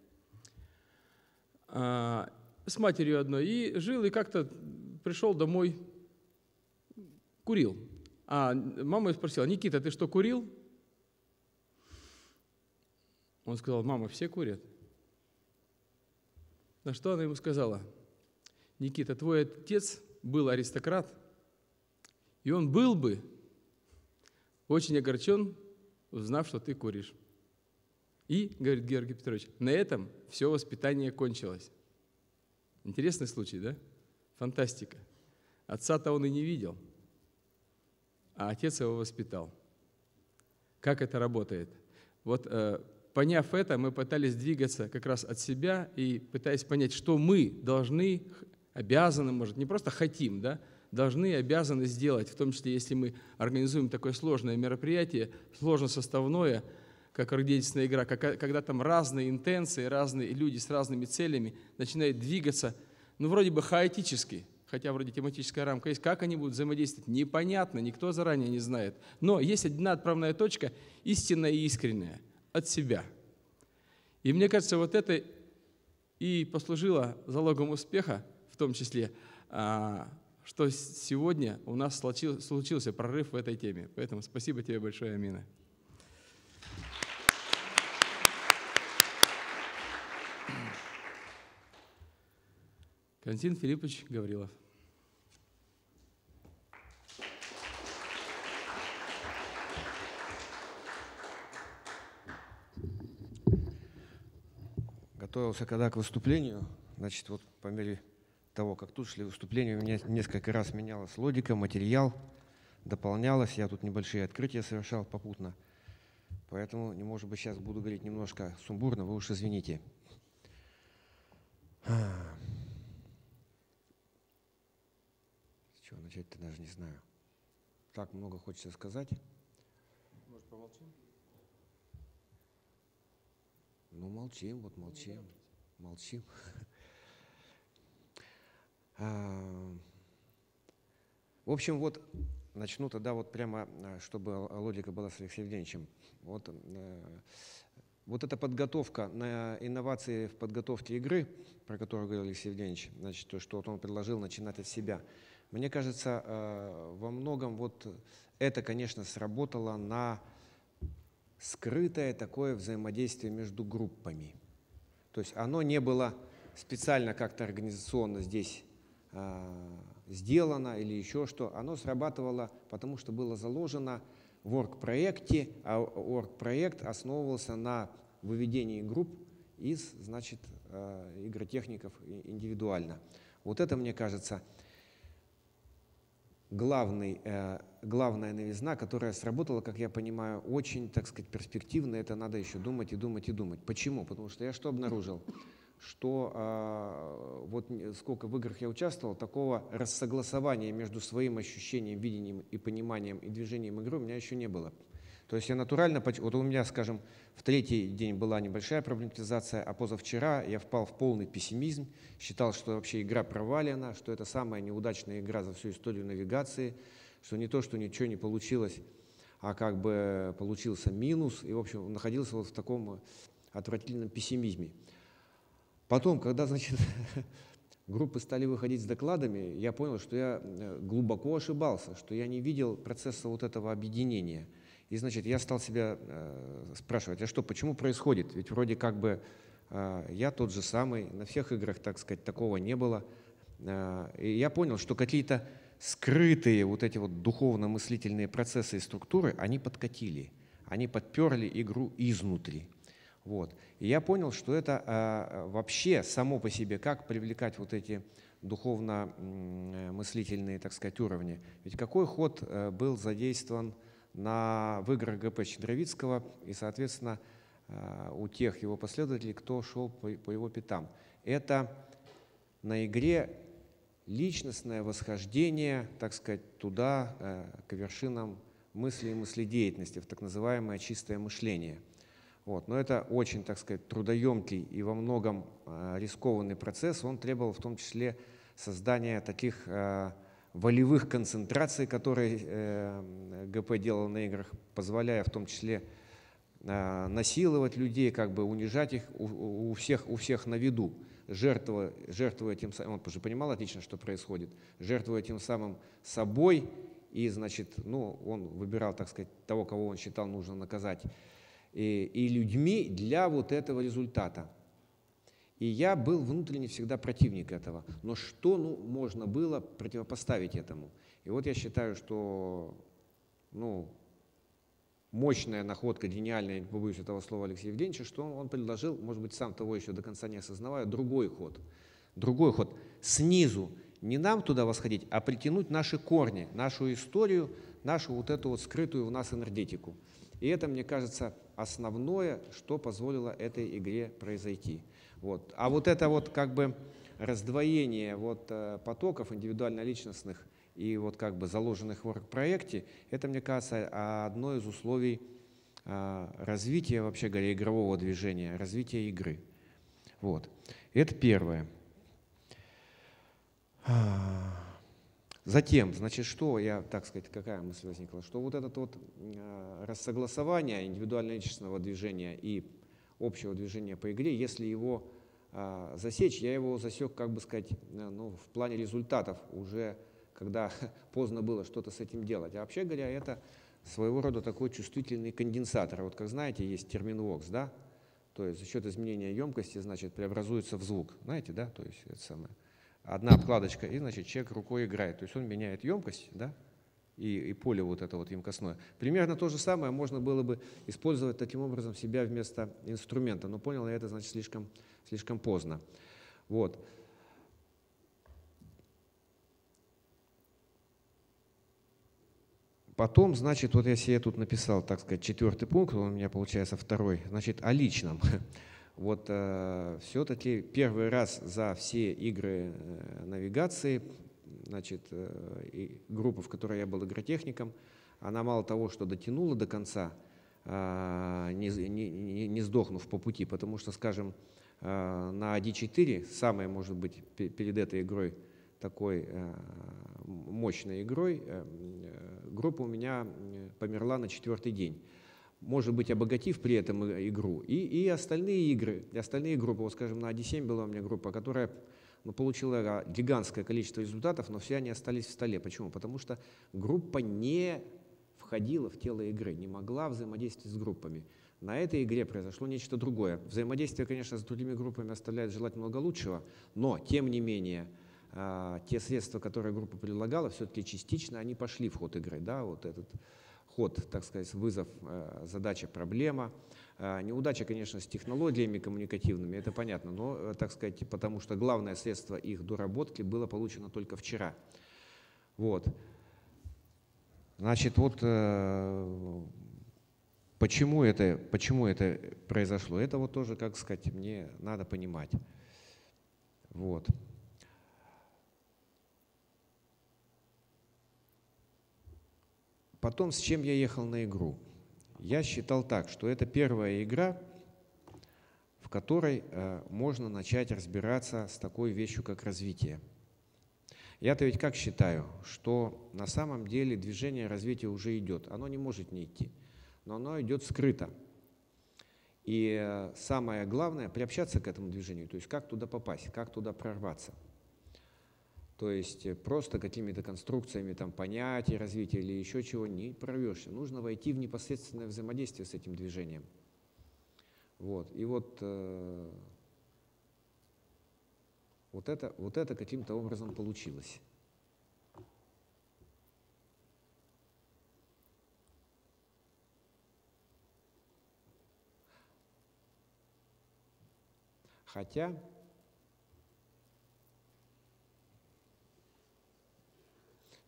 а, с матерью одной и жил, и как-то пришел домой, курил. А мама спросила, Никита, ты что, курил? Он сказал, мама, все курят. На что она ему сказала, Никита, твой отец был аристократ, и он был бы очень огорчен, узнав, что ты куришь. И, говорит Георгий Петрович, на этом все воспитание кончилось. Интересный случай, да? Фантастика. Отца-то он и не видел, а отец его воспитал. Как это работает? Вот э, поняв это, мы пытались двигаться как раз от себя и пытаясь понять, что мы должны, обязаны, может, не просто хотим, да, должны, обязаны сделать, в том числе, если мы организуем такое сложное мероприятие, сложно составное – как рождественная игра, когда там разные интенции, разные люди с разными целями начинают двигаться, ну, вроде бы хаотически, хотя вроде тематическая рамка есть, как они будут взаимодействовать, непонятно, никто заранее не знает. Но есть одна отправная точка, истинная и искренняя, от себя. И мне кажется, вот это и послужило залогом успеха в том числе, а, что сегодня у нас случился прорыв в этой теме. Поэтому спасибо тебе большое, Амина. Константин Филиппович Гаврилов. Готовился когда к выступлению, значит, вот по мере того, как тут шли выступления, у меня несколько раз менялась логика, материал, дополнялось. Я тут небольшие открытия совершал попутно. Поэтому, не может быть, сейчас буду говорить немножко сумбурно, вы уж извините. С чего начать-то даже не знаю. Так много хочется сказать. Может, помолчим? Ну, молчим, вот молчим. Молчим. А, в общем, вот начну тогда вот прямо, а, чтобы логика была с Алексеем Евгеньевичем. Вот, э, вот эта подготовка на инновации в подготовке игры, про которую говорил Алексей Евгеньевич, значит, то, что вот он предложил начинать от себя. Мне кажется, э, во многом вот это, конечно, сработало на скрытое такое взаимодействие между группами. То есть оно не было специально как-то организационно здесь э, сделано или еще что, оно срабатывало, потому что было заложено в орг-проекте, а орг-проект основывался на выведении групп из, значит, э, игротехников индивидуально. Вот это, мне кажется, главный, э, главная новизна, которая сработала, как я понимаю, очень, так сказать, перспективно. Это надо еще думать и думать и думать. Почему? Потому что я что обнаружил? Что э, вот сколько в играх я участвовал, такого рассогласования между своим ощущением, видением и пониманием и движением игры у меня еще не было. То есть я натурально, вот у меня, скажем, в третий день была небольшая проблематизация, а позавчера я впал в полный пессимизм, считал, что вообще игра провалена, что это самая неудачная игра за всю историю навигации, что не то, что ничего не получилось, а как бы получился минус, и, в общем, находился вот в таком отвратительном пессимизме. Потом, когда, значит, группы стали выходить с докладами, я понял, что я э, глубоко ошибался, что я не видел процесса вот этого объединения – и, значит, я стал себя э, спрашивать, а что, почему происходит? Ведь вроде как бы э, я тот же самый, на всех играх, так сказать, такого не было. Э, и я понял, что какие-то скрытые вот эти вот духовно-мыслительные процессы и структуры, они подкатили, они подперли игру изнутри. Вот. И я понял, что это э, вообще само по себе, как привлекать вот эти духовно-мыслительные, так сказать, уровни. Ведь какой ход э, был задействован на, в играх ГП Щедровицкого и, соответственно, э, у тех его последователей, кто шел по, по его пятам. Это на игре личностное восхождение, так сказать, туда, э, к вершинам мысли и мыследеятельности, в так называемое чистое мышление. Вот. Но это очень, так сказать, трудоемкий и во многом э, рискованный процесс. Он требовал в том числе создания таких волевых концентраций, которые э, ГП делал на играх, позволяя в том числе э, насиловать людей, как бы унижать их у, всех, у всех на виду, жертвуя, жертвуя тем самым, он же понимал отлично, что происходит, жертвуя тем самым собой, и, значит, ну, он выбирал, так сказать, того, кого он считал нужно наказать, и, людьми для вот этого результата. И я был внутренне всегда противник этого. Но что ну, можно было противопоставить этому? И вот я считаю, что ну, мощная находка, гениальная, не побоюсь этого слова Алексея Евгеньевича, что он предложил, может быть, сам того еще до конца не осознавая, другой ход. Другой ход. Снизу. Не нам туда восходить, а притянуть наши корни, нашу историю, нашу вот эту вот скрытую в нас энергетику. И это, мне кажется, основное, что позволило этой игре произойти. Вот. А вот это вот как бы раздвоение вот, э, потоков индивидуально-личностных и вот как бы заложенных в проекте, это, мне кажется, одно из условий э, развития вообще говоря, игрового движения, развития игры. Вот. Это первое. Затем, значит, что я, так сказать, какая мысль возникла, что вот это вот э, рассогласование индивидуально-личностного движения и общего движения по игре, если его а, засечь, я его засек, как бы сказать, э, ну, в плане результатов уже, когда поздно было что-то с этим делать. А вообще говоря, это своего рода такой чувствительный конденсатор. Вот как знаете, есть термин ВОКС, да? То есть за счет изменения емкости, значит, преобразуется в звук. Знаете, да? То есть это самое. Одна обкладочка, и, значит, человек рукой играет. То есть он меняет емкость, да? И, и поле вот это вот емкостное. Примерно то же самое можно было бы использовать таким образом себя вместо инструмента. Но понял я это, значит, слишком, слишком поздно. Вот. Потом, значит, вот я себе тут написал, так сказать, четвертый пункт, он у меня получается второй, значит, о личном. Вот э, все-таки первый раз за все игры э, навигации, значит, э, группа, в которой я был игротехником, она мало того, что дотянула до конца, э, не, не, не сдохнув по пути, потому что, скажем, э, на AD4, самой, может быть, перед этой игрой такой мощной игрой, группа у меня померла на четвертый день. Может быть, обогатив при этом игру. И, и остальные игры, и остальные группы, вот скажем, на AD7 была у меня группа, которая ну, получила гигантское количество результатов, но все они остались в столе. Почему? Потому что группа не входила в тело игры, не могла взаимодействовать с группами. На этой игре произошло нечто другое. Взаимодействие, конечно, с другими группами оставляет желать много лучшего, но, тем не менее, а, те средства, которые группа предлагала, все-таки частично они пошли в ход игры. Да? Вот этот ход, так сказать, вызов, э, задача, проблема. А, неудача, конечно, с технологиями коммуникативными, это понятно, но, э, так сказать, потому что главное средство их доработки было получено только вчера. Вот. Значит, вот э, почему это, почему это произошло, это вот тоже, как сказать, мне надо понимать. Вот. Потом, с чем я ехал на игру? Я считал так, что это первая игра, в которой э, можно начать разбираться с такой вещью, как развитие. Я-то ведь как считаю, что на самом деле движение развития уже идет. Оно не может не идти, но оно идет скрыто. И э, самое главное – приобщаться к этому движению, то есть как туда попасть, как туда прорваться – то есть э, просто какими-то конструкциями там, понятий развития или еще чего не прорвешься. Нужно войти в непосредственное взаимодействие с этим движением. Вот. И вот, э, вот, это, вот это каким-то образом получилось. Хотя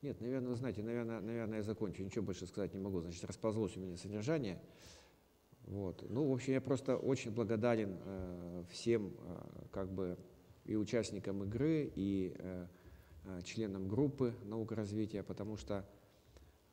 Нет, наверное, вы знаете, наверное, наверное, я закончу, ничего больше сказать не могу. Значит, расползлось у меня содержание. Вот. Ну, в общем, я просто очень благодарен э, всем э, как бы и участникам игры, и э, э, членам группы наука развития, потому что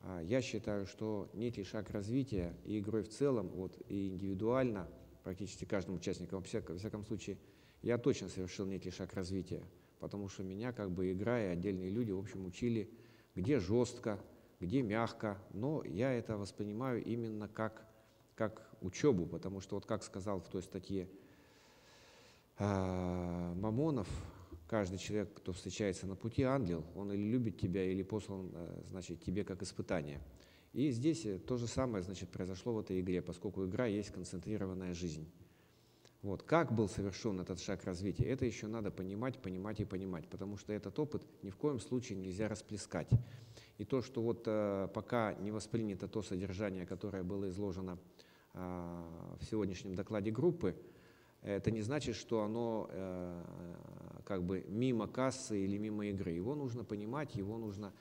э, я считаю, что некий шаг развития и игрой в целом, вот, и индивидуально, практически каждым участником, во всяком, во всяком случае, я точно совершил некий шаг развития, потому что меня как бы игра и отдельные люди, в общем, учили где жестко, где мягко, но я это воспринимаю именно как, как учебу, потому что, вот как сказал в той статье э, Мамонов, каждый человек, кто встречается на пути, ангел, он или любит тебя, или послан, э, значит, тебе как испытание. И здесь то же самое, значит, произошло в этой игре, поскольку игра есть концентрированная жизнь. Вот. Как был совершен этот шаг развития, это еще надо понимать, понимать и понимать, потому что этот опыт ни в коем случае нельзя расплескать. И то, что вот э, пока не воспринято то содержание, которое было изложено э, в сегодняшнем докладе группы, это не значит, что оно э, как бы мимо кассы или мимо игры. Его нужно понимать, его нужно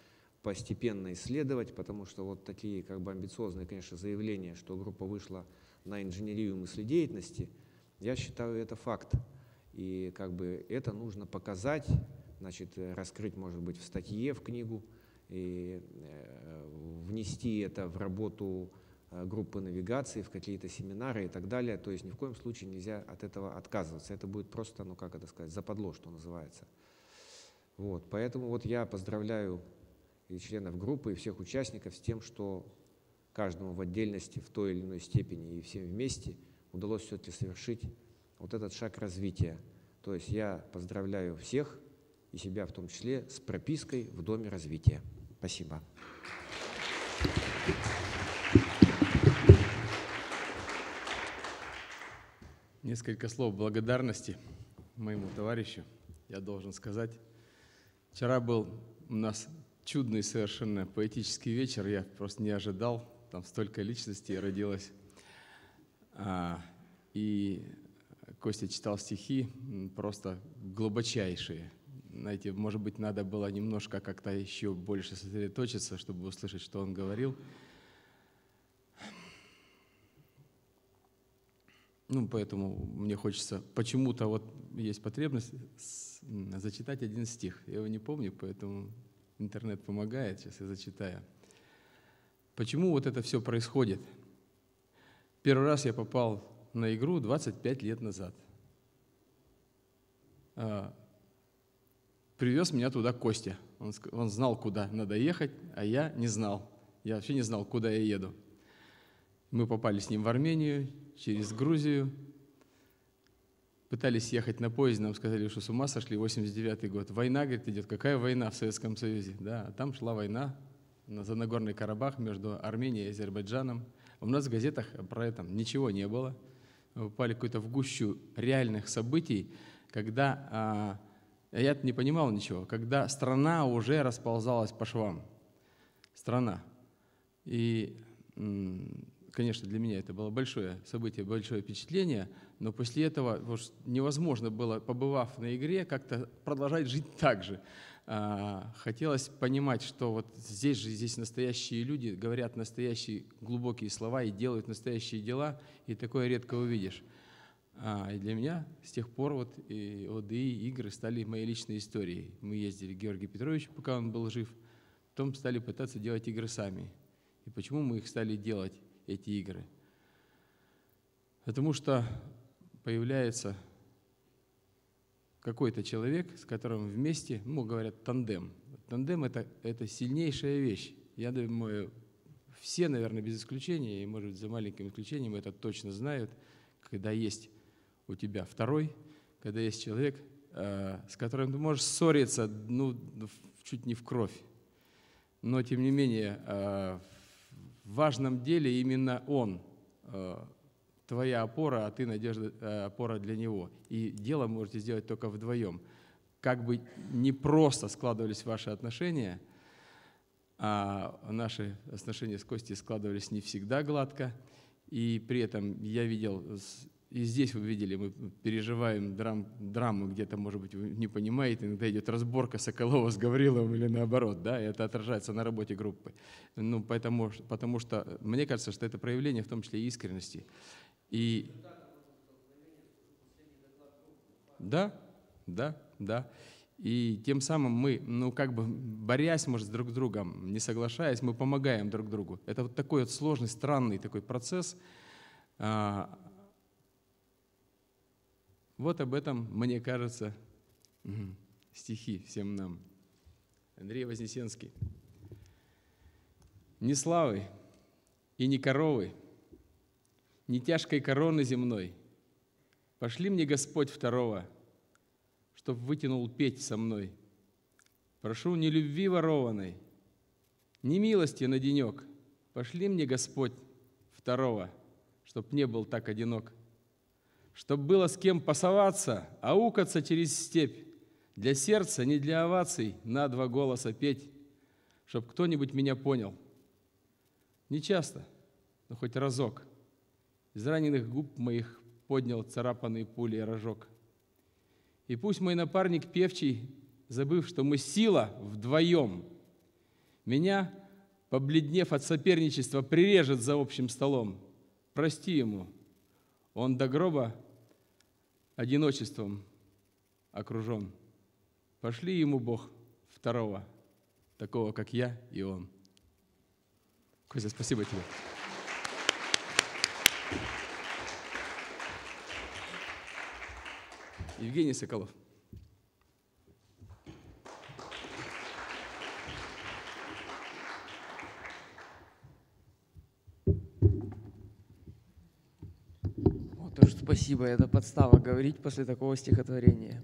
постепенно исследовать, потому что вот такие как бы амбициозные, конечно, заявления, что группа вышла на инженерию мыследеятельности – я считаю, это факт. И как бы это нужно показать, значит, раскрыть, может быть, в статье, в книгу, и э, внести это в работу э, группы навигации, в какие-то семинары и так далее. То есть ни в коем случае нельзя от этого отказываться. Это будет просто, ну как это сказать, западло, что называется. Вот, поэтому вот я поздравляю и членов группы, и всех участников с тем, что каждому в отдельности, в той или иной степени и всем вместе – удалось все-таки совершить вот этот шаг развития. То есть я поздравляю всех, и себя в том числе, с пропиской в Доме развития. Спасибо. Несколько слов благодарности моему товарищу, я должен сказать. Вчера был у нас чудный совершенно поэтический вечер, я просто не ожидал, там столько личностей родилось. А, и Костя читал стихи просто глубочайшие. Знаете, может быть, надо было немножко как-то еще больше сосредоточиться, чтобы услышать, что он говорил. Ну, поэтому мне хочется, почему-то вот есть потребность зачитать один стих. Я его не помню, поэтому интернет помогает, сейчас я зачитаю. Почему вот это все происходит? Первый раз я попал на игру 25 лет назад. А, привез меня туда Костя. Он, знал, куда надо ехать, а я не знал. Я вообще не знал, куда я еду. Мы попали с ним в Армению, через Грузию. Пытались ехать на поезде, нам сказали, что с ума сошли, 89 год. Война, говорит, идет. Какая война в Советском Союзе? Да, а там шла война за Нагорный Карабах между Арменией и Азербайджаном. У нас в газетах про это ничего не было. Мы попали какую-то в гущу реальных событий, когда, а, я не понимал ничего, когда страна уже расползалась по швам. Страна. И конечно, для меня это было большое событие, большое впечатление, но после этого невозможно было, побывав на игре, как-то продолжать жить так же. А, хотелось понимать, что вот здесь же, здесь настоящие люди говорят настоящие глубокие слова и делают настоящие дела, и такое редко увидишь. А, и для меня с тех пор вот и ОДИ, игры стали моей личной историей. Мы ездили к Георгию Петровичу, пока он был жив, потом стали пытаться делать игры сами. И почему мы их стали делать? эти игры. Потому что появляется какой-то человек, с которым вместе, ну, говорят, тандем. Тандем это, – это сильнейшая вещь. Я думаю, все, наверное, без исключения, и, может быть, за маленьким исключением это точно знают, когда есть у тебя второй, когда есть человек, э, с которым ты можешь ссориться, ну, чуть не в кровь. Но, тем не менее, э, в важном деле именно Он, э, твоя опора, а ты надежда, э, опора для Него. И дело можете сделать только вдвоем. Как бы не просто складывались ваши отношения, а наши отношения с Костей складывались не всегда гладко, и при этом я видел и здесь вы видели, мы переживаем драм, драму, где-то, может быть, вы не понимаете, иногда идет разборка Соколова с Гавриловым или наоборот, да, и это отражается на работе группы. Ну, поэтому, потому что мне кажется, что это проявление в том числе искренности. И да, да, да. И тем самым мы, ну, как бы борясь, может, друг с другом, не соглашаясь, мы помогаем друг другу. Это вот такой вот сложный, странный такой процесс, а, вот об этом, мне кажется, стихи всем нам. Андрей Вознесенский. «Ни славы и ни коровы, ни тяжкой короны земной, Пошли мне, Господь, второго, Чтоб вытянул петь со мной. Прошу не любви ворованной, ни милости на денек, Пошли мне, Господь, второго, Чтоб не был так одинок чтобы было с кем пасоваться, аукаться через степь. Для сердца, не для оваций, на два голоса петь, чтоб кто-нибудь меня понял. Не часто, но хоть разок. Из раненых губ моих поднял царапанный пулей рожок. И пусть мой напарник певчий, забыв, что мы сила вдвоем, меня, побледнев от соперничества, прирежет за общим столом. Прости ему, он до гроба одиночеством окружен. Пошли ему Бог второго, такого, как я и он. Костя, спасибо тебе. Евгений Соколов. Тоже спасибо, это подстава говорить после такого стихотворения.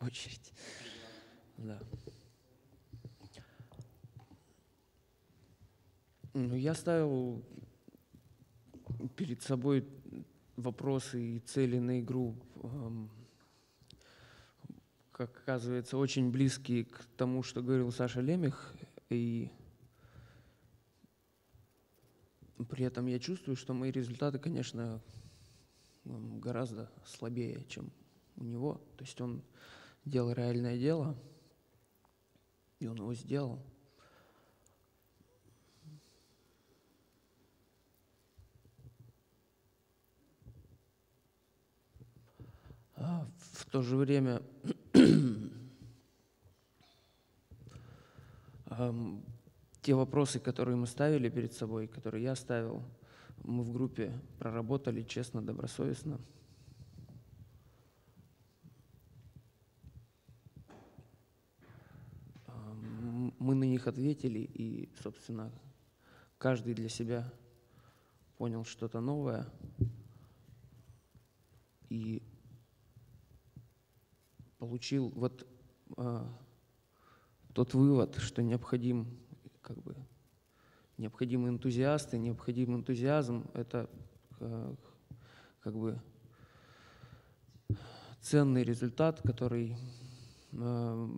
Очередь. Да. Ну, я ставил перед собой вопросы и цели на игру, как оказывается, очень близкие к тому, что говорил Саша Лемех. И при этом я чувствую, что мои результаты, конечно, гораздо слабее, чем у него. То есть он делал реальное дело, и он его сделал. В то же время те вопросы, которые мы ставили перед собой, которые я ставил, мы в группе проработали честно, добросовестно. Мы на них ответили, и, собственно, каждый для себя понял что-то новое. И получил вот а, тот вывод, что необходим как бы необходимы энтузиасты, необходим энтузиазм. Это а, как бы ценный результат, который а,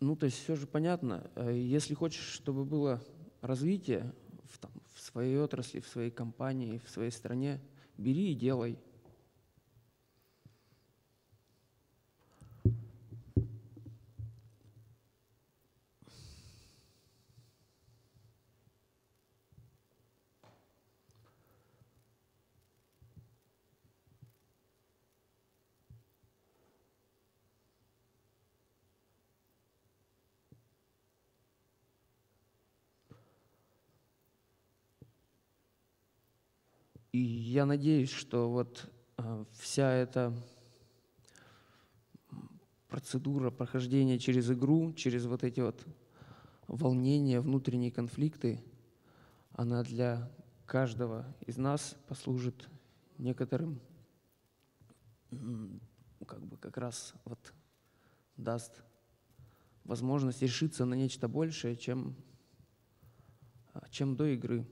ну, то есть все же понятно. Если хочешь, чтобы было развитие в, там, в своей отрасли, в своей компании, в своей стране, бери и делай. И я надеюсь, что вот а, вся эта процедура прохождения через игру, через вот эти вот волнения, внутренние конфликты, она для каждого из нас послужит некоторым, как бы как раз вот даст возможность решиться на нечто большее, чем, а, чем до игры.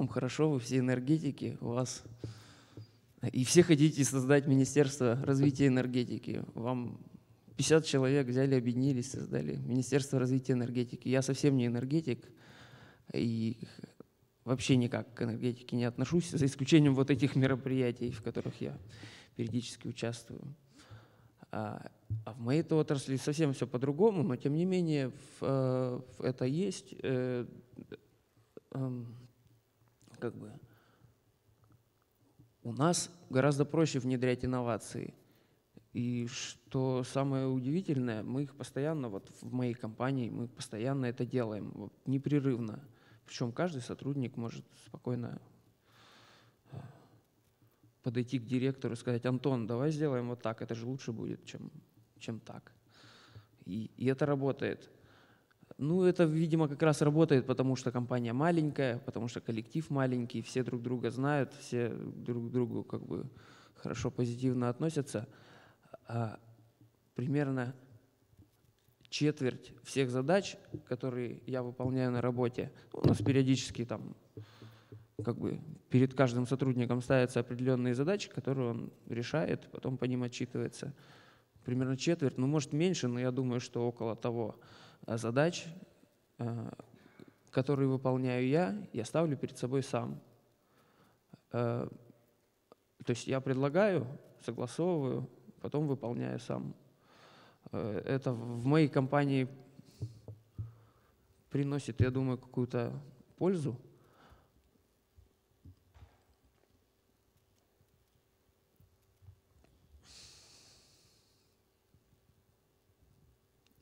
Вам хорошо, вы все энергетики, у вас... И все хотите создать Министерство развития энергетики. Вам 50 человек взяли, объединились, создали Министерство развития энергетики. Я совсем не энергетик и вообще никак к энергетике не отношусь, за исключением вот этих мероприятий, в которых я периодически участвую. А, а в моей отрасли совсем все по-другому, но тем не менее в, э, в это есть. э, эм, как бы у нас гораздо проще внедрять инновации. И что самое удивительное, мы их постоянно, вот в моей компании, мы постоянно это делаем, вот, непрерывно. Причем каждый сотрудник может спокойно э, подойти к директору и сказать, Антон, давай сделаем вот так, это же лучше будет, чем, чем так. И, и это работает. Ну, это, видимо, как раз работает, потому что компания маленькая, потому что коллектив маленький, все друг друга знают, все друг к другу как бы хорошо, позитивно относятся. А примерно четверть всех задач, которые я выполняю на работе, у нас периодически там как бы перед каждым сотрудником ставятся определенные задачи, которые он решает, потом по ним отчитывается. Примерно четверть, ну может меньше, но я думаю, что около того задач, а, которые выполняю я, я ставлю перед собой сам. А, То есть я предлагаю, согласовываю, потом выполняю сам. Э, Это в моей компании приносит, я думаю, какую-то пользу.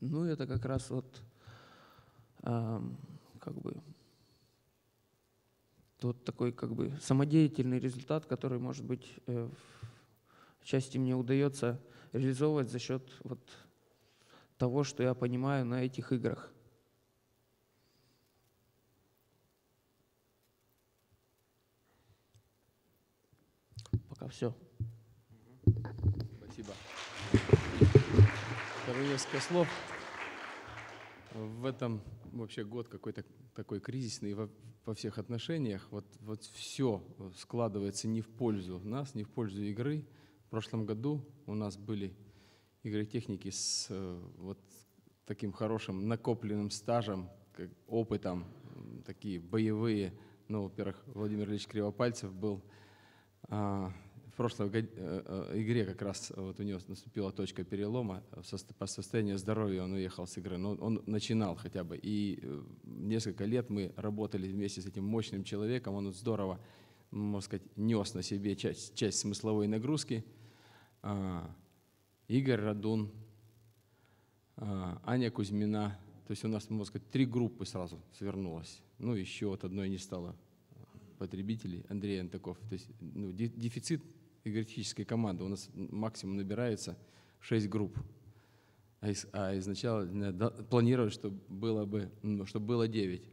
Ну, это как раз вот ам, как бы тот такой как бы самодеятельный результат, который, может быть, э, в части мне удается реализовывать за счет вот того, что я понимаю на этих играх. Пока все. Спасибо. Второе несколько слов. В этом вообще год какой-то такой кризисный во, во всех отношениях. Вот, вот все складывается не в пользу нас, не в пользу игры. В прошлом году у нас были игры техники с э, вот таким хорошим накопленным стажем, как опытом, такие боевые. Ну, во-первых, Владимир Ильич Кривопальцев был а, прошлой э, э, игре как раз вот у него наступила точка перелома. По состоянию здоровья он уехал с игры, но он начинал хотя бы. И несколько лет мы работали вместе с этим мощным человеком. Он здорово, можно сказать, нес на себе часть, часть смысловой нагрузки. А, Игорь Радун, а, Аня Кузьмина. То есть у нас, можно сказать, три группы сразу свернулось. Ну, еще от одной не стало потребителей, Андрей Антаков. То есть ну, дефицит игротехнической команды. У нас максимум набирается 6 групп. А, из, а изначально да, планировали, что было бы, ну, чтобы было 9.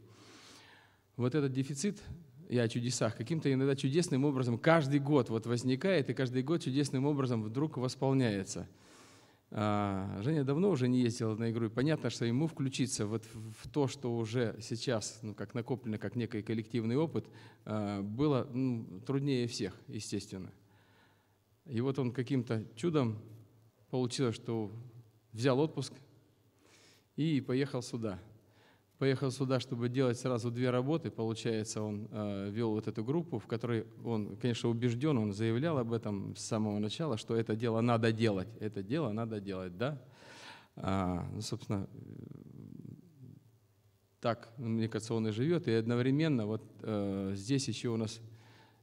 Вот этот дефицит, я о чудесах, каким-то иногда чудесным образом каждый год вот возникает, и каждый год чудесным образом вдруг восполняется. А, Женя давно уже не ездил на игру, и понятно, что ему включиться вот в то, что уже сейчас, ну, как накоплено, как некий коллективный опыт, а, было ну, труднее всех, естественно. И вот он каким-то чудом получилось, что взял отпуск и поехал сюда. Поехал сюда, чтобы делать сразу две работы. Получается, он э, вел вот эту группу, в которой он, конечно, убежден, он заявлял об этом с самого начала, что это дело надо делать. Это дело надо делать, да? А, ну, собственно, так, мне кажется, он и живет. И одновременно вот э, здесь еще у нас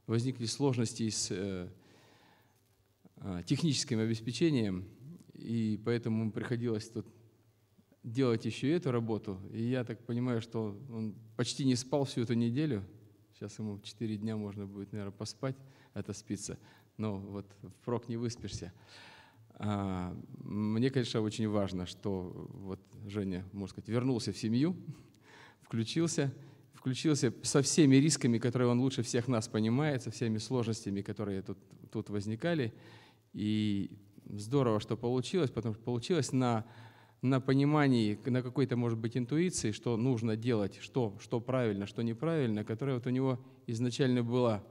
возникли сложности с э, техническим обеспечением, и поэтому приходилось тут делать еще эту работу. И я так понимаю, что он почти не спал всю эту неделю. Сейчас ему 4 дня можно будет, наверное, поспать, это спится. Но вот впрок не выспишься. А, мне, конечно, очень важно, что вот Женя, можно сказать, вернулся в семью, включился, включился со всеми рисками, которые он лучше всех нас понимает, со всеми сложностями, которые тут, тут возникали. И здорово, что получилось, потому что получилось на на понимании, на какой-то, может быть, интуиции, что нужно делать, что, что правильно, что неправильно, которая вот у него изначально была,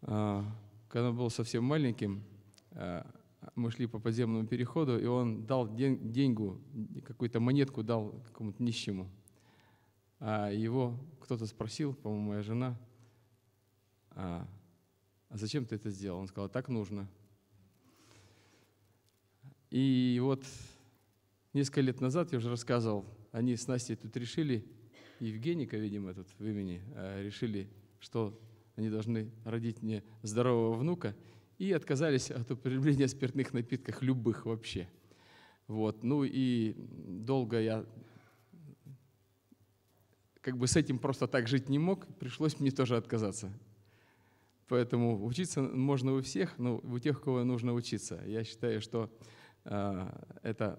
а, когда он был совсем маленьким, а, мы шли по подземному переходу, и он дал день, деньгу, какую-то монетку дал какому-то нищему. А его кто-то спросил, по-моему, моя жена, а, а зачем ты это сделал? Он сказал, так нужно. И вот Несколько лет назад, я уже рассказывал, они с Настей тут решили, Евгеника, видимо, тут в имени, э, решили, что они должны родить мне здорового внука, и отказались от употребления спиртных напитков, любых вообще. Вот. Ну и долго я как бы с этим просто так жить не мог, пришлось мне тоже отказаться. Поэтому учиться можно у всех, но у тех, у кого нужно учиться. Я считаю, что это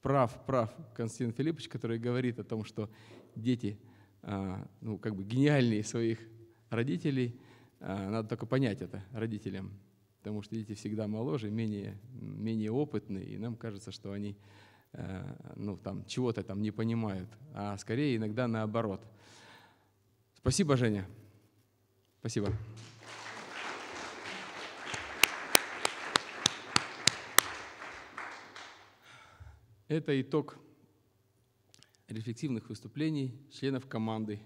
прав, прав Константин Филиппович, который говорит о том, что дети, а, ну, как бы гениальнее своих родителей, надо только понять это родителям, потому что дети всегда моложе, менее, менее опытные, и нам кажется, что они ну, там, чего-то там не понимают, а скорее иногда наоборот. Спасибо, Женя. Спасибо. Это итог рефлективных выступлений членов команды.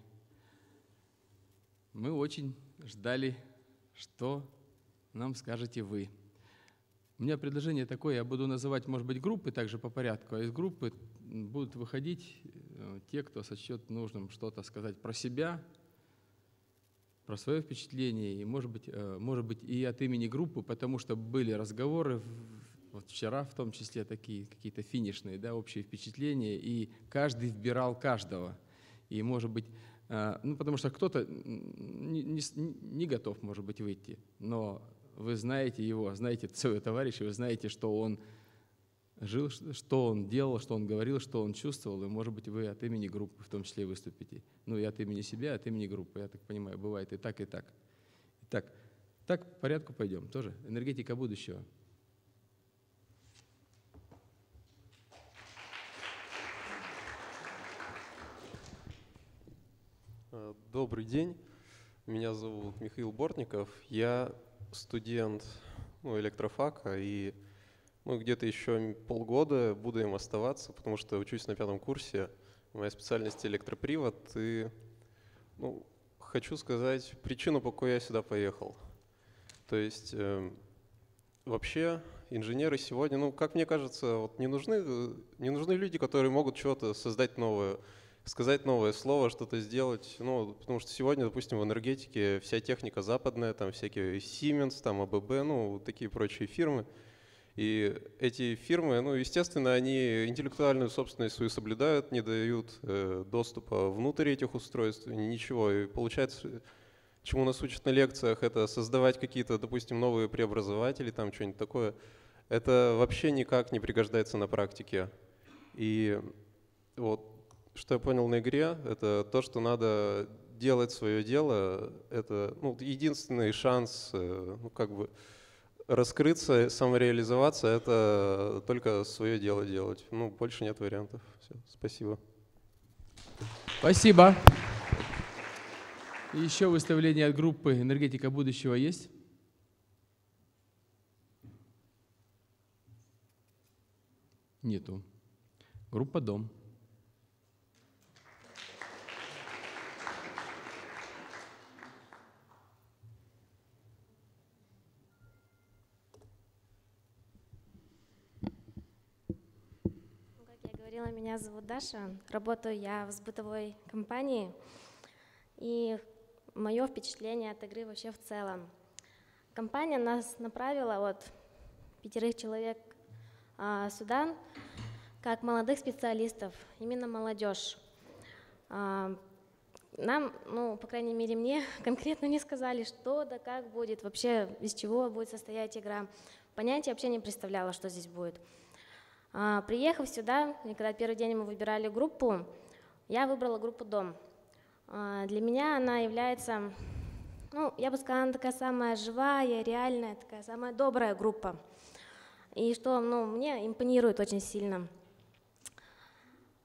Мы очень ждали, что нам скажете вы. У меня предложение такое, я буду называть, может быть, группы также по порядку, а из группы будут выходить э, те, кто сочтет нужным что-то сказать про себя, про свое впечатление, и, может быть, э, может быть, и от имени группы, потому что были разговоры вот вчера в том числе такие какие-то финишные, да, общие впечатления, и каждый вбирал каждого. И, может быть, А, Ну, потому что кто-то не, не не готов, может быть, выйти, но вы знаете его, знаете своего товарища, вы знаете, что он жил, что он делал, что он говорил, что он чувствовал, и, может быть, вы от имени группы в том числе выступите. Ну, и от имени себя, от имени группы, я так понимаю, бывает и так, и так. Итак, так по порядку пойдем. Тоже энергетика будущего. Э, Добрый день. Меня зовут Михаил Бортников. Я студент ну, электрофака и ну, где-то еще полгода буду им оставаться, потому что учусь на пятом курсе. Моя специальность электропривод. И ну, хочу сказать причину, по какой я сюда поехал. То есть эм, вообще инженеры сегодня, ну, как мне кажется, вот не нужны, э, не нужны люди, которые могут что-то создать новое, сказать новое слово, что-то сделать. Ну, потому что сегодня, допустим, в энергетике вся техника западная, там всякие Siemens, там АББ, ну, такие прочие фирмы. И эти фирмы, ну, естественно, они интеллектуальную собственность свою соблюдают, не дают э, доступа внутрь этих устройств, ничего. И получается, чему нас учат на лекциях, это создавать какие-то, допустим, новые преобразователи, там что-нибудь такое. Это вообще никак не пригождается на практике. И вот что я понял на игре, это то, что надо делать свое дело. Это ну, единственный шанс, э, ну, как бы раскрыться, самореализоваться, это только свое дело делать. Ну, больше нет вариантов. Все, спасибо. Спасибо. Еще выставление от группы «Энергетика будущего» есть? Нету. Группа «Дом». Как я говорила, меня зовут Даша. Работаю я в сбытовой компании. И мое впечатление от игры вообще в целом. Компания нас направила, вот, пятерых человек а, сюда, как молодых специалистов, именно молодежь. А, Нам, ну, по крайней мере, мне конкретно не сказали, что да как будет, вообще из чего будет состоять игра. Понятия вообще не представляла, что здесь будет. А, Приехав сюда, и когда первый день мы выбирали группу, я выбрала группу «Дом». А, Для меня она является, ну, я бы сказала, она такая самая живая, реальная, такая самая добрая группа. И что, ну, мне импонирует очень сильно.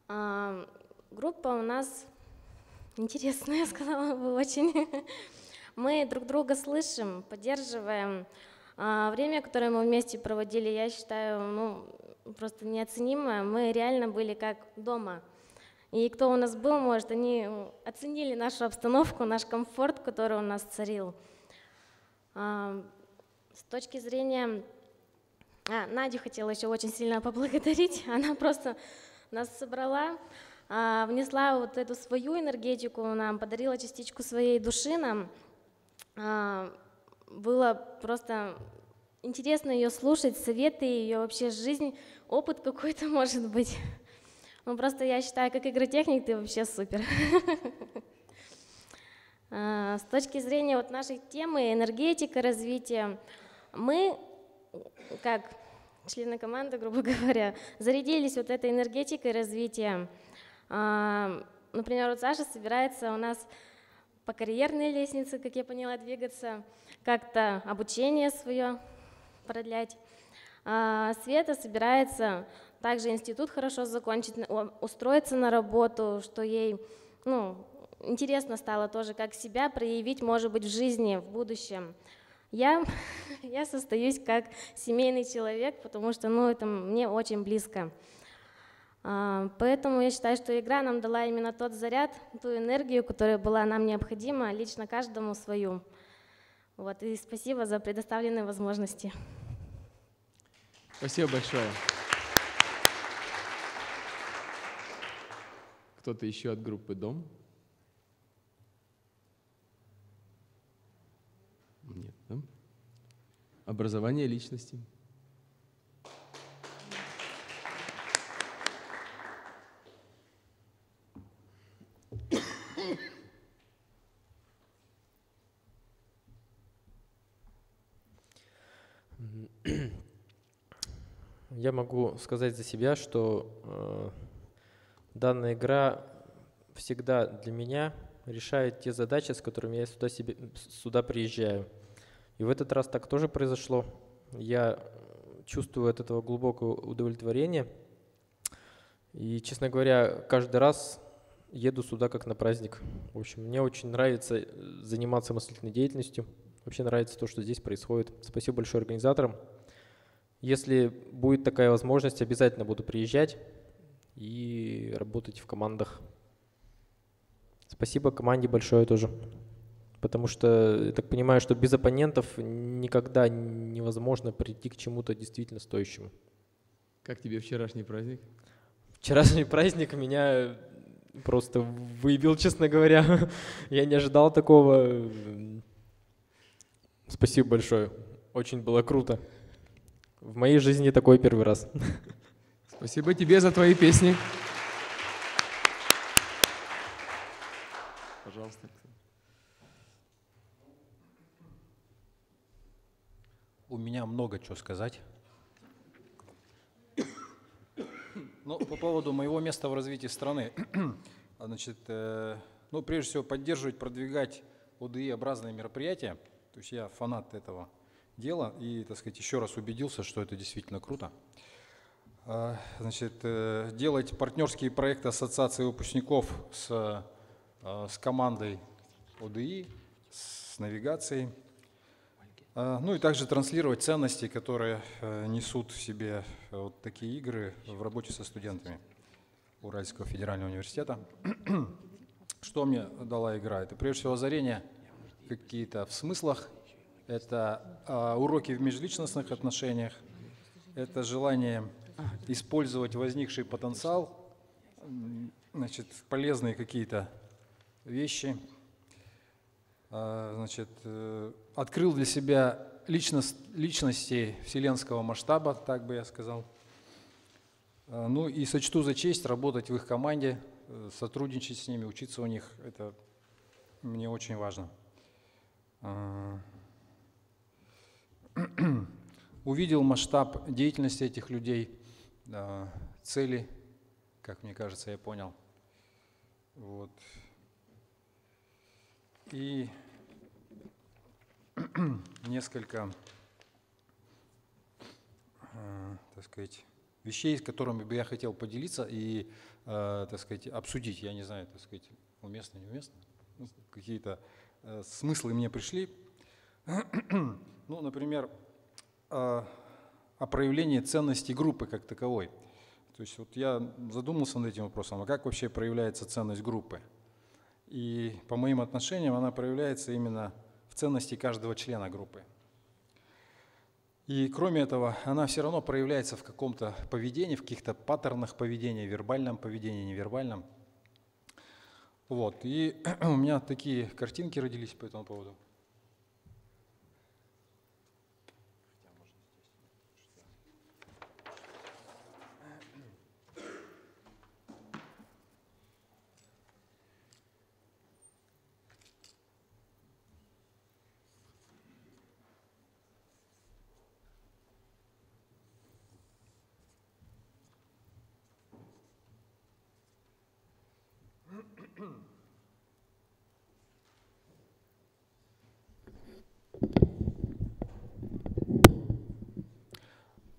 А, Группа у нас интересная, я сказала бы, очень. Мы друг друга слышим, поддерживаем. Время, которое мы вместе проводили, я считаю, ну, просто неоценимое. Мы реально были как дома. И кто у нас был, может, они оценили нашу обстановку, наш комфорт, который у нас царил. А, С точки зрения... А, Надю хотела еще очень сильно поблагодарить. Она просто нас собрала, а, внесла вот эту свою энергетику нам, подарила частичку своей души нам. А, Было просто интересно ее слушать, советы ее, вообще жизнь, опыт какой-то может быть. Ну, просто я считаю, как игротехник ты вообще супер. А, С точки зрения вот нашей темы энергетика, развития, мы, как члены команды, грубо говоря, зарядились вот этой энергетикой развития. А, Например, вот Саша собирается у нас по карьерной лестнице, как я поняла, двигаться, как-то обучение свое продлять. А Света собирается также институт хорошо закончить, устроиться на работу, что ей ну, интересно стало тоже, как себя проявить, может быть, в жизни, в будущем. Я, я состоюсь как семейный человек, потому что ну, это мне очень близко. А, Поэтому я считаю, что игра нам дала именно тот заряд, ту энергию, которая была нам необходима, лично каждому свою. Вот, и спасибо за предоставленные возможности. Спасибо большое. Кто-то еще от группы «Дом»? Нет, да? Образование личности. Я могу сказать за себя, что э, данная игра всегда для меня решает те задачи, с которыми я сюда, себе, сюда приезжаю. И в этот раз так тоже произошло. Я чувствую от этого глубокое удовлетворение. И, честно говоря, каждый раз еду сюда как на праздник. В общем, мне очень нравится э, заниматься мыслительной деятельностью. Вообще нравится то, что здесь происходит. Спасибо большое организаторам. Если будет такая возможность, обязательно буду приезжать и работать в командах. Спасибо команде большое тоже. Потому что я так понимаю, что без оппонентов никогда невозможно прийти к чему-то действительно стоящему. Как тебе вчерашний праздник? Вчерашний праздник меня просто выявил, честно говоря. Я не ожидал такого. Спасибо большое. Очень было круто. В моей жизни такой первый раз. Спасибо тебе за твои песни. Пожалуйста. У меня много чего сказать. Ну, по поводу моего места в развитии страны. Значит, э, ну, прежде всего, поддерживать, продвигать ОДИ-образные мероприятия. То есть я фанат этого дела и, так сказать, еще раз убедился, что это действительно круто. А, Значит, э, делать партнерские проекты Ассоциации выпускников с, э, с командой ОДИ, с навигацией. А, Ну и также транслировать ценности, которые э, несут в себе вот такие игры в работе со студентами Уральского федерального университета. Что мне дала игра? Это прежде всего озарение какие-то в смыслах, это а, уроки в межличностных отношениях, это желание использовать возникший потенциал, значит, полезные какие-то вещи. А, Значит, э, открыл для себя личность, личности вселенского масштаба, так бы я сказал. А, Ну и сочту за честь работать в их команде, э, сотрудничать с ними, учиться у них. Это мне очень важно. А, Увидел масштаб деятельности этих людей, а, цели, как мне кажется, я понял. Вот. И несколько, э, так сказать, вещей, с которыми бы я хотел поделиться и, э, так сказать, обсудить. Я не знаю, так сказать, уместно, неуместно. Ну, Какие-то смыслы мне пришли. Ну, например, о о проявлении ценности группы как таковой. То есть вот я задумался над этим вопросом, а как вообще проявляется ценность группы? И по моим отношениям она проявляется именно в ценности каждого члена группы. И кроме этого, она все равно проявляется в каком-то поведении, в каких-то паттернах поведения, вербальном поведении, невербальном. Вот. И у меня такие картинки родились по этому поводу.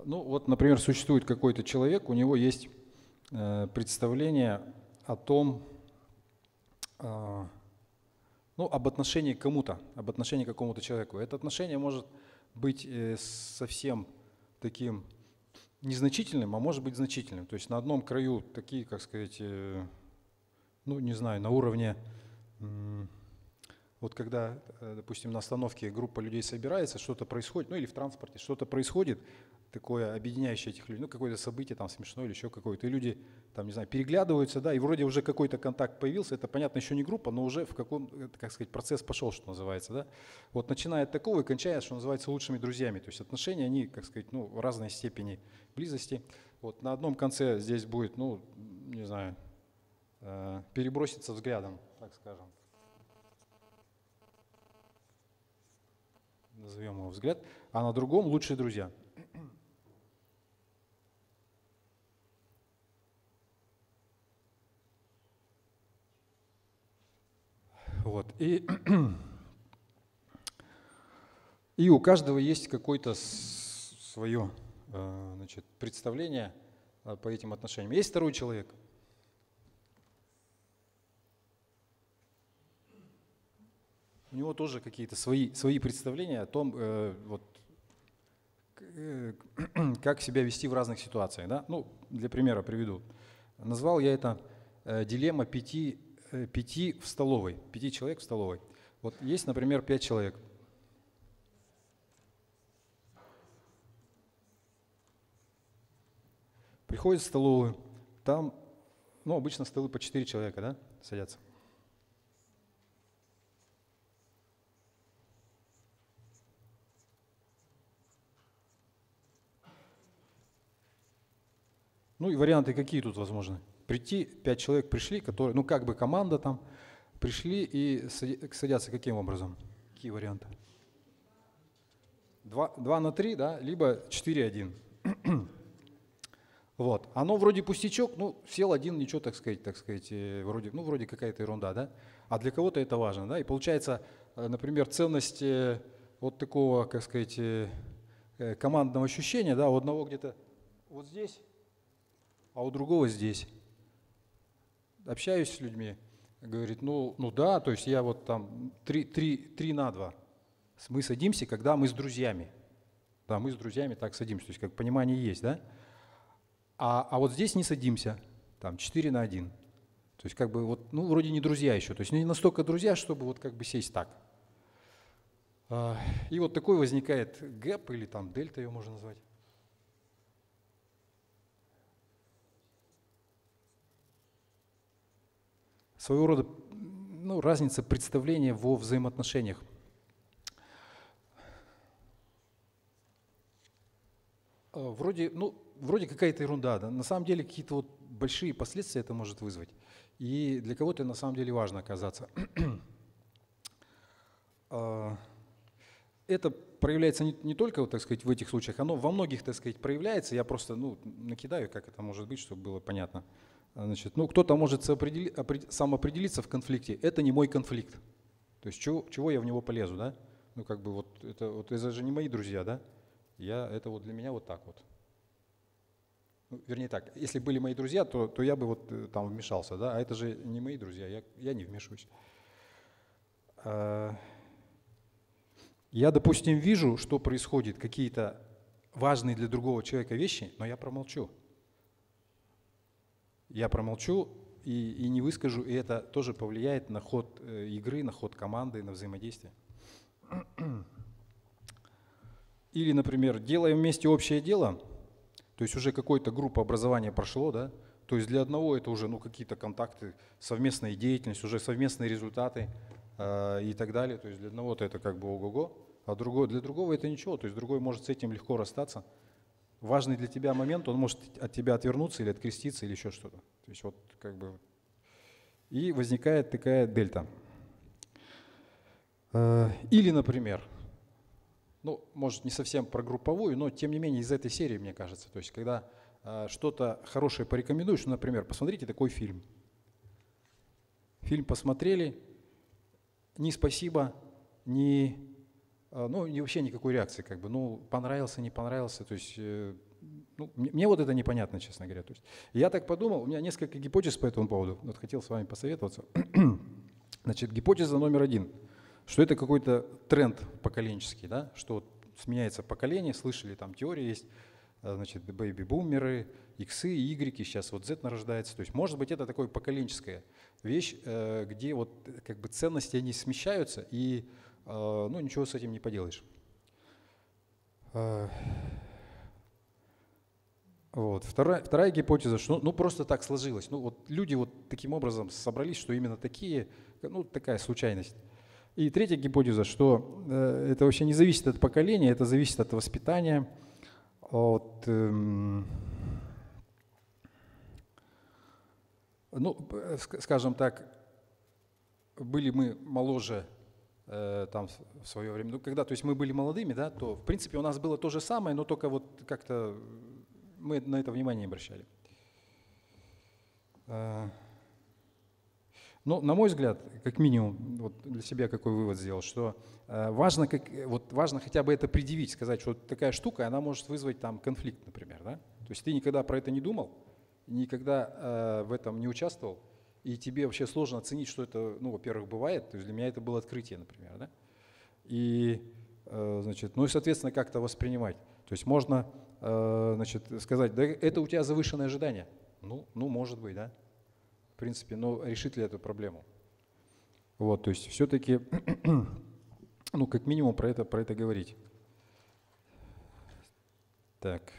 Ну вот, например, существует какой-то человек, у него есть э, представление о том, э, ну, об отношении к кому-то, об отношении к какому-то человеку. Это отношение может быть э, совсем таким незначительным, а может быть значительным. То есть на одном краю такие, как сказать, э, ну, не знаю, на уровне, вот когда, допустим, на остановке группа людей собирается, что-то происходит, ну или в транспорте, что-то происходит, такое объединяющее этих людей, ну какое-то событие там смешное или еще какое-то, и люди там, не знаю, переглядываются, да, и вроде уже какой-то контакт появился, это, понятно, еще не группа, но уже в каком, это, как сказать, процесс пошел, что называется, да. Вот начиная от такого и кончая, что называется, лучшими друзьями, то есть отношения, они, как сказать, ну, в разной степени близости. Вот на одном конце здесь будет, ну, не знаю, э, переброситься взглядом, так скажем. назовем его взгляд, а на другом лучшие друзья. Вот. И, и у каждого есть какое-то свое э, значит, представление э, по этим отношениям. Есть второй человек. У него тоже какие-то свои, свои представления о том, э, вот, э, как себя вести в разных ситуациях. Да? Ну, для примера приведу. Назвал я это дилемма пяти пяти в столовой, пяти человек в столовой. Вот есть, например, пять человек. Приходят в столовую, там, ну, обычно столы по четыре человека, да, садятся. Ну и варианты какие тут возможны? Прийти, пять человек пришли, которые, ну как бы команда там, пришли и садятся каким образом? Какие варианты? Два, два на три, да, либо четыре один. Вот. Оно вроде пустячок, ну, сел один, ничего, так сказать, так сказать, э, вроде, ну, вроде какая-то ерунда, да? А для кого-то это важно, да? И получается, э, например, ценность э, вот такого, как сказать, командного ощущения, да, у одного где-то вот здесь, а у другого здесь общаюсь с людьми, говорит, ну, ну да, то есть я вот там три, три, три на два. Мы садимся, когда мы с друзьями. Да, мы с друзьями так садимся, то есть как понимание есть, да? А, а вот здесь не садимся, там 4 на 1. То есть как бы вот, ну вроде не друзья еще, то есть не настолько друзья, чтобы вот как бы сесть так. А, и вот такой возникает гэп или там дельта ее можно назвать. Своего рода ну, разница представления во взаимоотношениях. А, вроде, ну, вроде какая-то ерунда, да? на самом деле какие-то вот большие последствия это может вызвать. И для кого-то на самом деле важно оказаться. А, это проявляется не, только, вот, так сказать, в этих случаях, оно во многих, так сказать, проявляется. Я просто ну, накидаю, как это может быть, чтобы было понятно. Значит, ну, кто-то может сам определиться в конфликте, это не мой конфликт. То есть чего, чего я в него полезу, да? Ну, как бы вот это, вот это же не мои друзья, да? Я, это вот для меня вот так вот. Ну, вернее так, если были мои друзья, то, то я бы вот э, там вмешался, да? А это же не мои друзья, я, я не вмешиваюсь. А, я, допустим, вижу, что происходит, какие-то важные для другого человека вещи, но я промолчу я промолчу и, и не выскажу, и это тоже повлияет на ход э, игры, на ход команды, на взаимодействие. Или, например, делаем вместе общее дело, то есть уже какой-то группа образования прошло, да, то есть для одного это уже ну, какие-то контакты, совместная деятельность, уже совместные результаты э, и так далее. То есть для одного-то это как бы ого-го, а другой, для другого это ничего. То есть другой может с этим легко расстаться важный для тебя момент, он может от тебя отвернуться или откреститься или еще что-то. То есть вот как бы... И возникает такая дельта. Э, или, например, ну, может, не совсем про групповую, но тем не менее из этой серии, мне кажется. То есть, когда э, что-то хорошее порекомендуешь, ну, например, посмотрите такой фильм. Фильм посмотрели, ни спасибо, ни ну, не, вообще никакой реакции, как бы, ну, понравился, не понравился, то есть, э, ну, мне, мне вот это непонятно, честно говоря. То есть, я так подумал, у меня несколько гипотез по этому поводу, вот хотел с вами посоветоваться. Значит, гипотеза номер один, что это какой-то тренд поколенческий, да, что вот сменяется поколение, слышали, там теория есть, а, значит, бэйби-бумеры, иксы, игреки, сейчас вот Z нарождается. То есть, может быть, это такая поколенческая вещь, э, где вот как бы ценности, они смещаются, и а, ну ничего с этим не поделаешь. А, вот. Вторая, вторая гипотеза, что ну, просто так сложилось. Ну, вот люди вот таким образом собрались, что именно такие, ну, такая случайность. И третья гипотеза, что э, это вообще не зависит от поколения, это зависит от воспитания, от, эм, ну, скажем так, были мы моложе э, там в свое время. Ну, когда, то есть мы были молодыми, да, то в принципе у нас было то же самое, но только вот как-то мы на это внимание обращали. Э, ну, на мой взгляд, как минимум, вот для себя какой вывод сделал, что э, важно, как, вот важно хотя бы это предъявить, сказать, что вот такая штука, она может вызвать там конфликт, например, да? То есть ты никогда про это не думал, никогда э, в этом не участвовал, и тебе вообще сложно оценить, что это, ну, во-первых, бывает, то есть для меня это было открытие, например, да? И, э, значит, ну и, соответственно, как-то воспринимать. То есть можно, э, значит, сказать, да это у тебя завышенное ожидание. Ну, ну, может быть, да? В принципе, но решит ли эту проблему? Вот, то есть все-таки, ну, как минимум про это, про это говорить. Так.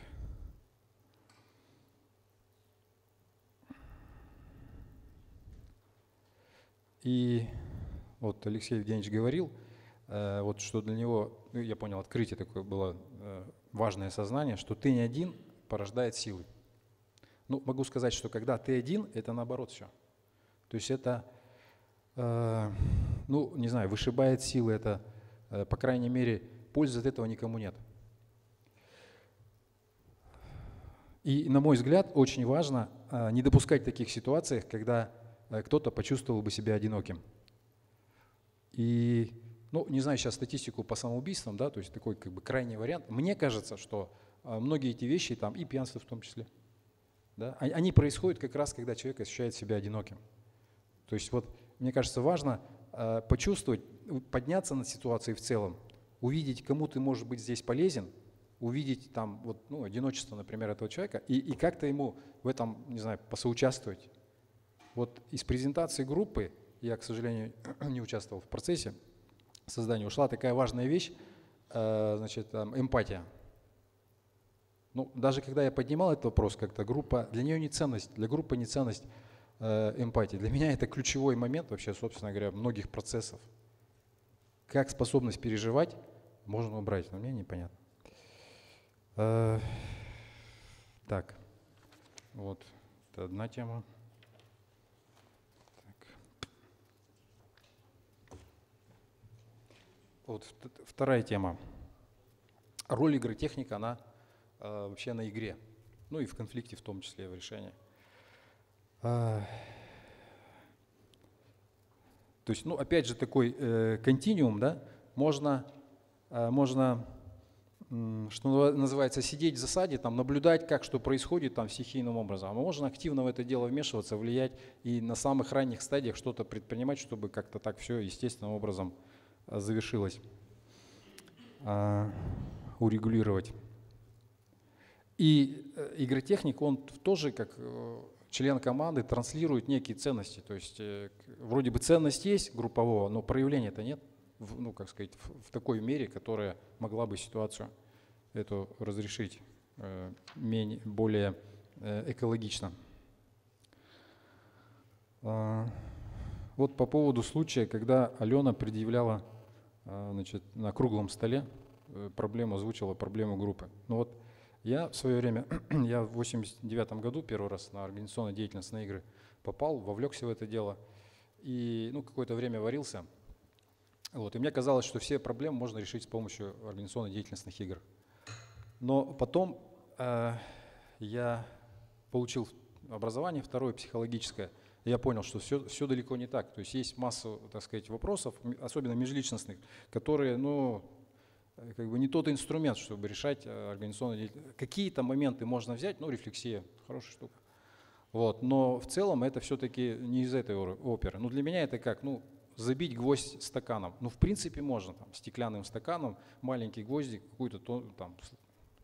И вот Алексей Евгеньевич говорил, э, вот что для него, ну, я понял, открытие такое было э, важное сознание, что ты не один порождает силы. Ну, могу сказать, что когда ты один, это наоборот все. То есть это, э, ну, не знаю, вышибает силы, это, э, по крайней мере, пользы от этого никому нет. И, на мой взгляд, очень важно э, не допускать таких ситуаций, когда кто-то почувствовал бы себя одиноким. И, ну, не знаю сейчас статистику по самоубийствам, да, то есть такой как бы крайний вариант. Мне кажется, что э, многие эти вещи, там и пьянство в том числе, да, они происходят как раз, когда человек ощущает себя одиноким. То есть вот мне кажется важно э, почувствовать, подняться над ситуацией в целом, увидеть, кому ты можешь быть здесь полезен, увидеть там вот, ну, одиночество, например, этого человека и, и как-то ему в этом, не знаю, посоучаствовать. Вот из презентации группы, я, к сожалению, не участвовал в процессе создания, ушла такая важная вещь, э, значит, эмпатия. Ну, даже когда я поднимал этот вопрос как-то, группа, для нее не ценность, для группы не ценность э, эмпатии. Для меня это ключевой момент вообще, собственно говоря, многих процессов. Как способность переживать можно убрать, но мне непонятно. Э, так, вот, это одна тема. Вот вторая тема. Роль игры техника, она э, вообще на игре, ну и в конфликте в том числе в решении. Э, то есть, ну, опять же, такой э, континуум, да, можно, э, можно, э, что называется, сидеть в засаде, там, наблюдать, как что происходит там стихийным образом. А можно активно в это дело вмешиваться, влиять и на самых ранних стадиях что-то предпринимать, чтобы как-то так все естественным образом э, завершилось, э, урегулировать. И э, игротехник, он тоже как э, член команды транслирует некие ценности. То есть э, вроде бы ценность есть группового, но проявления-то нет, ну, как сказать, в, такой мере, которая могла бы ситуацию эту разрешить э, менее, более э, экологично. А, вот по поводу случая, когда Алена предъявляла значит, на круглом столе проблему, озвучила проблему группы. Ну вот я в свое время, я в 89 году первый раз на организационную деятельность на игры попал, вовлекся в это дело и ну, какое-то время варился. Вот, и мне казалось, что все проблемы можно решить с помощью организационно деятельностных игр. Но потом э, я получил образование второе, психологическое, я понял, что все, все далеко не так. То есть есть масса, так сказать, вопросов, особенно межличностных, которые, ну, Э, как бы не тот инструмент, чтобы решать э, организационную деятельность. Какие-то моменты можно взять, ну, рефлексия, хорошая штука. Вот, но в целом это все-таки не из этой оперы. Ну, для меня это как, ну, забить гвоздь стаканом. Ну, в принципе, можно, там, стеклянным стаканом, маленький гвоздик, какой-то там,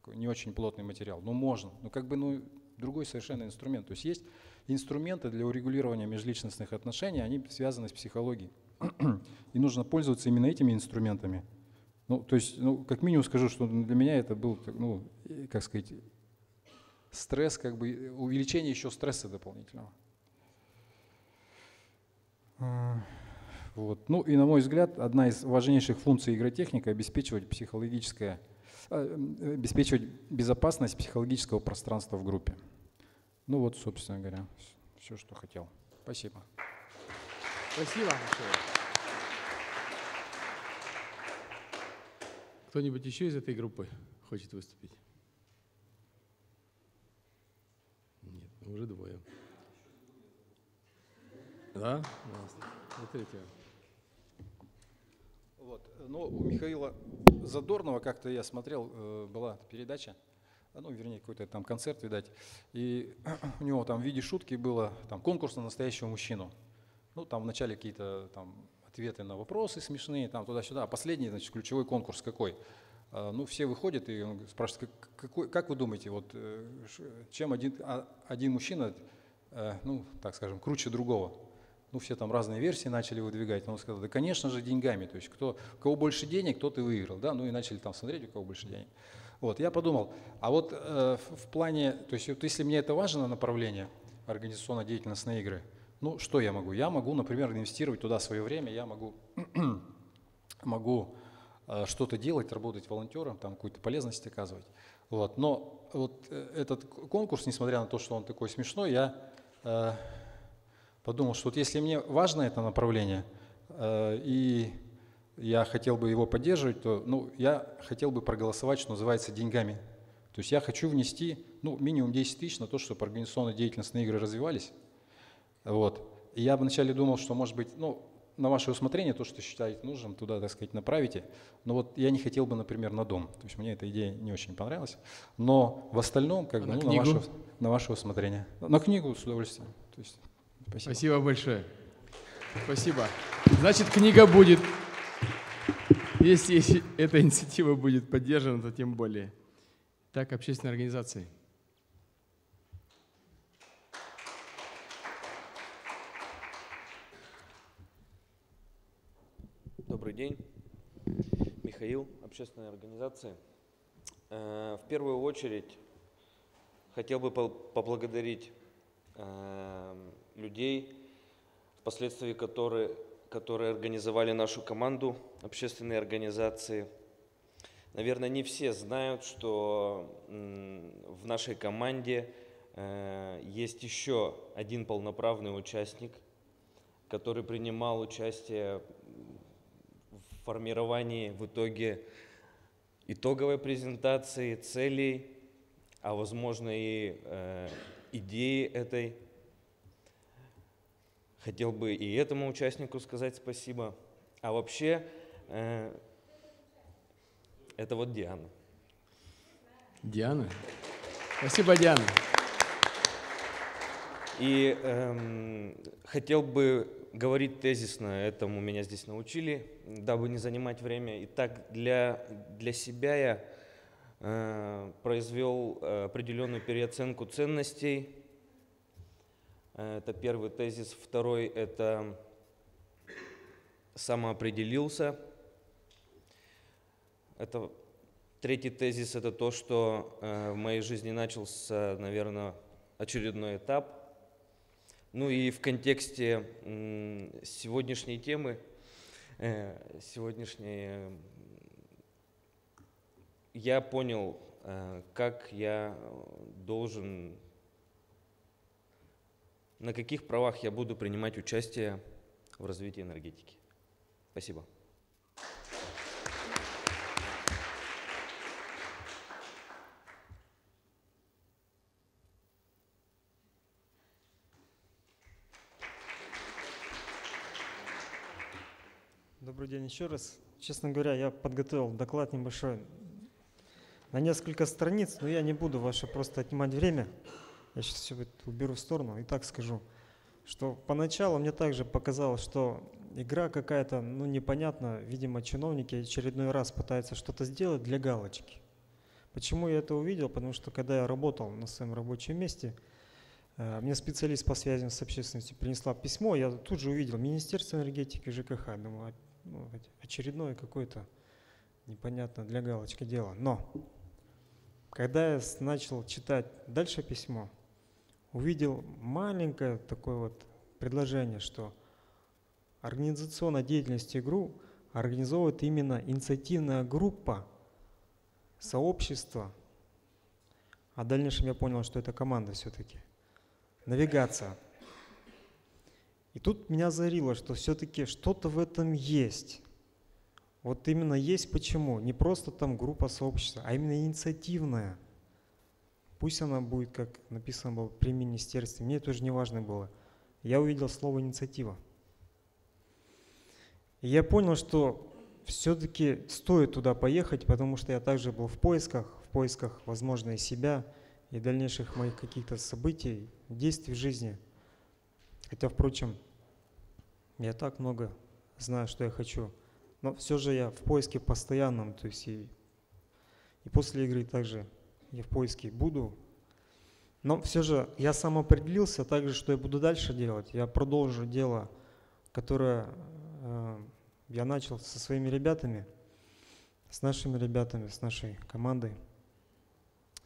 не очень плотный материал. Ну, можно. Но как бы, ну, другой совершенно инструмент. То есть есть инструменты для урегулирования межличностных отношений, они связаны с психологией. И нужно пользоваться именно этими инструментами. Ну, то есть, ну, как минимум скажу, что для меня это был, ну, как сказать, стресс, как бы увеличение еще стресса дополнительного. Вот. Ну и на мой взгляд, одна из важнейших функций игротехника обеспечивать психологическое, а, обеспечивать безопасность психологического пространства в группе. Ну вот, собственно говоря, все, что хотел. Спасибо. Спасибо большое. Кто-нибудь еще из этой группы хочет выступить? Нет, ну, уже двое. Да? Пожалуйста. Смотрите. Вот. Ну, у Михаила Задорнова как-то я смотрел, э, была передача, ну, вернее, какой-то там концерт, видать, и у него там в виде шутки было там конкурс на настоящего мужчину. Ну, там вначале какие-то там ответы на вопросы смешные, там туда-сюда, а последний, значит, ключевой конкурс какой? А, Ну, все выходят и он спрашивает, как, какой, как вы думаете, вот э, чем один, а- один мужчина, э, ну, так скажем, круче другого? Ну, все там разные версии начали выдвигать. Он сказал, да, конечно же, деньгами. То есть, кто, у кого больше денег, тот и выиграл. Да? Ну, и начали там смотреть, у кого больше денег. Вот, я подумал, а вот э, в, плане, то есть, вот если мне это важно направление, организационно-деятельностные игры, ну, что я могу? Я могу, например, инвестировать туда свое время, я могу, могу э, что-то делать, работать волонтером, там какую-то полезность оказывать. Вот. Но вот э, этот конкурс, несмотря на то, что он такой смешной, я э, подумал, что вот если мне важно это направление, э, и я хотел бы его поддерживать, то ну, я хотел бы проголосовать, что называется, деньгами. То есть я хочу внести ну, минимум 10 тысяч на то, чтобы организационно-деятельностные игры развивались. Вот. И я вначале думал, что, может быть, ну, на ваше усмотрение, то, что считаете нужным, туда, так сказать, направите. Но вот я не хотел бы, например, на дом. То есть мне эта идея не очень понравилась. Но в остальном, как А бы, на ну, на, ваше, на ваше усмотрение. На книгу с удовольствием. То есть, спасибо. Спасибо большое. Спасибо. Значит, книга будет. Если, эта инициатива будет поддержана, то тем более. Так, общественные организации. Добрый день. Михаил, общественная организация. Э, В первую очередь хотел бы поблагодарить э, людей, впоследствии которые, которые организовали нашу команду общественной организации. Наверное, не все знают, что в нашей команде э, есть еще один полноправный участник, который принимал участие в формировании в итоге итоговой презентации, целей, а возможно и э, идеи этой. Хотел бы и этому участнику сказать спасибо. А вообще, э, это вот Диана. Диана. Спасибо, Диана. И эм, хотел бы говорить тезисно, этому меня здесь научили, дабы не занимать время. Итак, для, для себя я э, произвел э, определенную переоценку ценностей. Э, Это первый тезис. Второй – это самоопределился. Это третий тезис – это то, что э, в моей жизни начался, наверное, очередной этап – ну и в контексте сегодняшней темы, э, сегодняшней, я понял, как я должен, на каких правах я буду принимать участие в развитии энергетики. Спасибо. Добрый день еще раз. Честно говоря, я подготовил доклад небольшой на несколько страниц, но я не буду ваше просто отнимать время. Я сейчас все это уберу в сторону и так скажу, что поначалу мне также показалось, что игра какая-то, ну, непонятно, видимо, чиновники очередной раз пытаются что-то сделать для галочки. Почему я это увидел? Потому что когда я работал на своем рабочем месте, э, мне специалист по связям с общественностью принесла письмо, я тут же увидел Министерство энергетики ЖКХ, думаю, ну, очередное какое-то непонятно для галочки дело. Но когда я начал читать дальше письмо, увидел маленькое такое вот предложение, что организационная деятельность ИГРУ организовывает именно инициативная группа сообщества, а в дальнейшем я понял, что это команда все-таки, навигация. И тут меня озарило, что все-таки что-то в этом есть. Вот именно есть почему. Не просто там группа сообщества, а именно инициативная. Пусть она будет, как написано было, при министерстве. Мне тоже не важно было. Я увидел слово инициатива. И я понял, что все-таки стоит туда поехать, потому что я также был в поисках, в поисках, возможно, и себя, и дальнейших моих каких-то событий, действий в жизни. Хотя, впрочем, я так много знаю, что я хочу. Но все же я в поиске постоянном, то есть и, и после игры также я в поиске буду. Но все же я сам определился также, что я буду дальше делать. Я продолжу дело, которое э, я начал со своими ребятами, с нашими ребятами, с нашей командой.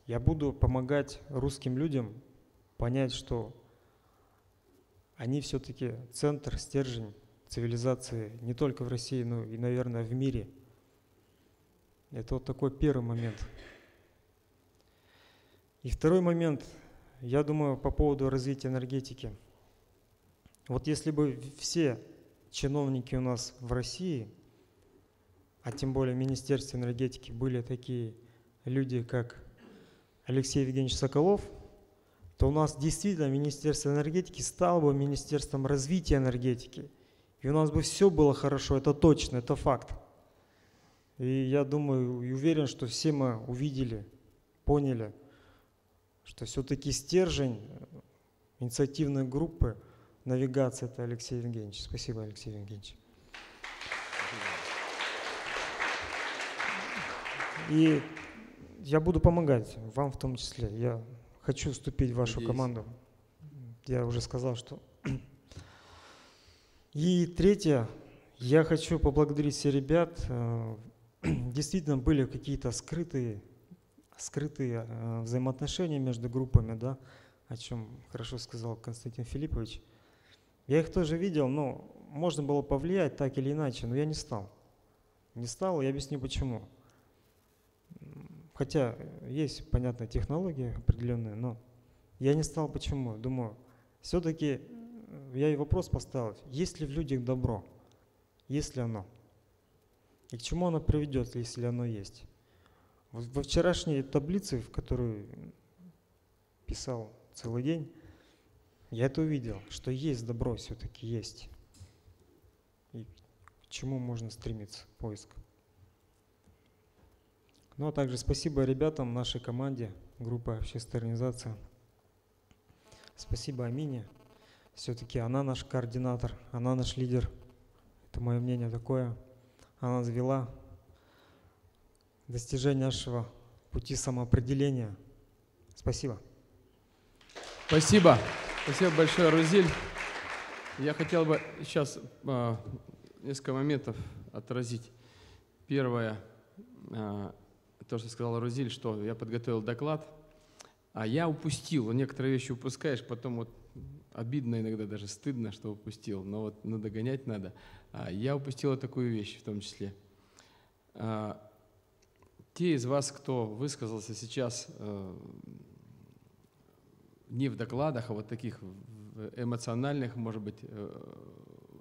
Я буду помогать русским людям понять, что они все-таки центр, стержень цивилизации не только в России, но и, наверное, в мире. Это вот такой первый момент. И второй момент, я думаю, по поводу развития энергетики. Вот если бы все чиновники у нас в России, а тем более в Министерстве энергетики были такие люди, как Алексей Евгеньевич Соколов, то у нас действительно Министерство энергетики стало бы Министерством развития энергетики. И у нас бы все было хорошо, это точно, это факт. И я думаю и уверен, что все мы увидели, поняли, что все-таки стержень инициативной группы – навигация это Алексей Евгеньевич. Спасибо, Алексей Евгеньевич. И я буду помогать вам в том числе. Я хочу вступить в вашу Надеюсь. команду. Я уже сказал, что... И третье, я хочу поблагодарить всех ребят. Э, действительно были какие-то скрытые, скрытые э, взаимоотношения между группами, да, о чем хорошо сказал Константин Филиппович. Я их тоже видел, но можно было повлиять так или иначе, но я не стал. Не стал, я объясню почему. Хотя есть, понятно, технологии определенные, но я не стал почему. Думаю, все-таки я и вопрос поставил, есть ли в людях добро, есть ли оно? И к чему оно приведет, если оно есть? Во вчерашней таблице, в которую писал целый день, я это увидел, что есть добро, все-таки есть. И к чему можно стремиться, поиск. Ну а также спасибо ребятам, нашей команде, группа общественная организация. Спасибо Амине. Все-таки она наш координатор, она наш лидер. Это мое мнение такое. Она завела достижение нашего пути самоопределения. Спасибо. Спасибо. Спасибо большое, Рузиль. Я хотел бы сейчас а, несколько моментов отразить. Первое, а, то, что сказала Рузиль, что я подготовил доклад, а я упустил. Некоторые вещи упускаешь, потом вот обидно иногда, даже стыдно, что упустил, но вот ну, догонять надо. А, я упустил такую вещь в том числе. Те из вас, кто высказался сейчас а, не в докладах, а вот таких эмоциональных, может быть, э,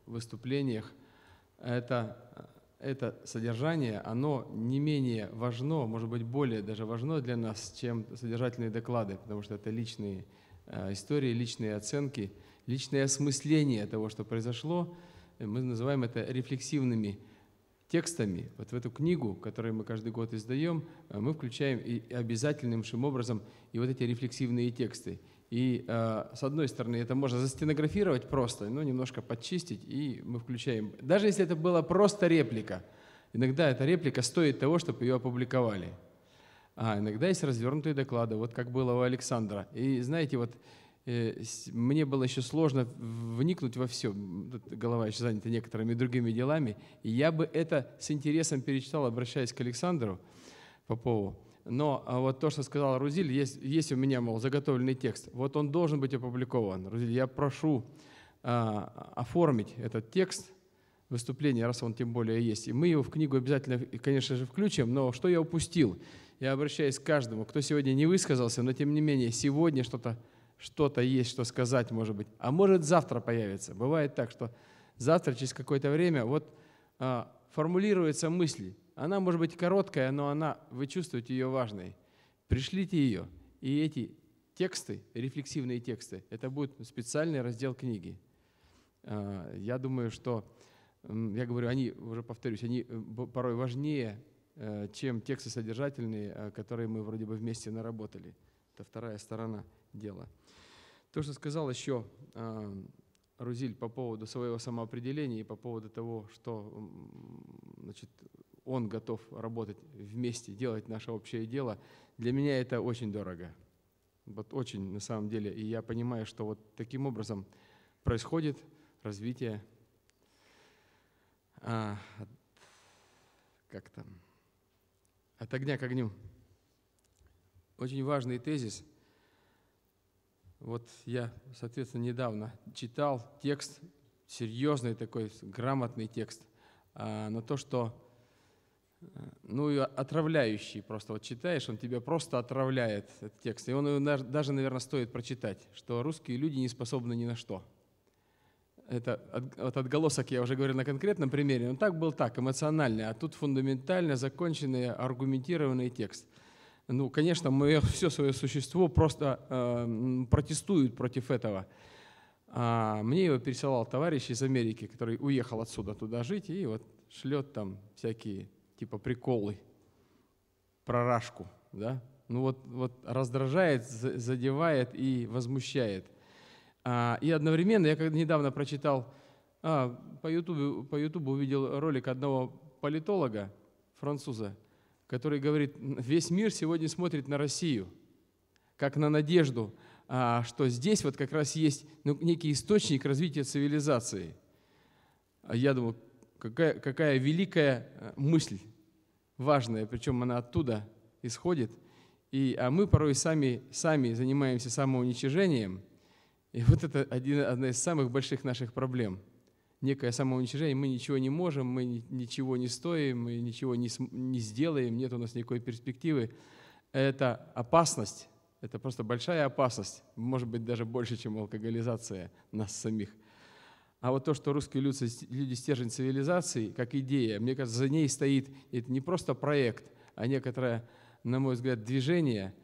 выступлениях, это, это содержание, оно не менее важно, может быть, более даже важно для нас, чем содержательные доклады, потому что это личные э, истории, личные оценки, личное осмысление того, что произошло. Мы называем это рефлексивными текстами. Вот в эту книгу, которую мы каждый год издаем, э, мы включаем и обязательным образом и вот эти рефлексивные тексты. И э, с одной стороны, это можно застенографировать просто, ну, немножко подчистить, и мы включаем. Даже если это была просто реплика, иногда эта реплика стоит того, чтобы ее опубликовали. А иногда есть развернутые доклады, вот как было у Александра. И знаете, вот мне было еще сложно вникнуть во все. Голова еще занята некоторыми другими делами. И я бы это с интересом перечитал, обращаясь к Александру Попову. Но а вот то, что сказал Рузиль, есть, есть у меня, мол, заготовленный текст. Вот он должен быть опубликован. Рузиль, я прошу а, оформить этот текст выступления, раз он тем более есть. И мы его в книгу обязательно, конечно же, включим. Но что я упустил? Я обращаюсь к каждому, кто сегодня не высказался, но тем не менее сегодня что-то что-то есть, что сказать, может быть. А может завтра появится. Бывает так, что завтра, через какое-то время, вот а, формулируется мысль. Она может быть короткая, но она, вы чувствуете ее важной. Пришлите ее, и эти тексты, рефлексивные тексты, это будет специальный раздел книги. А, я думаю, что, я говорю, они, уже повторюсь, они э, порой важнее, э, чем тексты содержательные, э, которые мы вроде бы вместе наработали. Это вторая сторона дела. То, что сказал еще а, Рузиль по поводу своего самоопределения и по поводу того, что значит, он готов работать вместе, делать наше общее дело, для меня это очень дорого. Вот очень на самом деле. И я понимаю, что вот таким образом происходит развитие а, как там, от огня к огню. Очень важный тезис – вот я, соответственно, недавно читал текст, серьезный такой, грамотный текст, а, но то, что э, ну и отравляющий просто. Вот читаешь, он тебя просто отравляет, этот текст. И он даже, наверное, стоит прочитать, что русские люди не способны ни на что. Это вот отголосок, я уже говорил на конкретном примере, он так был так, эмоциональный, а тут фундаментально законченный, аргументированный текст – ну, конечно, мы все свое существо просто э, протестует против этого. А мне его пересылал товарищ из Америки, который уехал отсюда туда жить и вот шлет там всякие типа приколы, прорашку, да? Ну вот, вот раздражает, задевает и возмущает. А, и одновременно я недавно прочитал, а, по YouTube, по YouTube увидел ролик одного политолога, француза, который говорит, весь мир сегодня смотрит на Россию, как на надежду, а, что здесь вот как раз есть ну, некий источник развития цивилизации. А я думаю, какая, какая великая э, мысль, важная, причем она оттуда исходит. И, а мы порой сами, сами занимаемся самоуничижением. И вот это один, одна из самых больших наших проблем – некое самоуничижение, мы ничего не можем, мы ничего не стоим, мы ничего не, не сделаем, нет у нас никакой перспективы. Это опасность, это просто большая опасность, может быть, даже больше, чем алкоголизация нас самих. А вот то, что русские люди, люди стержень цивилизации, как идея, мне кажется, за ней стоит это не просто проект, а некоторое, на мой взгляд, движение,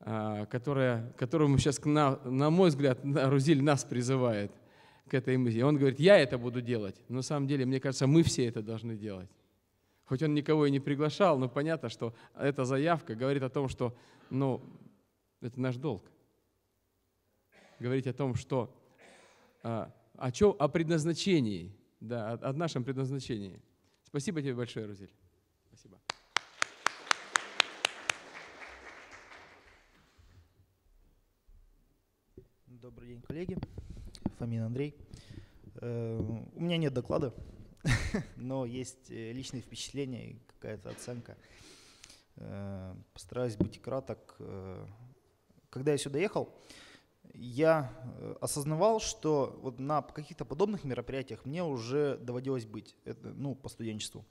а, которое, которому сейчас, на, на мой взгляд, Рузиль нас призывает – к этой мысли. Он говорит, я это буду делать. Но на самом деле, мне кажется, мы все это должны делать. Хоть он никого и не приглашал, но понятно, что эта заявка говорит о том, что ну, это наш долг. Говорить о том, что а, о, чем, о предназначении, да, о, о нашем предназначении. Спасибо тебе большое, Рузель. Спасибо. Добрый день, коллеги. Фомин Андрей. Э, у меня нет доклада, но есть э, личные впечатления и какая-то оценка. Э, постараюсь быть краток. Когда я сюда ехал, я осознавал, что вот на каких-то подобных мероприятиях мне уже доводилось быть, это, ну, по студенчеству.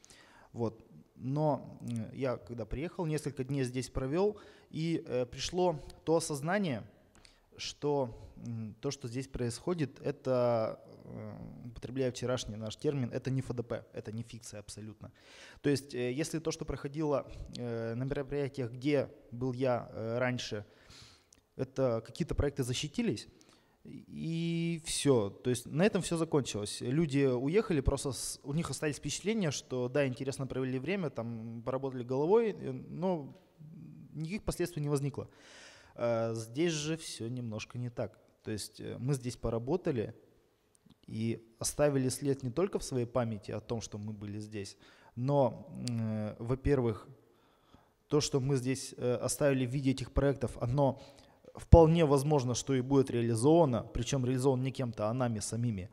Вот. Но я, когда приехал, несколько дней здесь провел, и э, пришло то осознание, что то, что здесь происходит, это, э, употребляя вчерашний наш термин, это не ФДП, это не фикция абсолютно. То есть, э, если то, что проходило э, на мероприятиях, где был я раньше, это какие-то проекты защитились, и все. То есть на этом все закончилось. Люди уехали, просто с, у них остались впечатления, что да, интересно провели время, там поработали головой, но никаких последствий не возникло. Здесь же все немножко не так. То есть э, мы здесь поработали и оставили след не только в своей памяти о том, что мы были здесь, но, э, во-первых, то, что мы здесь э, оставили в виде этих проектов, оно вполне возможно, что и будет реализовано, причем реализовано не кем-то, а нами самими.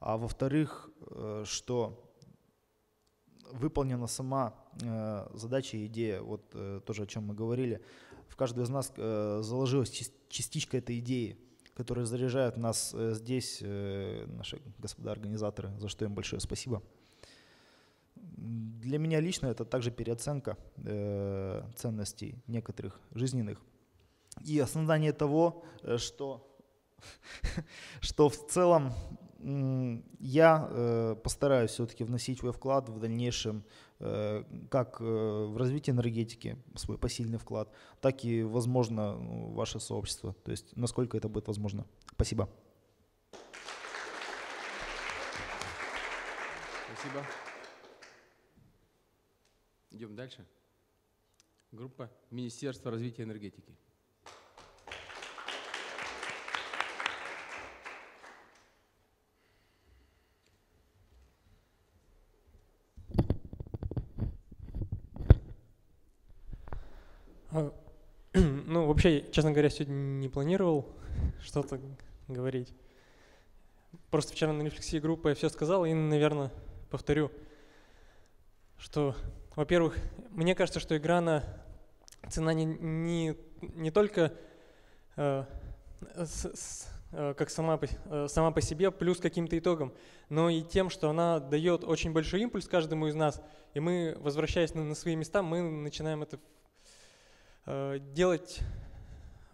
А во-вторых, э, что выполнена сама э, задача и идея, вот э, тоже о чем мы говорили, в каждого из нас э, заложилась частичка этой идеи, которые заряжают нас э, здесь, э, наши господа организаторы, за что им большое спасибо. Для меня лично это также переоценка э, ценностей некоторых жизненных и осознание того, что, что в целом я э, постараюсь все-таки вносить свой вклад в дальнейшем э, как э, в развитие энергетики, свой посильный вклад, так и, возможно, ну, ваше сообщество. То есть насколько это будет возможно. Спасибо. Спасибо. Идем дальше. Группа Министерства развития энергетики. А, Ну, вообще, честно говоря, сегодня не планировал что-то говорить. Просто вчера на рефлексии группы я все сказал и, наверное, повторю, что, во-первых, мне кажется, что игра на цена не, не, не только э, с- с- э, как сама э, сама по себе, плюс каким-то итогом, но и тем, что она дает очень большой импульс каждому из нас, и мы, возвращаясь на, на свои места, мы начинаем это э, делать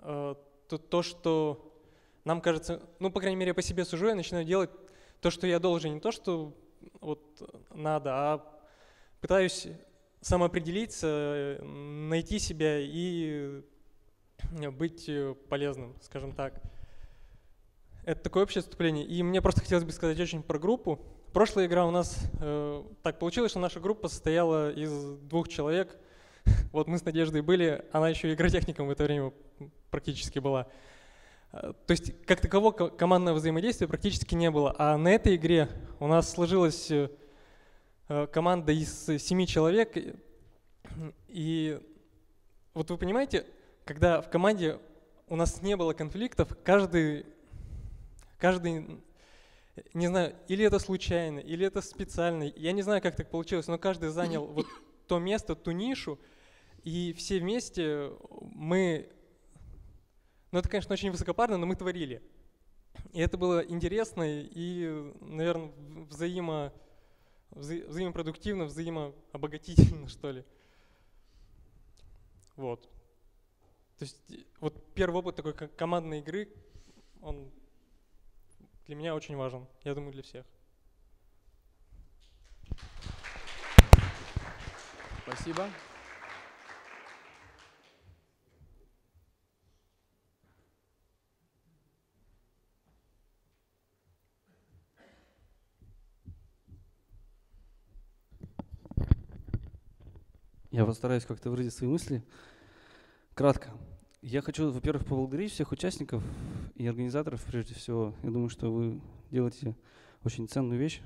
то, то, что нам кажется, ну, по крайней мере, я по себе сужу, я начинаю делать то, что я должен, не то, что вот надо, а пытаюсь самоопределиться, э, найти себя и э, быть э, полезным, скажем так. Это такое общее вступление. И мне просто хотелось бы сказать очень про группу. Прошлая игра у нас э, так получилось, что наша группа состояла из двух человек. Вот мы с Надеждой были, она еще игротехником в это время практически была. Э, То есть как такового ко- командного взаимодействия практически не было. А на этой игре у нас сложилась э, э, команда из семи человек. И вот вы понимаете, когда в команде у нас не было конфликтов, каждый, каждый, не знаю, или это случайно, или это специально, я не знаю, как так получилось, но каждый занял вот то место, ту нишу, и все вместе мы, ну это, конечно, очень высокопарно, но мы творили. И это было интересно и, наверное, взаимо, вза- взаимопродуктивно, взаимообогатительно, что ли. Вот. То есть вот первый опыт такой ко- командной игры, он для меня очень важен. Я думаю, для всех. Спасибо. Я постараюсь как-то выразить свои мысли. Кратко. Я хочу, во-первых, поблагодарить всех участников и организаторов, прежде всего. Я думаю, что вы делаете очень ценную вещь.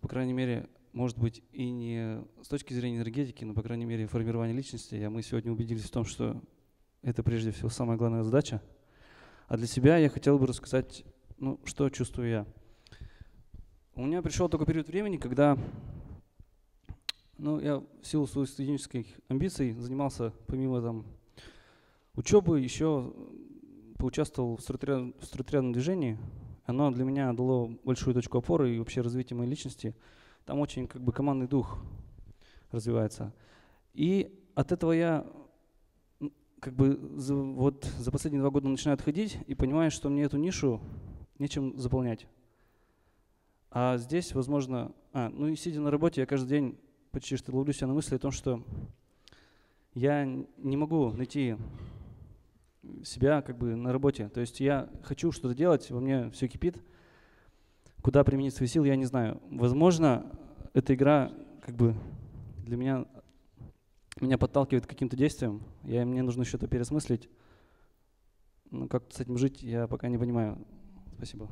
По крайней мере, может быть, и не с точки зрения энергетики, но, по крайней мере, формирования личности. А мы сегодня убедились в том, что это прежде всего самая главная задача. А для себя я хотел бы рассказать, ну, что чувствую я. У меня пришел такой период времени, когда ну, я в силу своих студенческих амбиций занимался, помимо там учебы, еще поучаствовал в структурированном движении. Оно для меня дало большую точку опоры и вообще развитие моей личности. Там очень как бы командный дух развивается. И от этого я как бы за, вот за последние два года начинаю отходить и понимаю, что мне эту нишу нечем заполнять. А здесь, возможно, а, ну и сидя на работе, я каждый день почти что ловлю себя на мысли о том, что я не могу найти себя как бы на работе. То есть я хочу что-то делать, во мне все кипит. Куда применить свои силы, я не знаю. Возможно, эта игра как бы для меня меня подталкивает к каким-то действиям. Я, мне нужно что-то переосмыслить. Ну, как с этим жить, я пока не понимаю. Спасибо.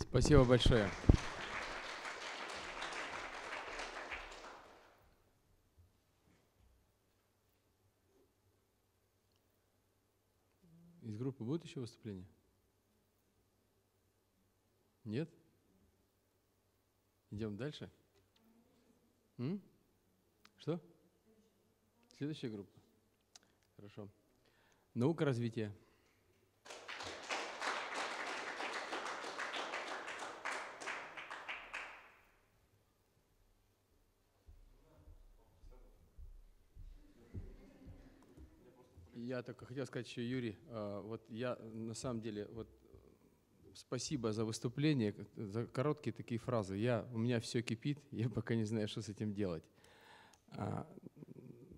Спасибо большое. Группы будет еще выступление? Нет? Идем дальше? М? Что? Следующая группа. Хорошо. Наука развития. Я только хотел сказать еще, Юрий, а, вот я на самом деле вот спасибо за выступление, за короткие такие фразы. Я, у меня все кипит, я пока не знаю, что с этим делать. А,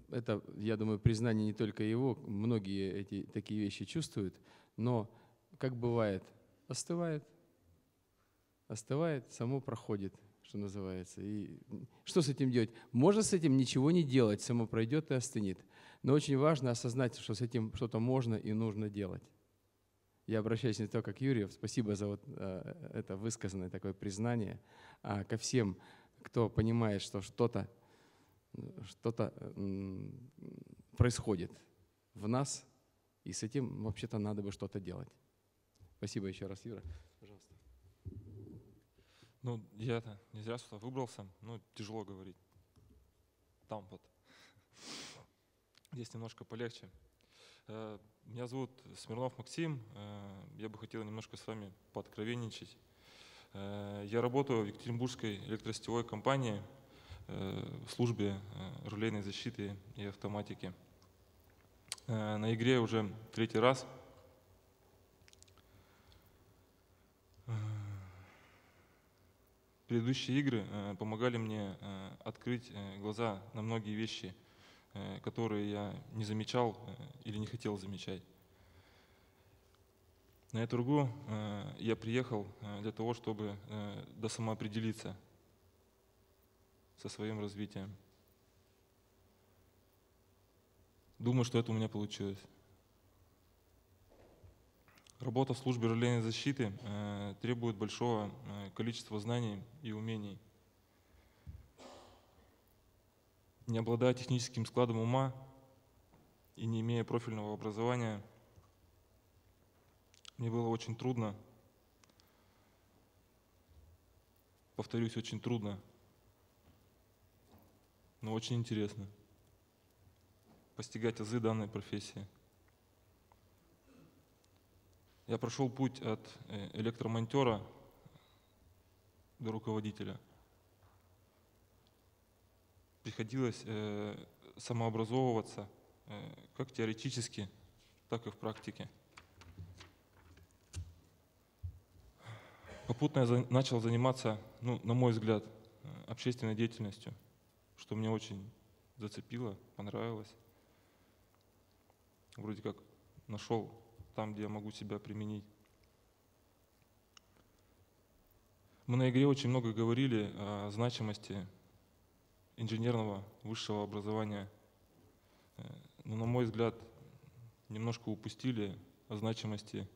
это, я думаю, признание не только его, многие эти такие вещи чувствуют, но, как бывает, остывает, остывает, само проходит, что называется. И что с этим делать? Можно с этим ничего не делать, само пройдет и остынет. Но очень важно осознать, что с этим что-то можно и нужно делать. Я обращаюсь не только к Юрию, спасибо за вот э, это высказанное такое признание, а ко всем, кто понимает, что что-то что-то происходит в нас, и с этим вообще-то надо бы что-то делать. Спасибо еще раз, Юра. Ну, я-то не зря сюда выбрался, ну, тяжело говорить. Там вот. Здесь немножко полегче. Э, меня зовут Смирнов Максим. Э, я бы хотел немножко с вами пооткровенничать. Э, я работаю в Екатеринбургской электросетевой компании в службе рулейной защиты и автоматики. На игре уже третий раз. Предыдущие игры помогали мне открыть глаза на многие вещи – Э, которые я не замечал э, или не хотел замечать. На эту РГУ э, я приехал для того, чтобы досамоопределиться со своим развитием. Думаю, что это у меня получилось. Работа в службе релейной защиты требует большого количества знаний и умений – не обладая техническим складом ума и не имея профильного образования, мне было очень трудно, повторюсь, очень трудно, но очень интересно постигать азы данной профессии. Я прошел путь от э, электромонтера до руководителя – приходилось э, самообразовываться э, как теоретически, так и в практике. Попутно я начал заниматься, ну, на мой взгляд, общественной деятельностью, что мне очень зацепило, понравилось. Вроде как нашел там, где я могу себя применить. Мы на игре очень много говорили о значимости инженерного высшего образования. Э, но, на мой взгляд, немножко упустили о значимости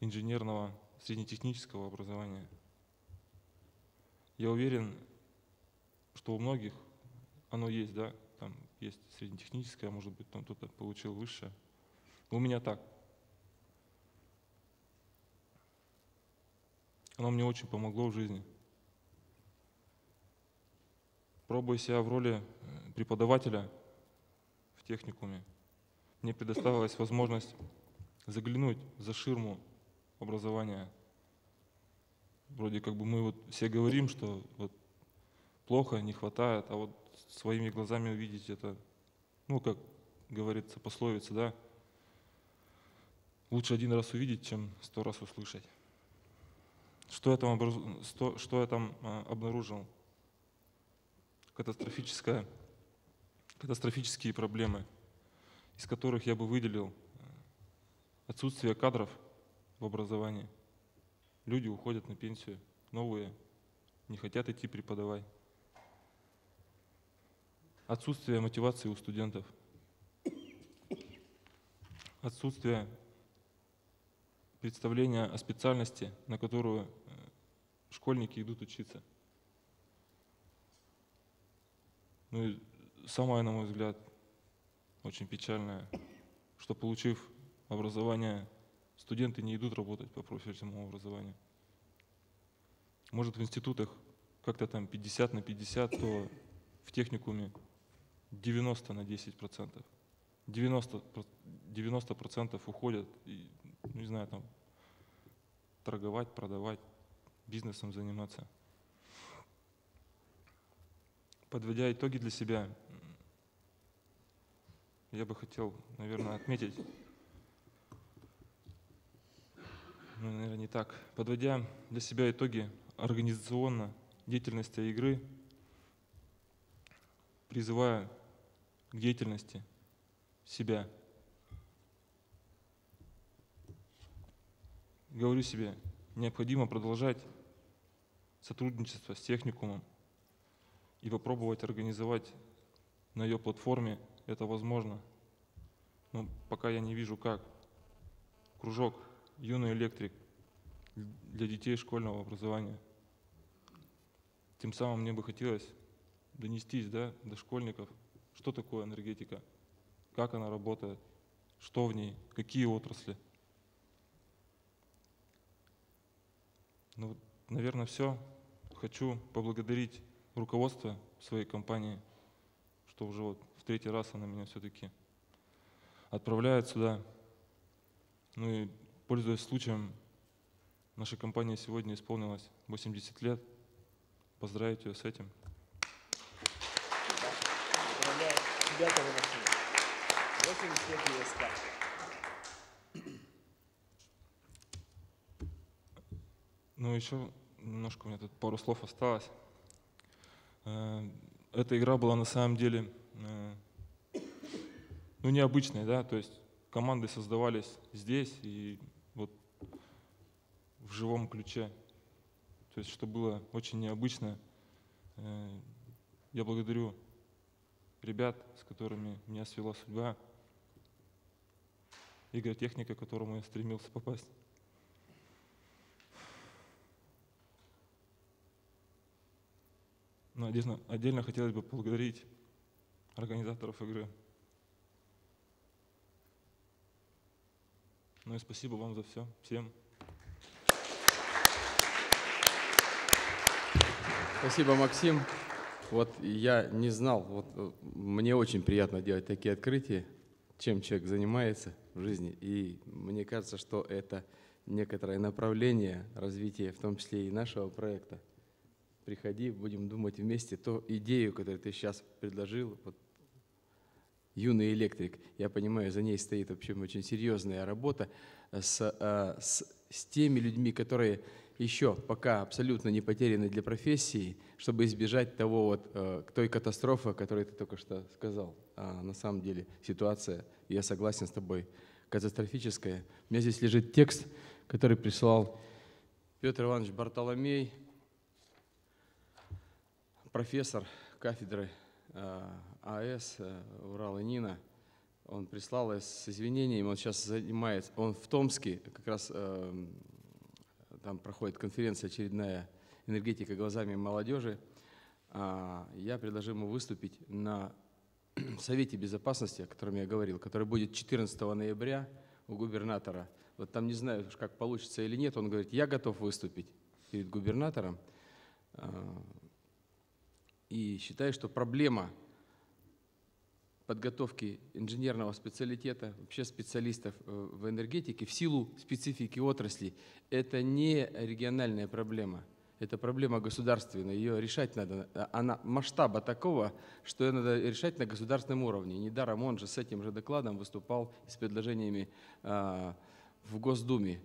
инженерного среднетехнического образования. Я уверен, что у многих оно есть, да, там есть среднетехническое, может быть, там кто-то получил высшее. У меня так. Оно мне очень помогло в жизни пробуя себя в роли э, преподавателя в техникуме, мне предоставилась возможность заглянуть за ширму образования. Вроде как бы мы вот все говорим, что вот плохо, не хватает, а вот своими глазами увидеть это, ну, как говорится пословица, да, лучше один раз увидеть, чем сто раз услышать. Что я там, образ... что я там а, обнаружил? катастрофическая, катастрофические проблемы, из которых я бы выделил э, отсутствие кадров в образовании. Люди уходят на пенсию, новые не хотят идти преподавать. Отсутствие мотивации у студентов. Отсутствие представления о специальности, на которую э, школьники идут учиться – Ну и самое, на мой взгляд, очень печальное, что получив образование, студенты не идут работать по профильному образованию. Может в институтах как-то там 50 на 50, то в техникуме 90 на 10 процентов. 90, 90 процентов уходят, и, не знаю, там, торговать, продавать, бизнесом заниматься подводя итоги для себя, я бы хотел, наверное, отметить ну, наверное, не так. Подводя для себя итоги организационно деятельности игры, призываю к деятельности себя. Говорю себе, необходимо продолжать сотрудничество с техникумом и попробовать организовать на ее платформе это возможно. Но пока я не вижу как. Кружок «Юный электрик» для детей школьного образования. Тем самым мне бы хотелось донестись да, до школьников, что такое энергетика, как она работает, что в ней, какие отрасли. Ну, наверное, все. Хочу поблагодарить руководство своей компании, что уже вот в третий раз она меня все-таки отправляет сюда. Ну и пользуясь случаем, нашей компании сегодня исполнилось 80 лет. Поздравить ее с этим. Поздравляю тебя, Толя Максим. 80 лет Ну, еще немножко у меня тут пару слов осталось. Э, Эта игра была на самом деле э, ну, необычной, да, то есть команды создавались здесь и вот в живом ключе. То есть, что было очень необычно. Э, Я благодарю ребят, с которыми меня свела судьба, игротехника, к которому я стремился попасть. Но отдельно, отдельно хотелось бы поблагодарить организаторов игры. Ну и спасибо вам за все. Всем. Спасибо, Максим. Вот я не знал, вот э, мне очень приятно делать такие открытия, чем человек занимается в жизни. И мне кажется, что это некоторое направление развития, в том числе и нашего проекта. Приходи, будем думать вместе. То идею, которую ты сейчас предложил, вот, юный электрик, я понимаю, за ней стоит вообще очень серьезная работа с, э, с, с теми людьми, которые еще пока абсолютно не потеряны для профессии, чтобы избежать того вот, э, той катастрофы, о которой ты только что сказал. А на самом деле ситуация, я согласен с тобой, катастрофическая. У меня здесь лежит текст, который прислал Петр Иванович Бартоломей, профессор кафедры э, АЭС э, Урал и Нина. Он прислал с извинениями, он сейчас занимается, он в Томске, как раз э, там проходит конференция очередная «Энергетика глазами молодежи». А, Я предложил ему выступить на Совете Безопасности, о котором я говорил, который будет 14 ноября у губернатора. Вот там не знаю, как получится или нет, он говорит, я готов выступить перед губернатором. И считаю, что проблема подготовки инженерного специалитета, вообще специалистов э, в энергетике в силу специфики отрасли, это не региональная проблема. Это проблема государственная, ее решать надо. А Она масштаба такого, что ее надо решать на государственном уровне. Недаром он же с этим же докладом выступал с предложениями а, в Госдуме,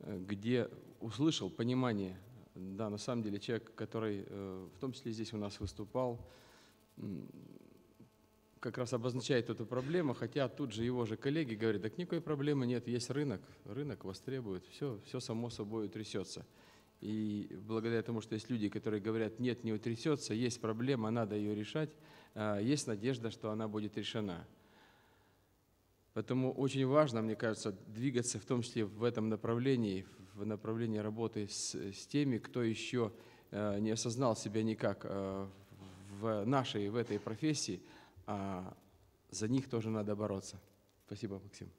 э, где услышал понимание, да, на самом деле человек, который э, в том числе здесь у нас выступал, как раз обозначает эту проблему, хотя тут же его же коллеги говорят, так никакой проблемы нет, есть рынок, рынок востребует, все, все само собой утрясется. И благодаря тому, что есть люди, которые говорят, нет, не утрясется, есть проблема, надо ее решать, а, есть надежда, что она будет решена. Поэтому очень важно, мне кажется, двигаться в том числе в этом направлении, в направлении работы с, с теми, кто еще э, не осознал себя никак э, в нашей, в этой профессии, а за них тоже надо бороться. Спасибо, Максим.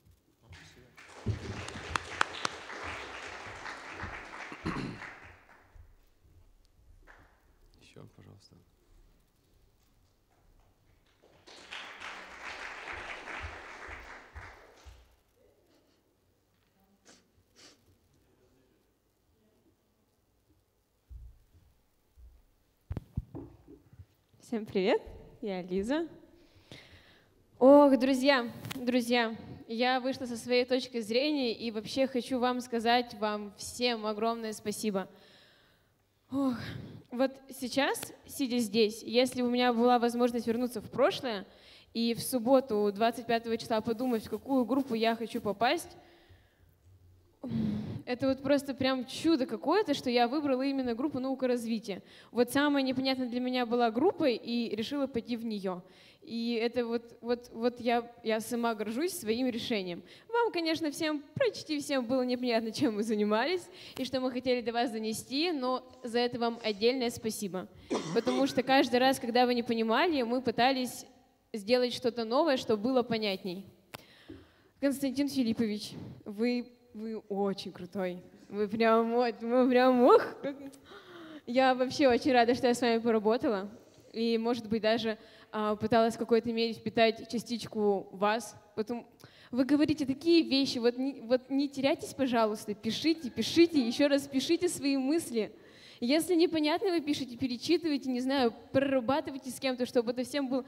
Еще, пожалуйста. Всем привет, я Лиза. Ох, друзья, друзья, я вышла со своей точки зрения и вообще хочу вам сказать вам всем огромное спасибо. Ох, вот сейчас, сидя здесь, если у меня была возможность вернуться в прошлое и в субботу 25 числа подумать, в какую группу я хочу попасть, это вот просто прям чудо какое-то, что я выбрала именно группу наука развития. Вот самая непонятная для меня была группа, и решила пойти в нее. И это вот, вот, вот я, я сама горжусь своим решением. Вам, конечно, всем, почти всем было непонятно, чем мы занимались и что мы хотели до вас донести, но за это вам отдельное спасибо. Потому что каждый раз, когда вы не понимали, мы пытались сделать что-то новое, чтобы было понятней. Константин Филиппович, вы, вы очень крутой. Вы прям, вот, вы прям, как... Я вообще очень рада, что я с вами поработала. И, может быть, даже а, пыталась в какой-то мере впитать частичку вас. Потом вы говорите такие вещи, вот не, вот не теряйтесь, пожалуйста, пишите, пишите, еще раз пишите свои мысли. Если непонятно вы пишете, перечитывайте, не знаю, прорабатывайте с кем-то, чтобы это всем было...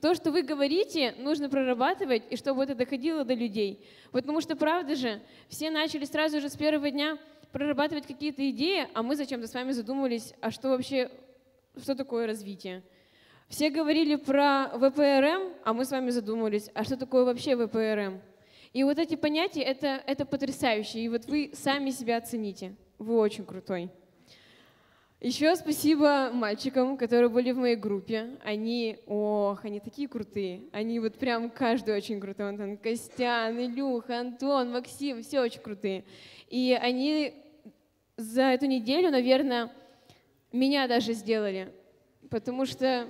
То, что вы говорите, нужно прорабатывать, и чтобы это доходило до людей. Потому что, правда же, все начали сразу же с первого дня прорабатывать какие-то идеи, а мы зачем-то с вами задумывались, а что вообще, что такое развитие. Все говорили про ВПРМ, а мы с вами задумались, а что такое вообще ВПРМ? И вот эти понятия это, — это потрясающе. И вот вы сами себя оцените. Вы очень крутой. Еще спасибо мальчикам, которые были в моей группе. Они, ох, они такие крутые. Они вот прям каждый очень крутой. Антон Костян, Илюха, Антон, Максим, все очень крутые. И они за эту неделю, наверное, меня даже сделали. Потому что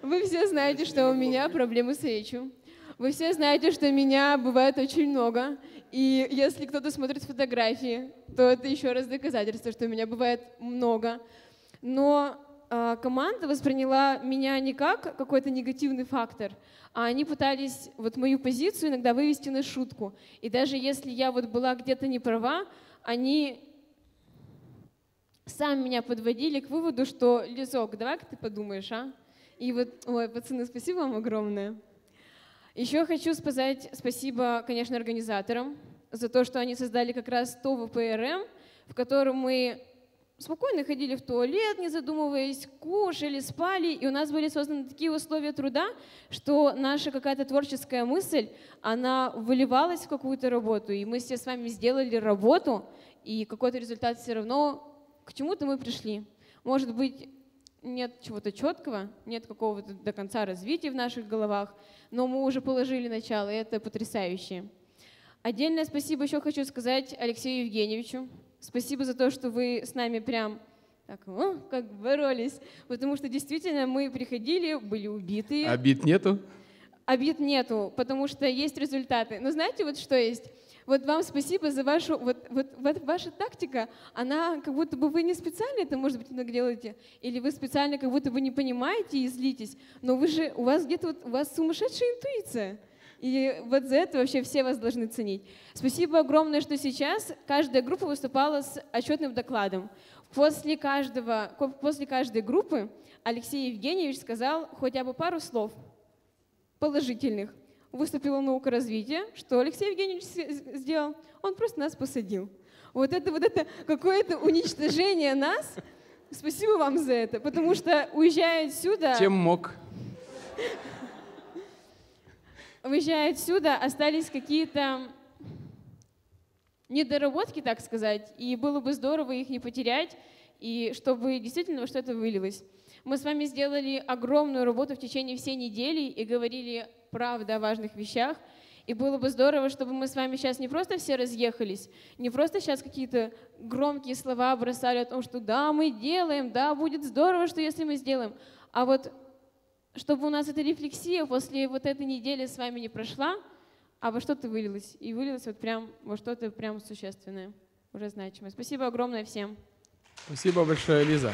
вы все знаете, что у меня проблемы с речью. Вы все знаете, что меня бывает очень много. И если кто-то смотрит фотографии, то это еще раз доказательство, что меня бывает много. Но э, команда восприняла меня не как какой-то негативный фактор, а они пытались вот мою позицию иногда вывести на шутку. И даже если я вот была где-то не права, они сами меня подводили к выводу, что Лизок, давай-ка ты подумаешь, а? И вот, ой, пацаны, спасибо вам огромное. Еще хочу сказать спасибо, конечно, организаторам за то, что они создали как раз то ВПРМ, в котором мы спокойно ходили в туалет, не задумываясь, кушали, спали, и у нас были созданы такие условия труда, что наша какая-то творческая мысль, она выливалась в какую-то работу, и мы все с вами сделали работу, и какой-то результат все равно к чему-то мы пришли. Может быть, нет чего-то четкого, нет какого-то до конца развития в наших головах, но мы уже положили начало, и это потрясающе. Отдельное спасибо еще хочу сказать Алексею Евгеньевичу. Спасибо за то, что вы с нами прям так, о, как боролись, потому что действительно мы приходили, были убиты. Обид нету? Обид нету, потому что есть результаты. Но знаете, вот что есть? Вот вам спасибо за вашу, вот, вот, вот ваша тактика, она как будто бы вы не специально это, может быть, иногда делаете, или вы специально как будто бы не понимаете и злитесь, но вы же, у вас где-то вот, у вас сумасшедшая интуиция. И вот за это вообще все вас должны ценить. Спасибо огромное, что сейчас каждая группа выступала с отчетным докладом. После, каждого, после каждой группы Алексей Евгеньевич сказал хотя бы пару слов положительных выступила наука развития. Что Алексей Евгеньевич сделал? Он просто нас посадил. Вот это вот это какое-то уничтожение нас. Спасибо вам за это, потому что уезжая отсюда... Чем мог? Уезжая отсюда, остались какие-то недоработки, так сказать, и было бы здорово их не потерять, и чтобы действительно во что-то вылилось. Мы с вами сделали огромную работу в течение всей недели и говорили правда о важных вещах. И было бы здорово, чтобы мы с вами сейчас не просто все разъехались, не просто сейчас какие-то громкие слова бросали о том, что да, мы делаем, да, будет здорово, что если мы сделаем. А вот чтобы у нас эта рефлексия после вот этой недели с вами не прошла, а во что-то вылилось. И вылилось вот прям во что-то прям существенное, уже значимое. Спасибо огромное всем. Спасибо большое, Лиза.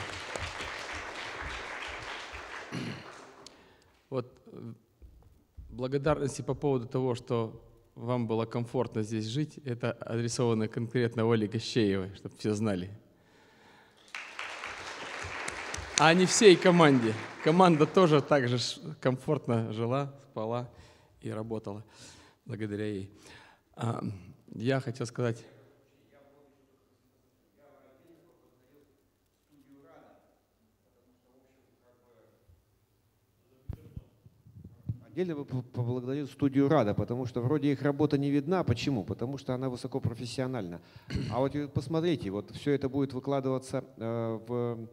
Вот э, благодарности по поводу того, что вам было комфортно здесь жить, это адресовано конкретно Оле Гощеевой, чтобы все знали. А не всей команде. Команда тоже так же комфортно жила, спала и работала благодаря ей. А, я хотел сказать... Отдельно бы поблагодарил студию «Рада», потому что вроде их работа не видна. Почему? Потому что она высокопрофессиональна. А вот посмотрите, вот все это будет выкладываться э, в,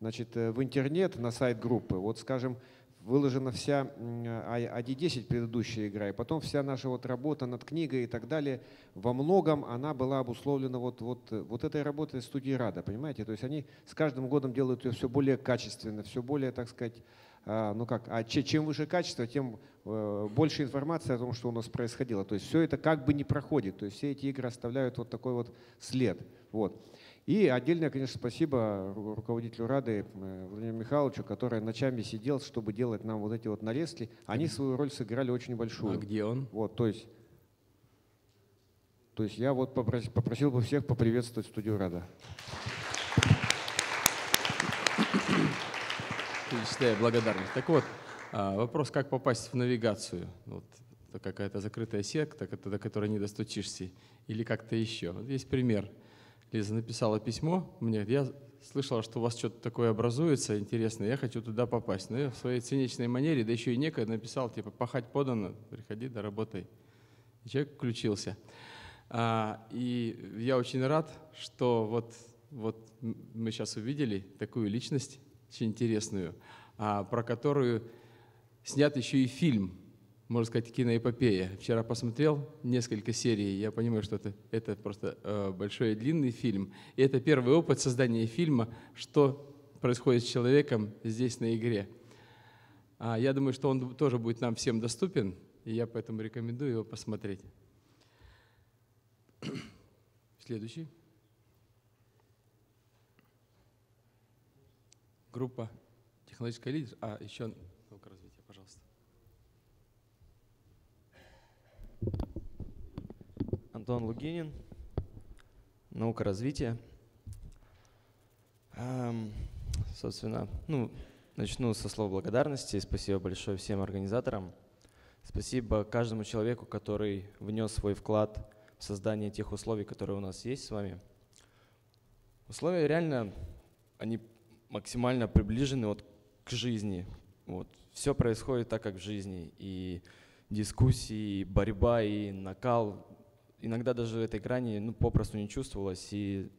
значит, э, в интернет, на сайт группы. Вот, скажем, выложена вся AD10 а, предыдущая игра, и потом вся наша вот работа над книгой и так далее, во многом она была обусловлена вот, вот, вот этой работой студии «Рада», понимаете? То есть они с каждым годом делают ее все более качественно, все более, так сказать, ну как, а чем выше качество, тем э, больше информации о том, что у нас происходило. То есть все это как бы не проходит, то есть все эти игры оставляют вот такой вот след. Вот. И отдельное, конечно, спасибо руководителю Рады э, Владимиру Михайловичу, который ночами сидел, чтобы делать нам вот эти вот нарезки. Они свою роль сыграли очень большую. А где он? Вот, то есть, то есть я вот попросил, попросил бы всех поприветствовать студию Рада. Перечисляю благодарность. Так вот, а, вопрос, как попасть в навигацию? Вот какая-то закрытая секта, до которой не достучишься, или как-то еще. Вот есть пример. Лиза написала письмо мне, я слышала, что у вас что-то такое образуется интересное, я хочу туда попасть. Но я в своей циничной манере, да еще и некогда написал, типа, пахать подано, приходи, да работай. И человек включился. А, и я очень рад, что вот, вот мы сейчас увидели такую личность, очень интересную, а, про которую снят еще и фильм, можно сказать, киноэпопея. Вчера посмотрел несколько серий, я понимаю, что это, это просто э, большой и длинный фильм. И это первый опыт создания фильма, что происходит с человеком здесь на игре. А, я думаю, что он тоже будет нам всем доступен, и я поэтому рекомендую его посмотреть. Следующий. Группа технологическая лидер. А, еще наука развития, пожалуйста. Антон Лугинин, наука развития. Эм, собственно, ну, начну со слов благодарности. Спасибо большое всем организаторам. Спасибо каждому человеку, который внес свой вклад в создание тех условий, которые у нас есть с вами. Условия реально, они максимально приближены вот к жизни. Вот. Все происходит так, как в жизни. И дискуссии, и борьба, и накал. Иногда даже этой грани ну, попросту не чувствовалось, и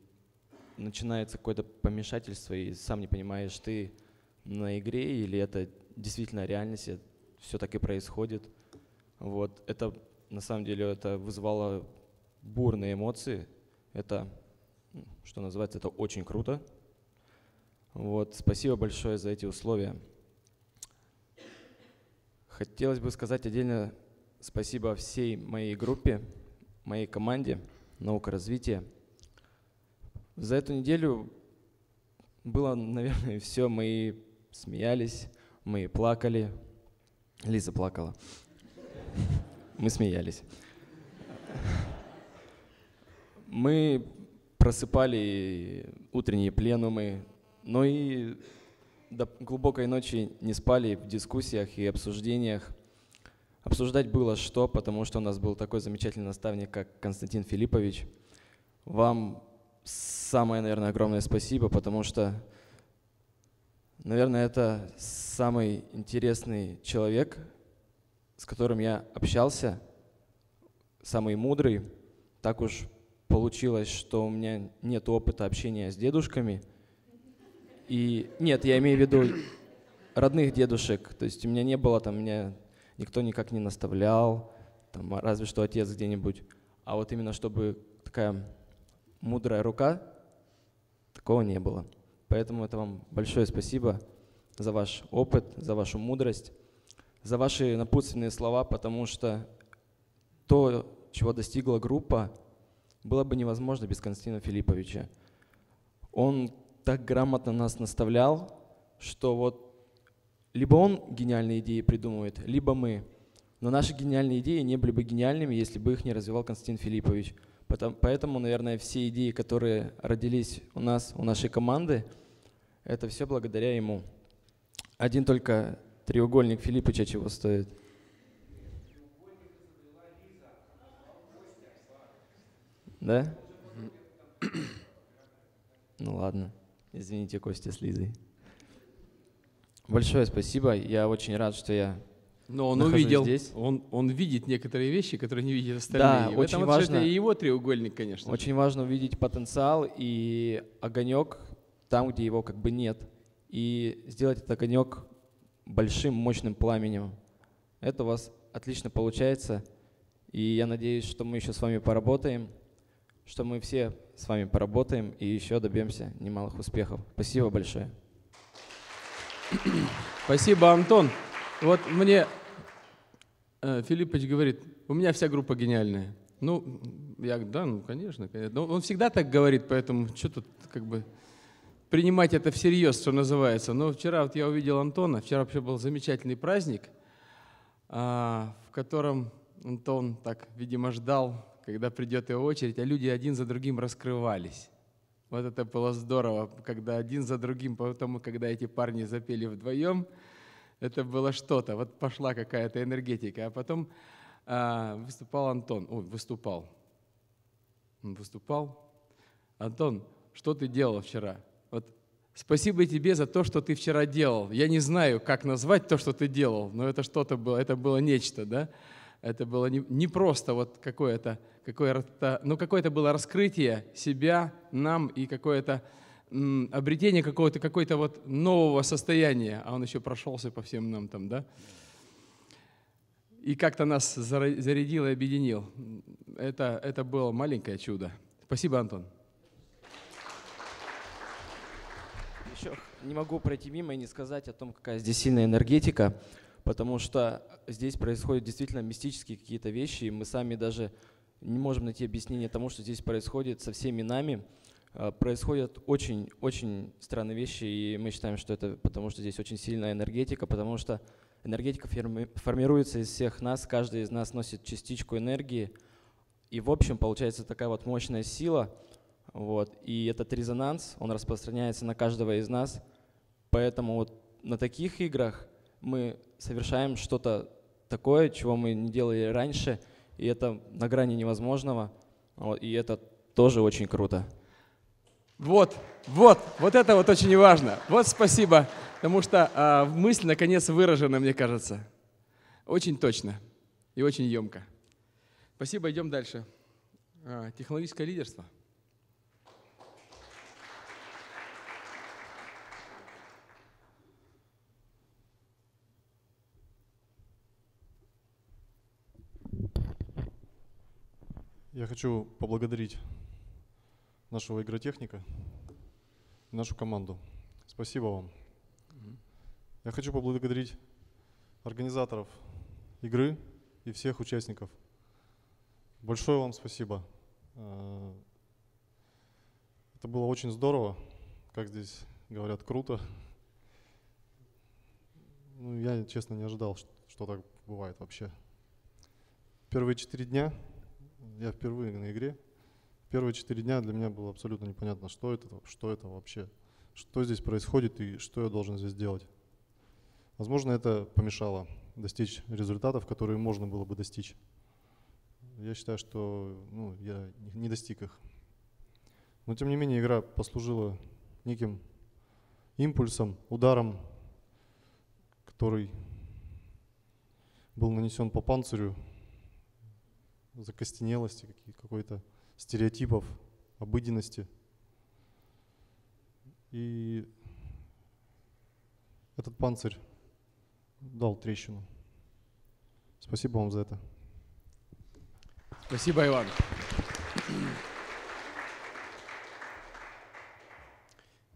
начинается какое-то помешательство, и сам не понимаешь, ты на игре или это действительно реальность, все так и происходит. Вот. Это на самом деле это вызвало бурные эмоции. Это, что называется, это очень круто. Вот, спасибо большое за эти условия. Хотелось бы сказать отдельно спасибо всей моей группе, моей команде «Наука развития». За эту неделю было, наверное, все. Мы смеялись, мы плакали. Лиза плакала. Мы смеялись. Мы просыпали утренние пленумы, но и до глубокой ночи не спали в дискуссиях и обсуждениях. Обсуждать было что, потому что у нас был такой замечательный наставник, как Константин Филиппович. Вам самое, наверное, огромное спасибо, потому что, наверное, это самый интересный человек, с которым я общался, самый мудрый. Так уж получилось, что у меня нет опыта общения с дедушками – и нет, я имею в виду родных дедушек. То есть у меня не было там, меня никто никак не наставлял, там, разве что отец где-нибудь. А вот именно чтобы такая мудрая рука, такого не было. Поэтому это вам большое спасибо за ваш опыт, за вашу мудрость, за ваши напутственные слова, потому что то, чего достигла группа, было бы невозможно без Константина Филипповича. Он так грамотно нас наставлял, что вот либо он гениальные идеи придумывает, либо мы. Но наши гениальные идеи не были бы гениальными, если бы их не развивал Константин Филиппович. Поэтому, наверное, все идеи, которые родились у нас, у нашей команды, это все благодаря ему. Один только треугольник Филипповича чего стоит. Да? Ну ладно. Извините, Костя с Лизой. Большое спасибо. Я очень рад, что я Но он увидел, здесь. Он, он видит некоторые вещи, которые не видят остальные. Да, И очень важно. это и его треугольник, конечно. же. Очень важно увидеть потенциал и огонек там, где его как бы нет. И сделать этот огонек большим, мощным пламенем. Это у вас отлично получается. И я надеюсь, что мы еще с вами поработаем, что мы все с вами поработаем и еще добьемся немалых успехов. Спасибо большое. Спасибо, Антон. Вот мне э, Филиппович говорит, у меня вся группа гениальная. Ну, я да, ну, конечно, конечно. Но он всегда так говорит, поэтому что тут как бы принимать это всерьез, что называется. Но вчера вот я увидел Антона, вчера вообще был замечательный праздник, а, в котором Антон так, видимо, ждал, когда придет его очередь, а люди один за другим раскрывались. Вот это было здорово, когда один за другим, потому когда эти парни запели вдвоем, это было что-то. Вот пошла какая-то энергетика. А потом а, выступал Антон. Ой, выступал. Он выступал. Антон, что ты делал вчера? Вот спасибо тебе за то, что ты вчера делал. Я не знаю, как назвать то, что ты делал, но это что-то было, это было нечто, да? Это было не, не просто вот какое-то, какое-то, ну какое-то было раскрытие себя, нам и какое-то обретение какого-то какой-то вот нового состояния, а он еще прошелся по всем нам там, да? И как-то нас зарядил и объединил. Это, это было маленькое чудо. Спасибо, Антон. Еще не могу пройти мимо и не сказать о том, какая здесь сильная энергетика, потому что здесь происходят действительно мистические какие-то вещи, и мы сами даже не можем найти объяснение тому, что здесь происходит со всеми нами. А, Происходят очень-очень странные вещи, и мы считаем, что это потому, что здесь очень сильная энергетика, потому что энергетика формируется из всех нас, каждый из нас носит частичку энергии, и в общем получается такая вот мощная сила, вот, и этот резонанс, он распространяется на каждого из нас, поэтому вот на таких играх мы совершаем что-то такое, чего мы не делали раньше, и это на грани невозможного, и это тоже очень круто. Вот, вот, вот это вот очень важно. Вот спасибо, потому что а, мысль наконец выражена, мне кажется. Очень точно и очень емко. Спасибо, идем дальше. А, технологическое лидерство. Я хочу поблагодарить нашего игротехника, нашу команду. Спасибо вам. Я хочу поблагодарить организаторов игры и всех участников. Большое вам спасибо. Э, Это было очень здорово, как здесь говорят, круто. Ну, я, честно, не ожидал, ш- что так бывает вообще. Первые четыре дня, я впервые на игре, первые четыре дня для меня было абсолютно непонятно, что это, что это вообще, что здесь происходит и что я должен здесь делать. Возможно, это помешало достичь результатов, которые можно было бы достичь. Я считаю, что ну, я не- достиг их. Но тем не менее игра послужила неким импульсом, ударом, который был нанесен по панцирю закостенелости, какие- какой-то стереотипов, обыденности. И этот панцирь дал трещину. Спасибо вам за это. Спасибо, Иван.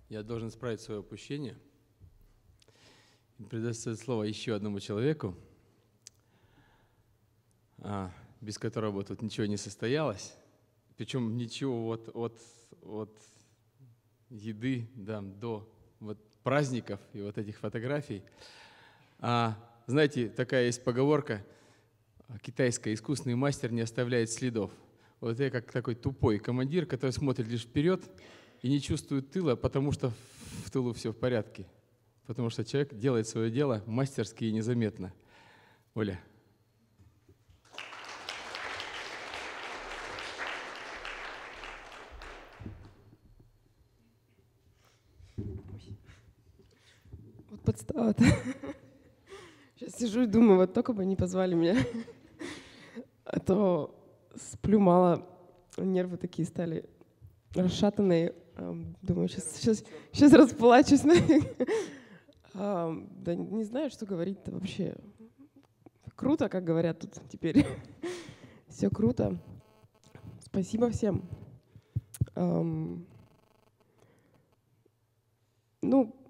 Я должен исправить свое упущение и предоставить слово еще одному человеку, а, без которого бы тут ничего не состоялось. Причем ничего вот от, от еды да, до вот праздников и вот этих фотографий. А, знаете, такая есть поговорка китайская «искусный мастер не оставляет следов». Вот я как такой тупой командир, который смотрит лишь вперед и не чувствует тыла, потому что в тылу все в порядке. Потому что человек делает свое дело мастерски и незаметно. Оля. Вот. Сейчас сижу и думаю, вот только бы не позвали меня. А то сплю мало, нервы такие стали расшатанные. Думаю, сейчас, сейчас, сейчас расплачусь. Ам, Да не знаю, что говорить-то вообще. Круто, как говорят тут теперь. Все круто. Спасибо всем. Ну,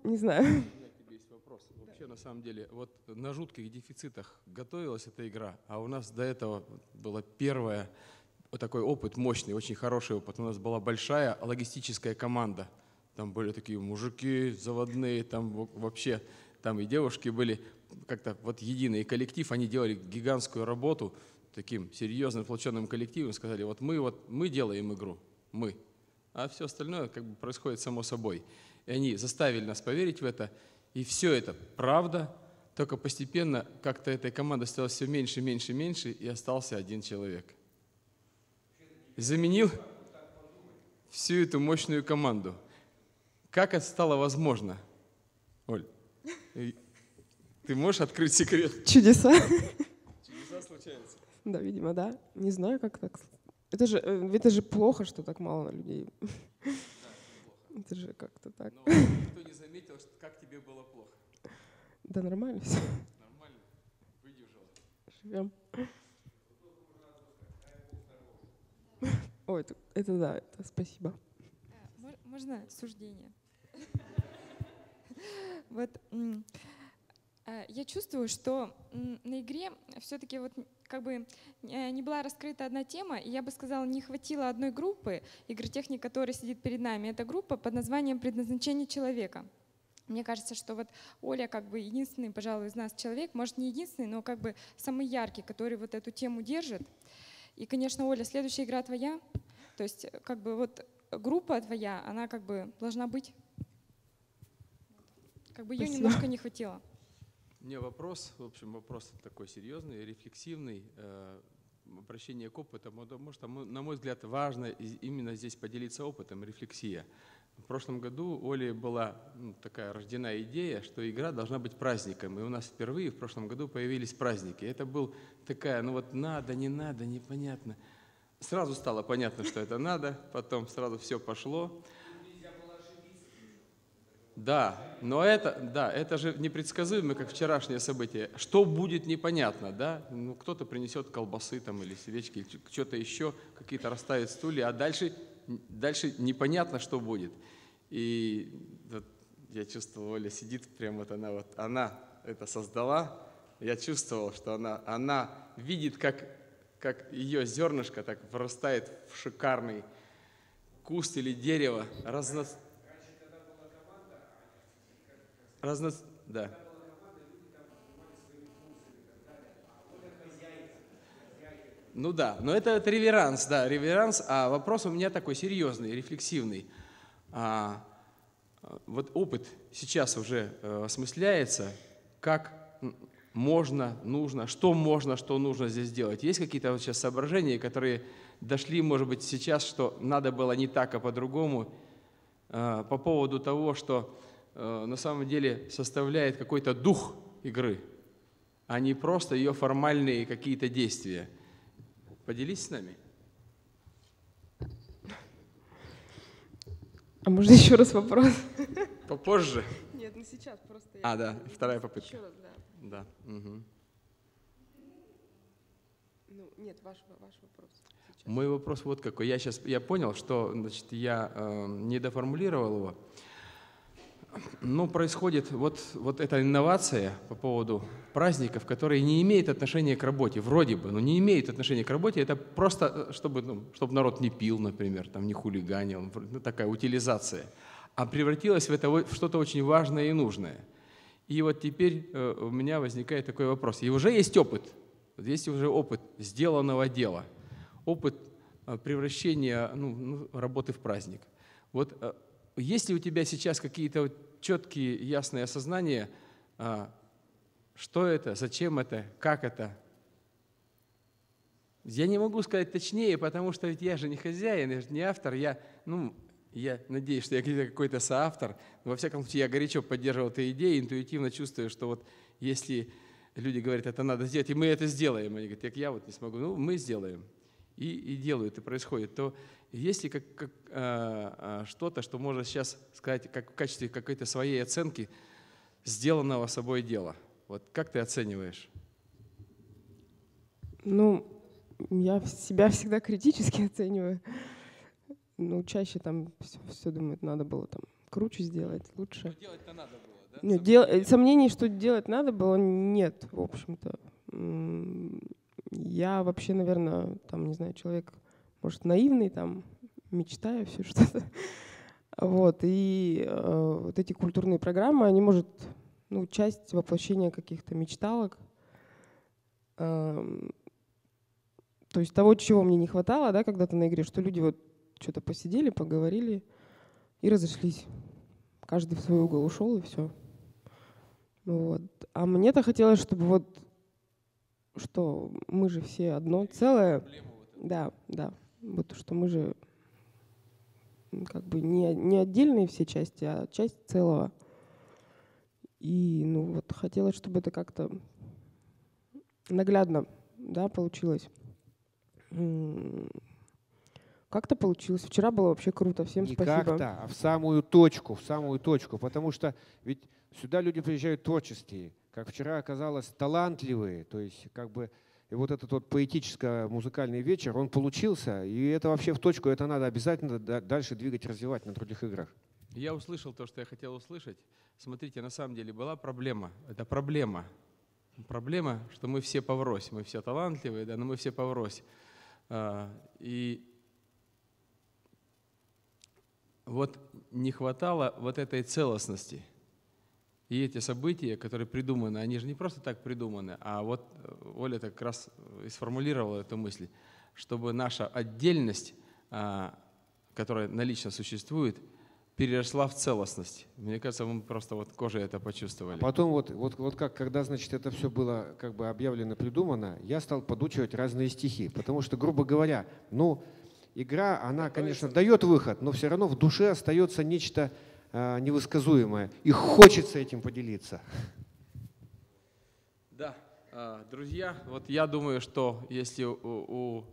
не знаю. У меня к тебе есть вопрос. Вообще, на самом деле, вот на жутких дефицитах готовилась эта игра, а у нас до этого была первая вот такой опыт мощный, очень хороший опыт. У нас была большая логистическая команда. Там были такие мужики заводные, там во- вообще, там и девушки были как-то вот единый коллектив. Они делали гигантскую работу таким серьезным, сплоченным коллективом. Сказали, вот мы, вот мы делаем игру, мы. А все остальное как бы происходит само собой. И они заставили нас поверить в это. И все это правда, только постепенно как-то этой команды стало все меньше, меньше, меньше, и остался один человек. Заменил всю эту мощную команду. Как это стало возможно? Оль, и- ты можешь открыть секрет? Чудеса. Чудеса случаются. Да, видимо, да. Не знаю, как так. Это же, э, это же плохо, что так мало людей. Это же как-то так. Но никто не заметил, что- как тебе было плохо. Да нормально все. Нормально? Выдержала. Живем. Ой, это, это да, это спасибо. Мо- Можно суждение? Вот э, я чувствую, что на игре все-таки вот как бы э, не была раскрыта одна тема, и я бы сказала, не хватило одной группы игротехник, которая сидит перед нами. Это группа под названием «Предназначение человека». Мне кажется, что вот Оля как бы единственный, пожалуй, из нас человек, может не единственный, но как бы самый яркий, который вот эту тему держит. И, конечно, Оля, следующая игра твоя. То есть э, как бы вот группа твоя, она как бы должна быть. Как бы ее Спасибо. немножко не хватило. Мне вопрос, в общем, вопрос такой серьезный, рефлексивный. э, Обращение к опыту, потому что, на мой взгляд, важно именно здесь поделиться опытом, рефлексия. В прошлом году у Оли была ну, такая рождена идея, что игра должна быть праздником. И у нас впервые в прошлом году появились праздники. Это был такая, ну вот надо, не надо, непонятно. Сразу стало понятно, что это надо, потом сразу все пошло. Да, но это, да, это же непредсказуемо, как вчерашнее событие. Что будет, непонятно, да? Ну, кто-то принесет колбасы там или свечки, что-то еще, какие-то расставит стулья, а дальше, дальше непонятно, что будет. И вот я чувствовал, Оля сидит, прям вот она вот, она это создала, я чувствовал, что она, она видит, как, как ее зернышко так вырастает в шикарный куст или дерево, разно, Разно... Да. Ну да, но это, это реверанс, да, реверанс. А вопрос у меня такой серьезный, рефлексивный. А, вот опыт сейчас уже э, осмысляется, как можно, нужно, что можно, что нужно здесь делать. Есть какие-то вот сейчас соображения, которые дошли, может быть, сейчас, что надо было не так, а по-другому, э, по поводу того, что на самом деле составляет какой-то дух игры, а не просто ее формальные какие-то действия. Поделись с нами. А можно еще раз вопрос? Попозже. Нет, ну сейчас просто. я- А, да, вторая попытка. Еще раз, да. Да. мгм. Ну, нет, ваш, ваш вопрос. Мой вопрос вот какой. Я сейчас я понял, что значит, я э, не доформулировал его. Но происходит вот, вот эта инновация по поводу праздников, которые не имеют отношения к работе, вроде бы, но не имеют отношения к работе. Это просто, э, чтобы, ну, чтобы народ не пил, например, там, не хулиганил, ну, такая утилизация. А превратилась в, это, в что-то очень важное и нужное. И вот теперь э, у меня возникает такой вопрос. И уже есть опыт, есть уже опыт сделанного дела, опыт э, превращения ну, ну, работы в праздник. Вот есть ли у тебя сейчас какие-то вот четкие, ясные осознания, а, что это, зачем это, как это? Я не могу сказать точнее, потому что ведь я же не хозяин, я же не автор, я, ну, Я надеюсь, что я какой-то соавтор. Во всяком случае, я горячо поддерживал эту идею, интуитивно чувствую, что вот если люди говорят, это надо сделать, и мы это сделаем, они говорят, как я вот не смогу, ну мы сделаем. И, и делают, и происходит, то есть ли как, как, а, а, что-то, что можно сейчас сказать как в качестве какой-то своей оценки сделанного собой дела? Вот как ты оцениваешь? Ну, я себя всегда критически оцениваю. Ну, чаще там все, все думают, надо было там круче сделать, лучше. Но делать-то надо было, да? Нет, дел... Сомнений, что делать надо было, нет, в общем-то. Я вообще, наверное, там, не знаю, человек, может, наивный, там, мечтаю все что-то. Вот, и э, вот эти культурные программы, они, может, ну, часть воплощения каких-то мечталок. Э, то есть того, чего мне не хватало, да, когда-то на игре, что люди вот что-то посидели, поговорили и разошлись. Каждый в свой угол ушел, и все. Вот. А мне-то хотелось, чтобы вот что мы же все одно целое. Да, да. Вот что мы же как бы не, не отдельные все части, а часть целого. И ну вот хотелось, чтобы это как-то наглядно да, получилось. Как-то получилось. Вчера было вообще круто. Всем Не спасибо. как-то, а в самую точку, в самую точку. Потому что ведь сюда люди приезжают творческие, как вчера оказалось, талантливые. То есть как бы и вот этот вот поэтическо-музыкальный вечер, он получился, и это вообще в точку, это надо обязательно дальше двигать, развивать на других играх. Я услышал то, что я хотел услышать. Смотрите, на самом деле была проблема. Это проблема. Проблема, что мы все поврось. Мы все талантливые, да, но мы все поврось. А, и вот не хватало вот этой целостности – и эти события, которые придуманы, они же не просто так придуманы, а вот э, Оля так раз э, и сформулировала эту мысль, чтобы наша отдельность, а, которая налично существует, переросла в целостность. Мне кажется, мы просто вот кожей это почувствовали. Потом вот, вот, вот как, когда, значит, это все было как бы объявлено, придумано, я стал подучивать разные стихи, потому что, грубо говоря, ну, игра, она, конечно, дает выход, но все равно в душе остается нечто а, невысказуемое, и хочется этим поделиться. Да, а, друзья, вот я думаю, что если у, у,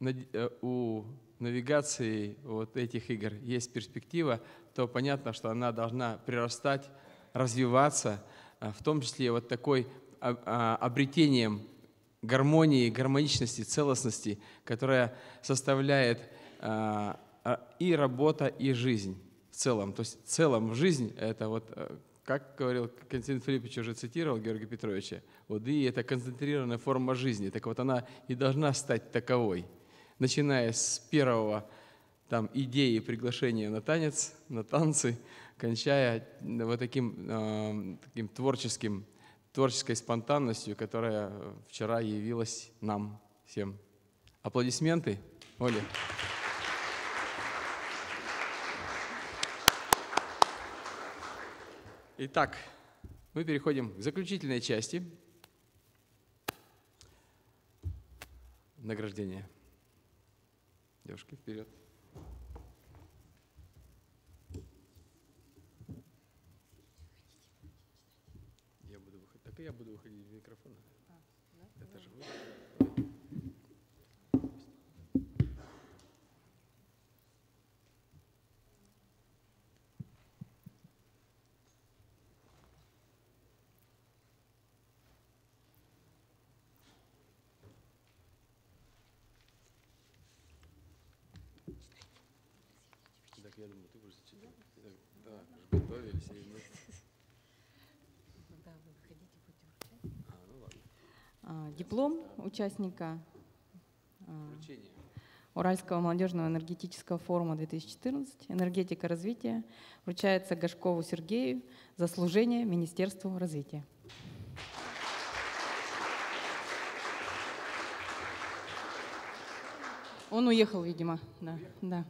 э, у навигации вот этих игр есть перспектива, то понятно, что она должна прирастать, развиваться, а, в том числе вот такой обретением гармонии, гармоничности, целостности, которая составляет и работа, и жизнь целом. То есть в целом жизнь — это вот, э, как говорил Константин Филиппович, уже цитировал Георгия Петровича, вот и это концентрированная форма жизни. Так вот она и должна стать таковой. Начиная с первого там, идеи приглашения на танец, на танцы, кончая вот таким, э, таким творческим, творческой спонтанностью, которая вчера явилась нам всем. Аплодисменты, Оля. Итак, мы переходим к заключительной части награждения. Девушки, вперед. Я буду выходить. Так и я буду выходить в микрофон. А, да? Это же вы. Я думаю, ты будешь зачитывать. Да, готовились и мы. Да, вы выходите, будете вручать. А, ну ладно. А, диплом участника а, Вручение. Уральского молодежного энергетического форума 2014 «Энергетика развития» вручается Гашкову Сергею за служение Министерству развития. Он уехал, видимо. Да, да.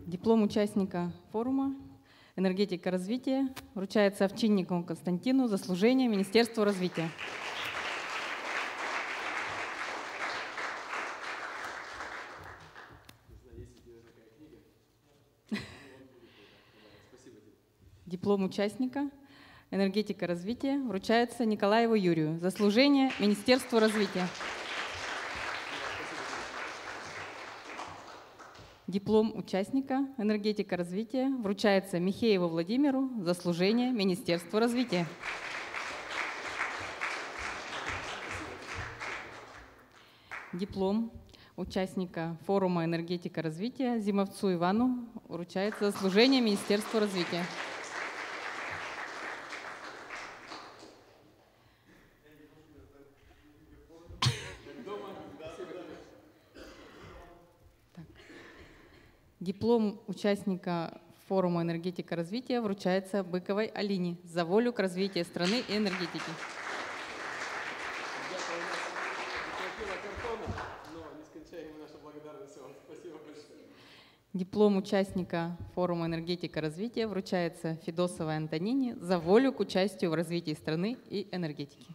Диплом участника форума «Энергетика развития» вручается Овчинникову Константину за служение Министерству развития. Диплом участника энергетика развития вручается Николаеву Юрию за служение Министерству развития. Диплом участника энергетика развития вручается Михееву Владимиру за служение Министерству развития. Диплом участника форума энергетика развития Зимовцу Ивану вручается за служение Министерству развития. Диплом участника форума энергетика развития вручается Быковой Алине за волю к развитию страны и энергетики. Диплом участника форума энергетика развития вручается Федосовой Антонине за волю к участию в развитии страны и энергетики.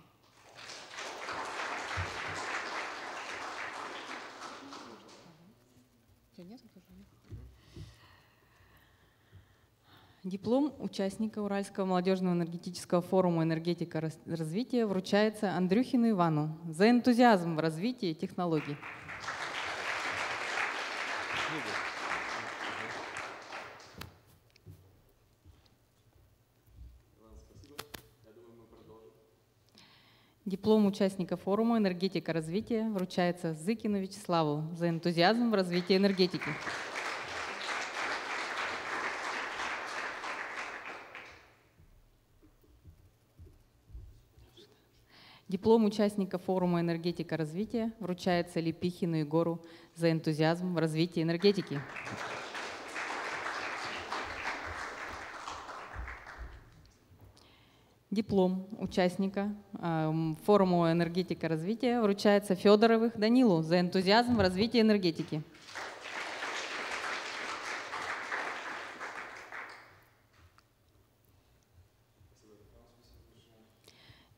Диплом участника Уральского молодежного энергетического форума «Энергетика развития» вручается Андрюхину Ивану за энтузиазм в развитии технологий. Диплом участника форума «Энергетика развития» вручается Зыкину Вячеславу за энтузиазм в развитии энергетики. Диплом участника форума «Энергетика развития» вручается Лепихину Егору за энтузиазм в развитии энергетики. Диплом участника э, форума «Энергетика развития» вручается Федоровых Данилу за энтузиазм в развитии энергетики.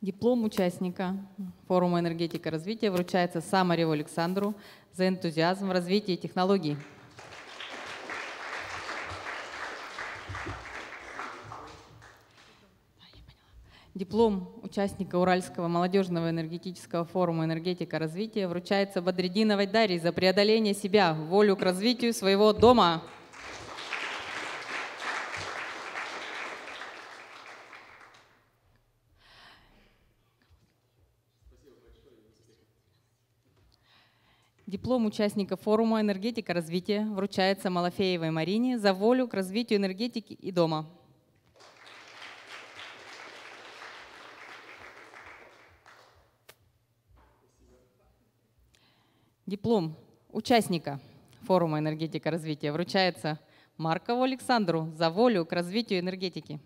Диплом участника форума «Энергетика развития» вручается Самареву Александру за энтузиазм в развитии технологий. Диплом участника Уральского молодежного энергетического форума «Энергетика развития» вручается Бадрединовой Дарье за преодоление себя, волю к развитию своего дома. Диплом участника форума «Энергетика развития» вручается Малафеевой Марине за волю к развитию энергетики и дома. Диплом участника форума «Энергетика развития» вручается Маркову Александру за волю к развитию энергетики.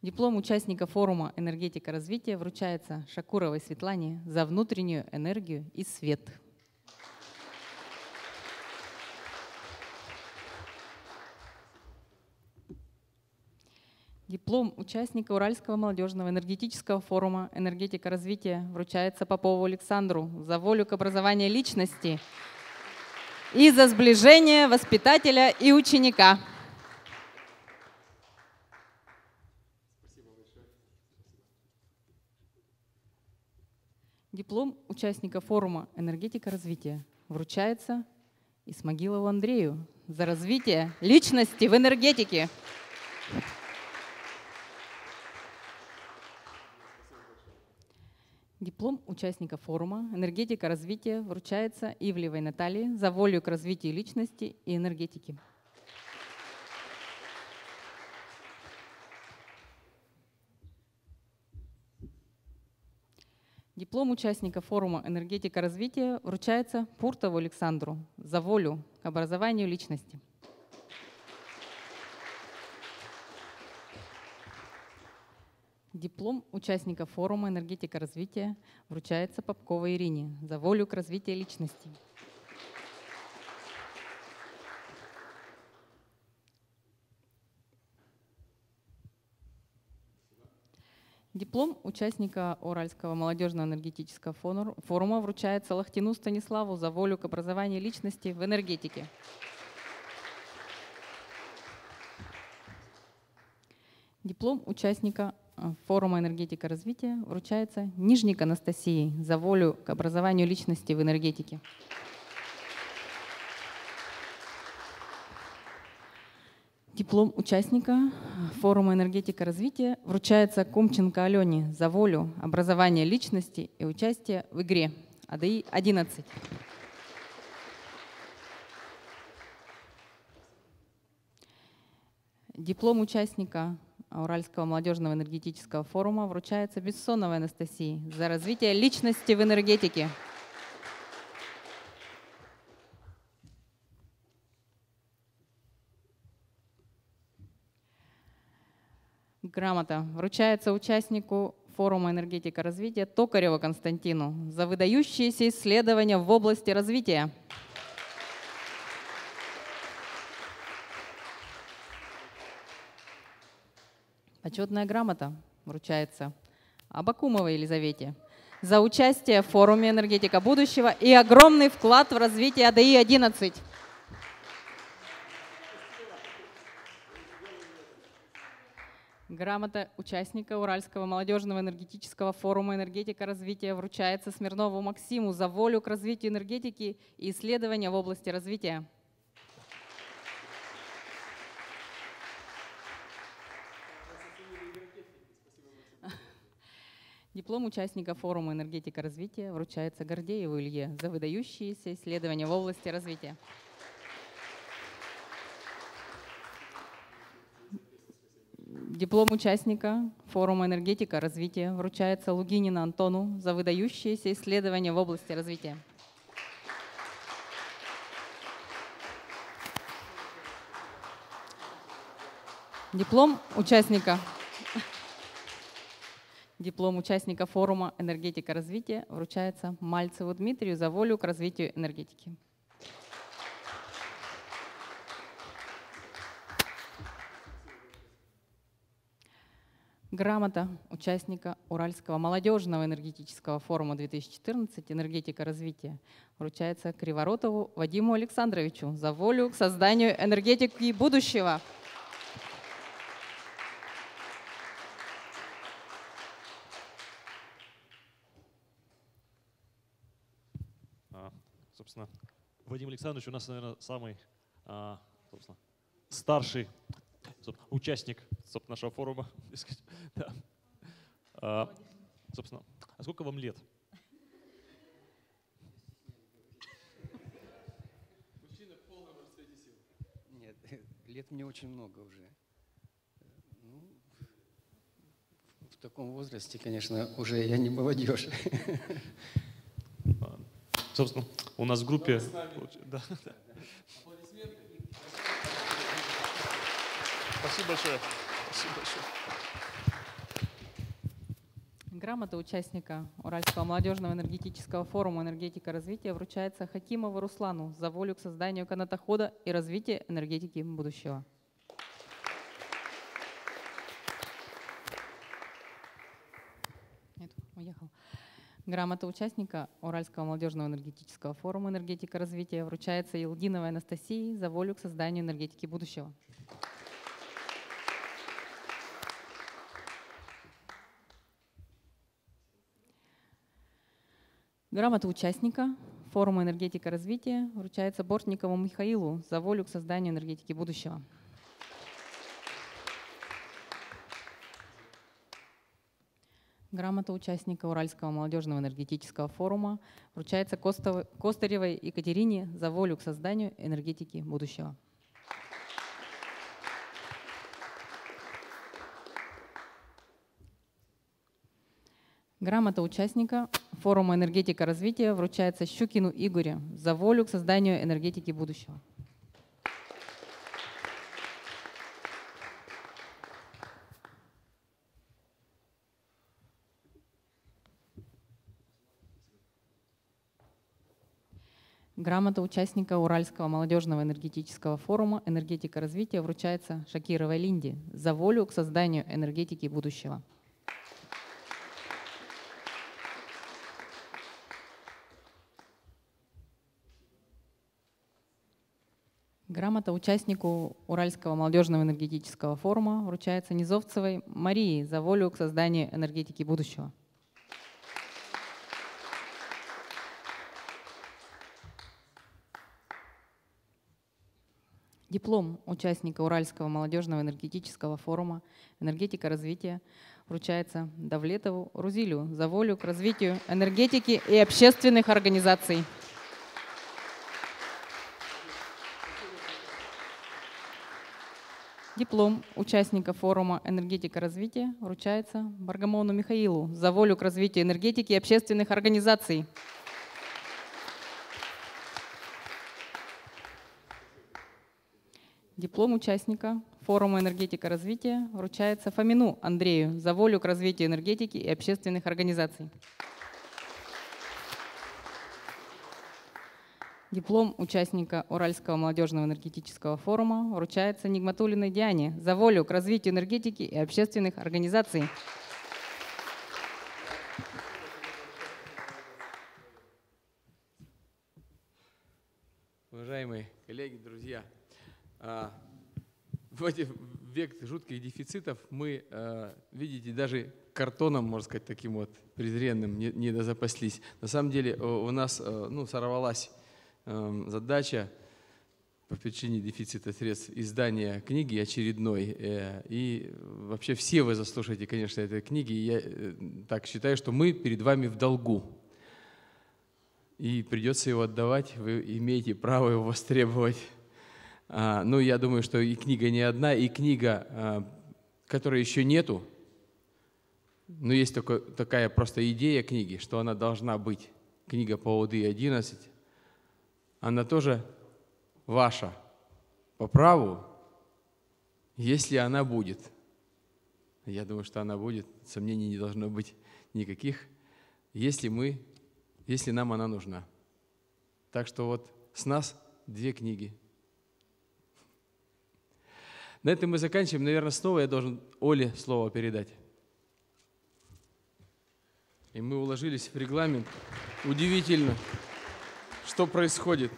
Диплом участника форума «Энергетика развития» вручается Шакуровой Светлане за внутреннюю энергию и свет. Диплом участника Уральского молодежного энергетического форума «Энергетика развития» вручается Попову Александру за волю к образованию личности и за сближение воспитателя и ученика. Диплом участника форума «Энергетика развития» вручается Исмагилову Андрею за развитие личности в энергетике. Диплом участника форума «Энергетика развития» вручается Ивлевой Наталье за волю к развитию личности и энергетики. Диплом участника форума «Энергетика развития» вручается Пуртову Александру за волю к образованию личности. Диплом участника форума «Энергетика развития» вручается Попковой Ирине за волю к развитию личности. Диплом участника Уральского молодежного энергетического форума вручается Лахтину Станиславу за волю к образованию личности в энергетике. Диплом участника э, форума «Энергетика развития» вручается Нижник Анастасии за волю к образованию личности в энергетике. Диплом участника форума «Энергетика развития» вручается Кумченко Алене за волю, образование личности и участие в игре АДИ-11. Диплом участника Уральского молодежного энергетического форума вручается Бессоновой Анастасии за развитие личности в энергетике. Грамота вручается участнику форума «Энергетика развития» Токареву Константину за выдающиеся исследования в области развития. Почетная грамота вручается Абакумовой Елизавете за участие в форуме «Энергетика будущего» и огромный вклад в развитие АДИ-11. Грамота участника Уральского молодежного энергетического форума «Энергетика развития» вручается Смирнову Максиму за волю к развитию энергетики и исследования в области развития. Диплом участника форума «Энергетика развития» вручается Гордееву Илье за выдающиеся исследования в области развития. Диплом участника форума «Энергетика развития» вручается Лугинина Антону за выдающиеся исследования в области развития. Диплом участника Диплом участника форума «Энергетика развития» вручается Мальцеву Дмитрию за волю к развитию энергетики. Грамота участника Уральского молодежного энергетического форума 2014 «Энергетика развития» вручается Криворотову Вадиму Александровичу за волю к созданию энергетики будущего. собственно, Вадим Александрович у нас, наверное, самый а, собственно, старший собственно, участник собственно, нашего форума. а, собственно, а сколько вам лет? Нет, лет мне очень много уже. Ну, в таком возрасте, конечно, уже я не молодежь. Собственно, у нас в группе... Да, да. Спасибо большое. Спасибо большое. Грамота участника Уральского молодежного энергетического форума «Энергетика развития» вручается Хакимову Руслану за волю к созданию канатохода и развития энергетики будущего. Нет, уехал. Грамота участника Уральского молодежного энергетического форума «Энергетика развития» вручается Елдиновой Анастасии за волю к созданию энергетики будущего. Грамота участника форума «Энергетика развития» вручается Бортникову Михаилу за волю к созданию энергетики будущего. Грамота участника Уральского молодежного энергетического форума вручается Костаревой Екатерине за волю к созданию энергетики будущего. Грамота участника форума «Энергетика развития» вручается Щукину Игорю за волю к созданию энергетики будущего. Грамота участника Уральского молодежного энергетического форума «Энергетика развития» вручается Шакировой Линде за волю к созданию энергетики будущего. Грамота участнику Уральского молодежного энергетического форума вручается Низовцевой Марии за волю к созданию энергетики будущего. Диплом участника Уральского молодежного энергетического форума «Энергетика развития» вручается Давлетову Рузилю за волю к развитию энергетики и общественных организаций. Диплом участника форума «Энергетика развития» вручается Баргамону Михаилу за волю к развитию энергетики и общественных организаций. Диплом участника форума «Энергетика развития» вручается Фомину Андрею за волю к развитию энергетики и общественных организаций. Диплом участника Уральского молодежного энергетического форума вручается Нигматулиной Диане за волю к развитию энергетики и общественных организаций. Уважаемые коллеги, друзья, а, в век жутких дефицитов мы, а, видите, даже картоном, можно сказать, таким вот презренным не, не дозапаслись. На самом деле у нас ну, сорвалась задача по причине дефицита средств издания книги очередной. Э, и вообще все вы заслушаете, конечно, этой книги. Я э, так считаю, что мы перед вами в долгу. И придется его отдавать, вы имеете право его востребовать а, ну, я думаю, что и книга не одна, и книга, а, которой еще нету, но есть только такая просто идея книги, что она должна быть. Книга по ОДИ 11, она тоже ваша по праву, если она будет. Я думаю, что она будет, сомнений не должно быть никаких, если мы, если нам она нужна. Так что вот с нас две книги – на этом мы заканчиваем. Наверное, снова я должен Оле слово передать. И мы уложились в регламент. Удивительно, что происходит.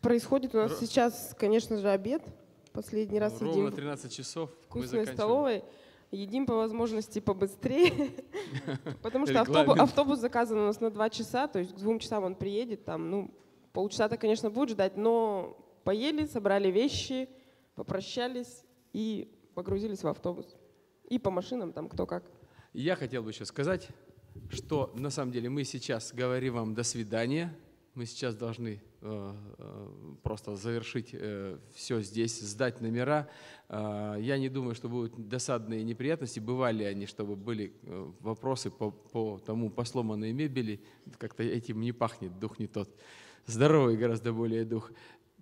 Происходит у нас сейчас, конечно же, обед. Последний раз Ровно едим 13 часов вкусной столовой. Едим по возможности побыстрее, потому что автобус, автобус заказан у нас на два часа, то есть к двум часам он приедет, там, ну, полчаса-то, конечно, будет ждать, но поели, собрали вещи, попрощались и погрузились в автобус. И по машинам там кто как. Я хотел бы еще сказать, что на самом деле мы сейчас говорим вам «до свидания», мы сейчас должны э, э, просто завершить э, все здесь, сдать номера. Я не думаю, что будут досадные неприятности. Бывали они, чтобы были вопросы по, по тому по сломанной мебели. Как-то этим не пахнет, дух не тот. Здоровый гораздо более дух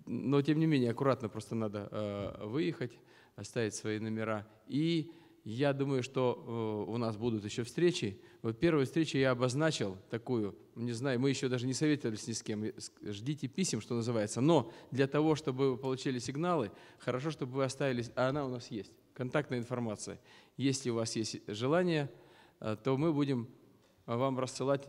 но тем не менее аккуратно просто надо выехать, оставить свои номера. И я думаю, что э, у нас будут еще встречи. Вот первую встречу я обозначил такую, не знаю, мы еще даже не советовались ни с кем. Ждите писем, что называется. Но для того, чтобы вы получили сигналы, хорошо, чтобы вы оставили, а она у нас есть, контактная информация. Если у вас есть желание, э, то мы будем вам рассылать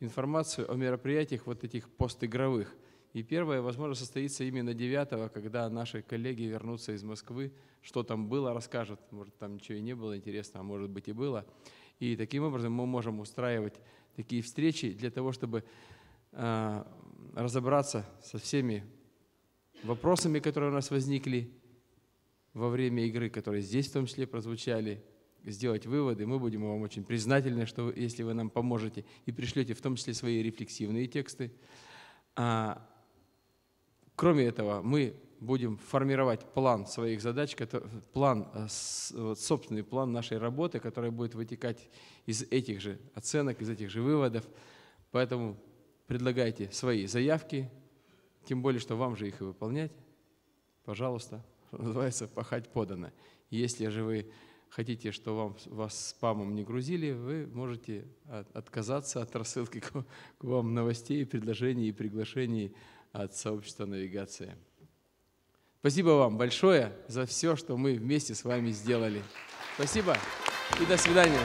информацию о мероприятиях вот этих постигровых. И первое, возможно, состоится именно 9 когда наши коллеги вернутся из Москвы, что там было, расскажут. Может, там ничего и не было интересно, а может быть и было. И таким образом мы можем устраивать такие встречи для того, чтобы э, разобраться со всеми вопросами, которые у нас возникли во время игры, которые здесь в том числе прозвучали, сделать выводы. Мы будем вам очень признательны, что если вы нам поможете и пришлете в том числе свои рефлексивные тексты. А Кроме этого, мы будем формировать план своих задач, план, э, собственный план нашей работы, который будет вытекать из этих же оценок, из этих же выводов. Поэтому предлагайте свои заявки, тем более, что вам же их и выполнять. Пожалуйста, называется, пахать подано. Если же вы хотите, что вам, вас спамом не грузили, вы можете отказаться от рассылки к вам новостей, предложений и приглашений от сообщества навигация. Спасибо вам большое за все, что мы вместе с вами сделали. Спасибо и до свидания.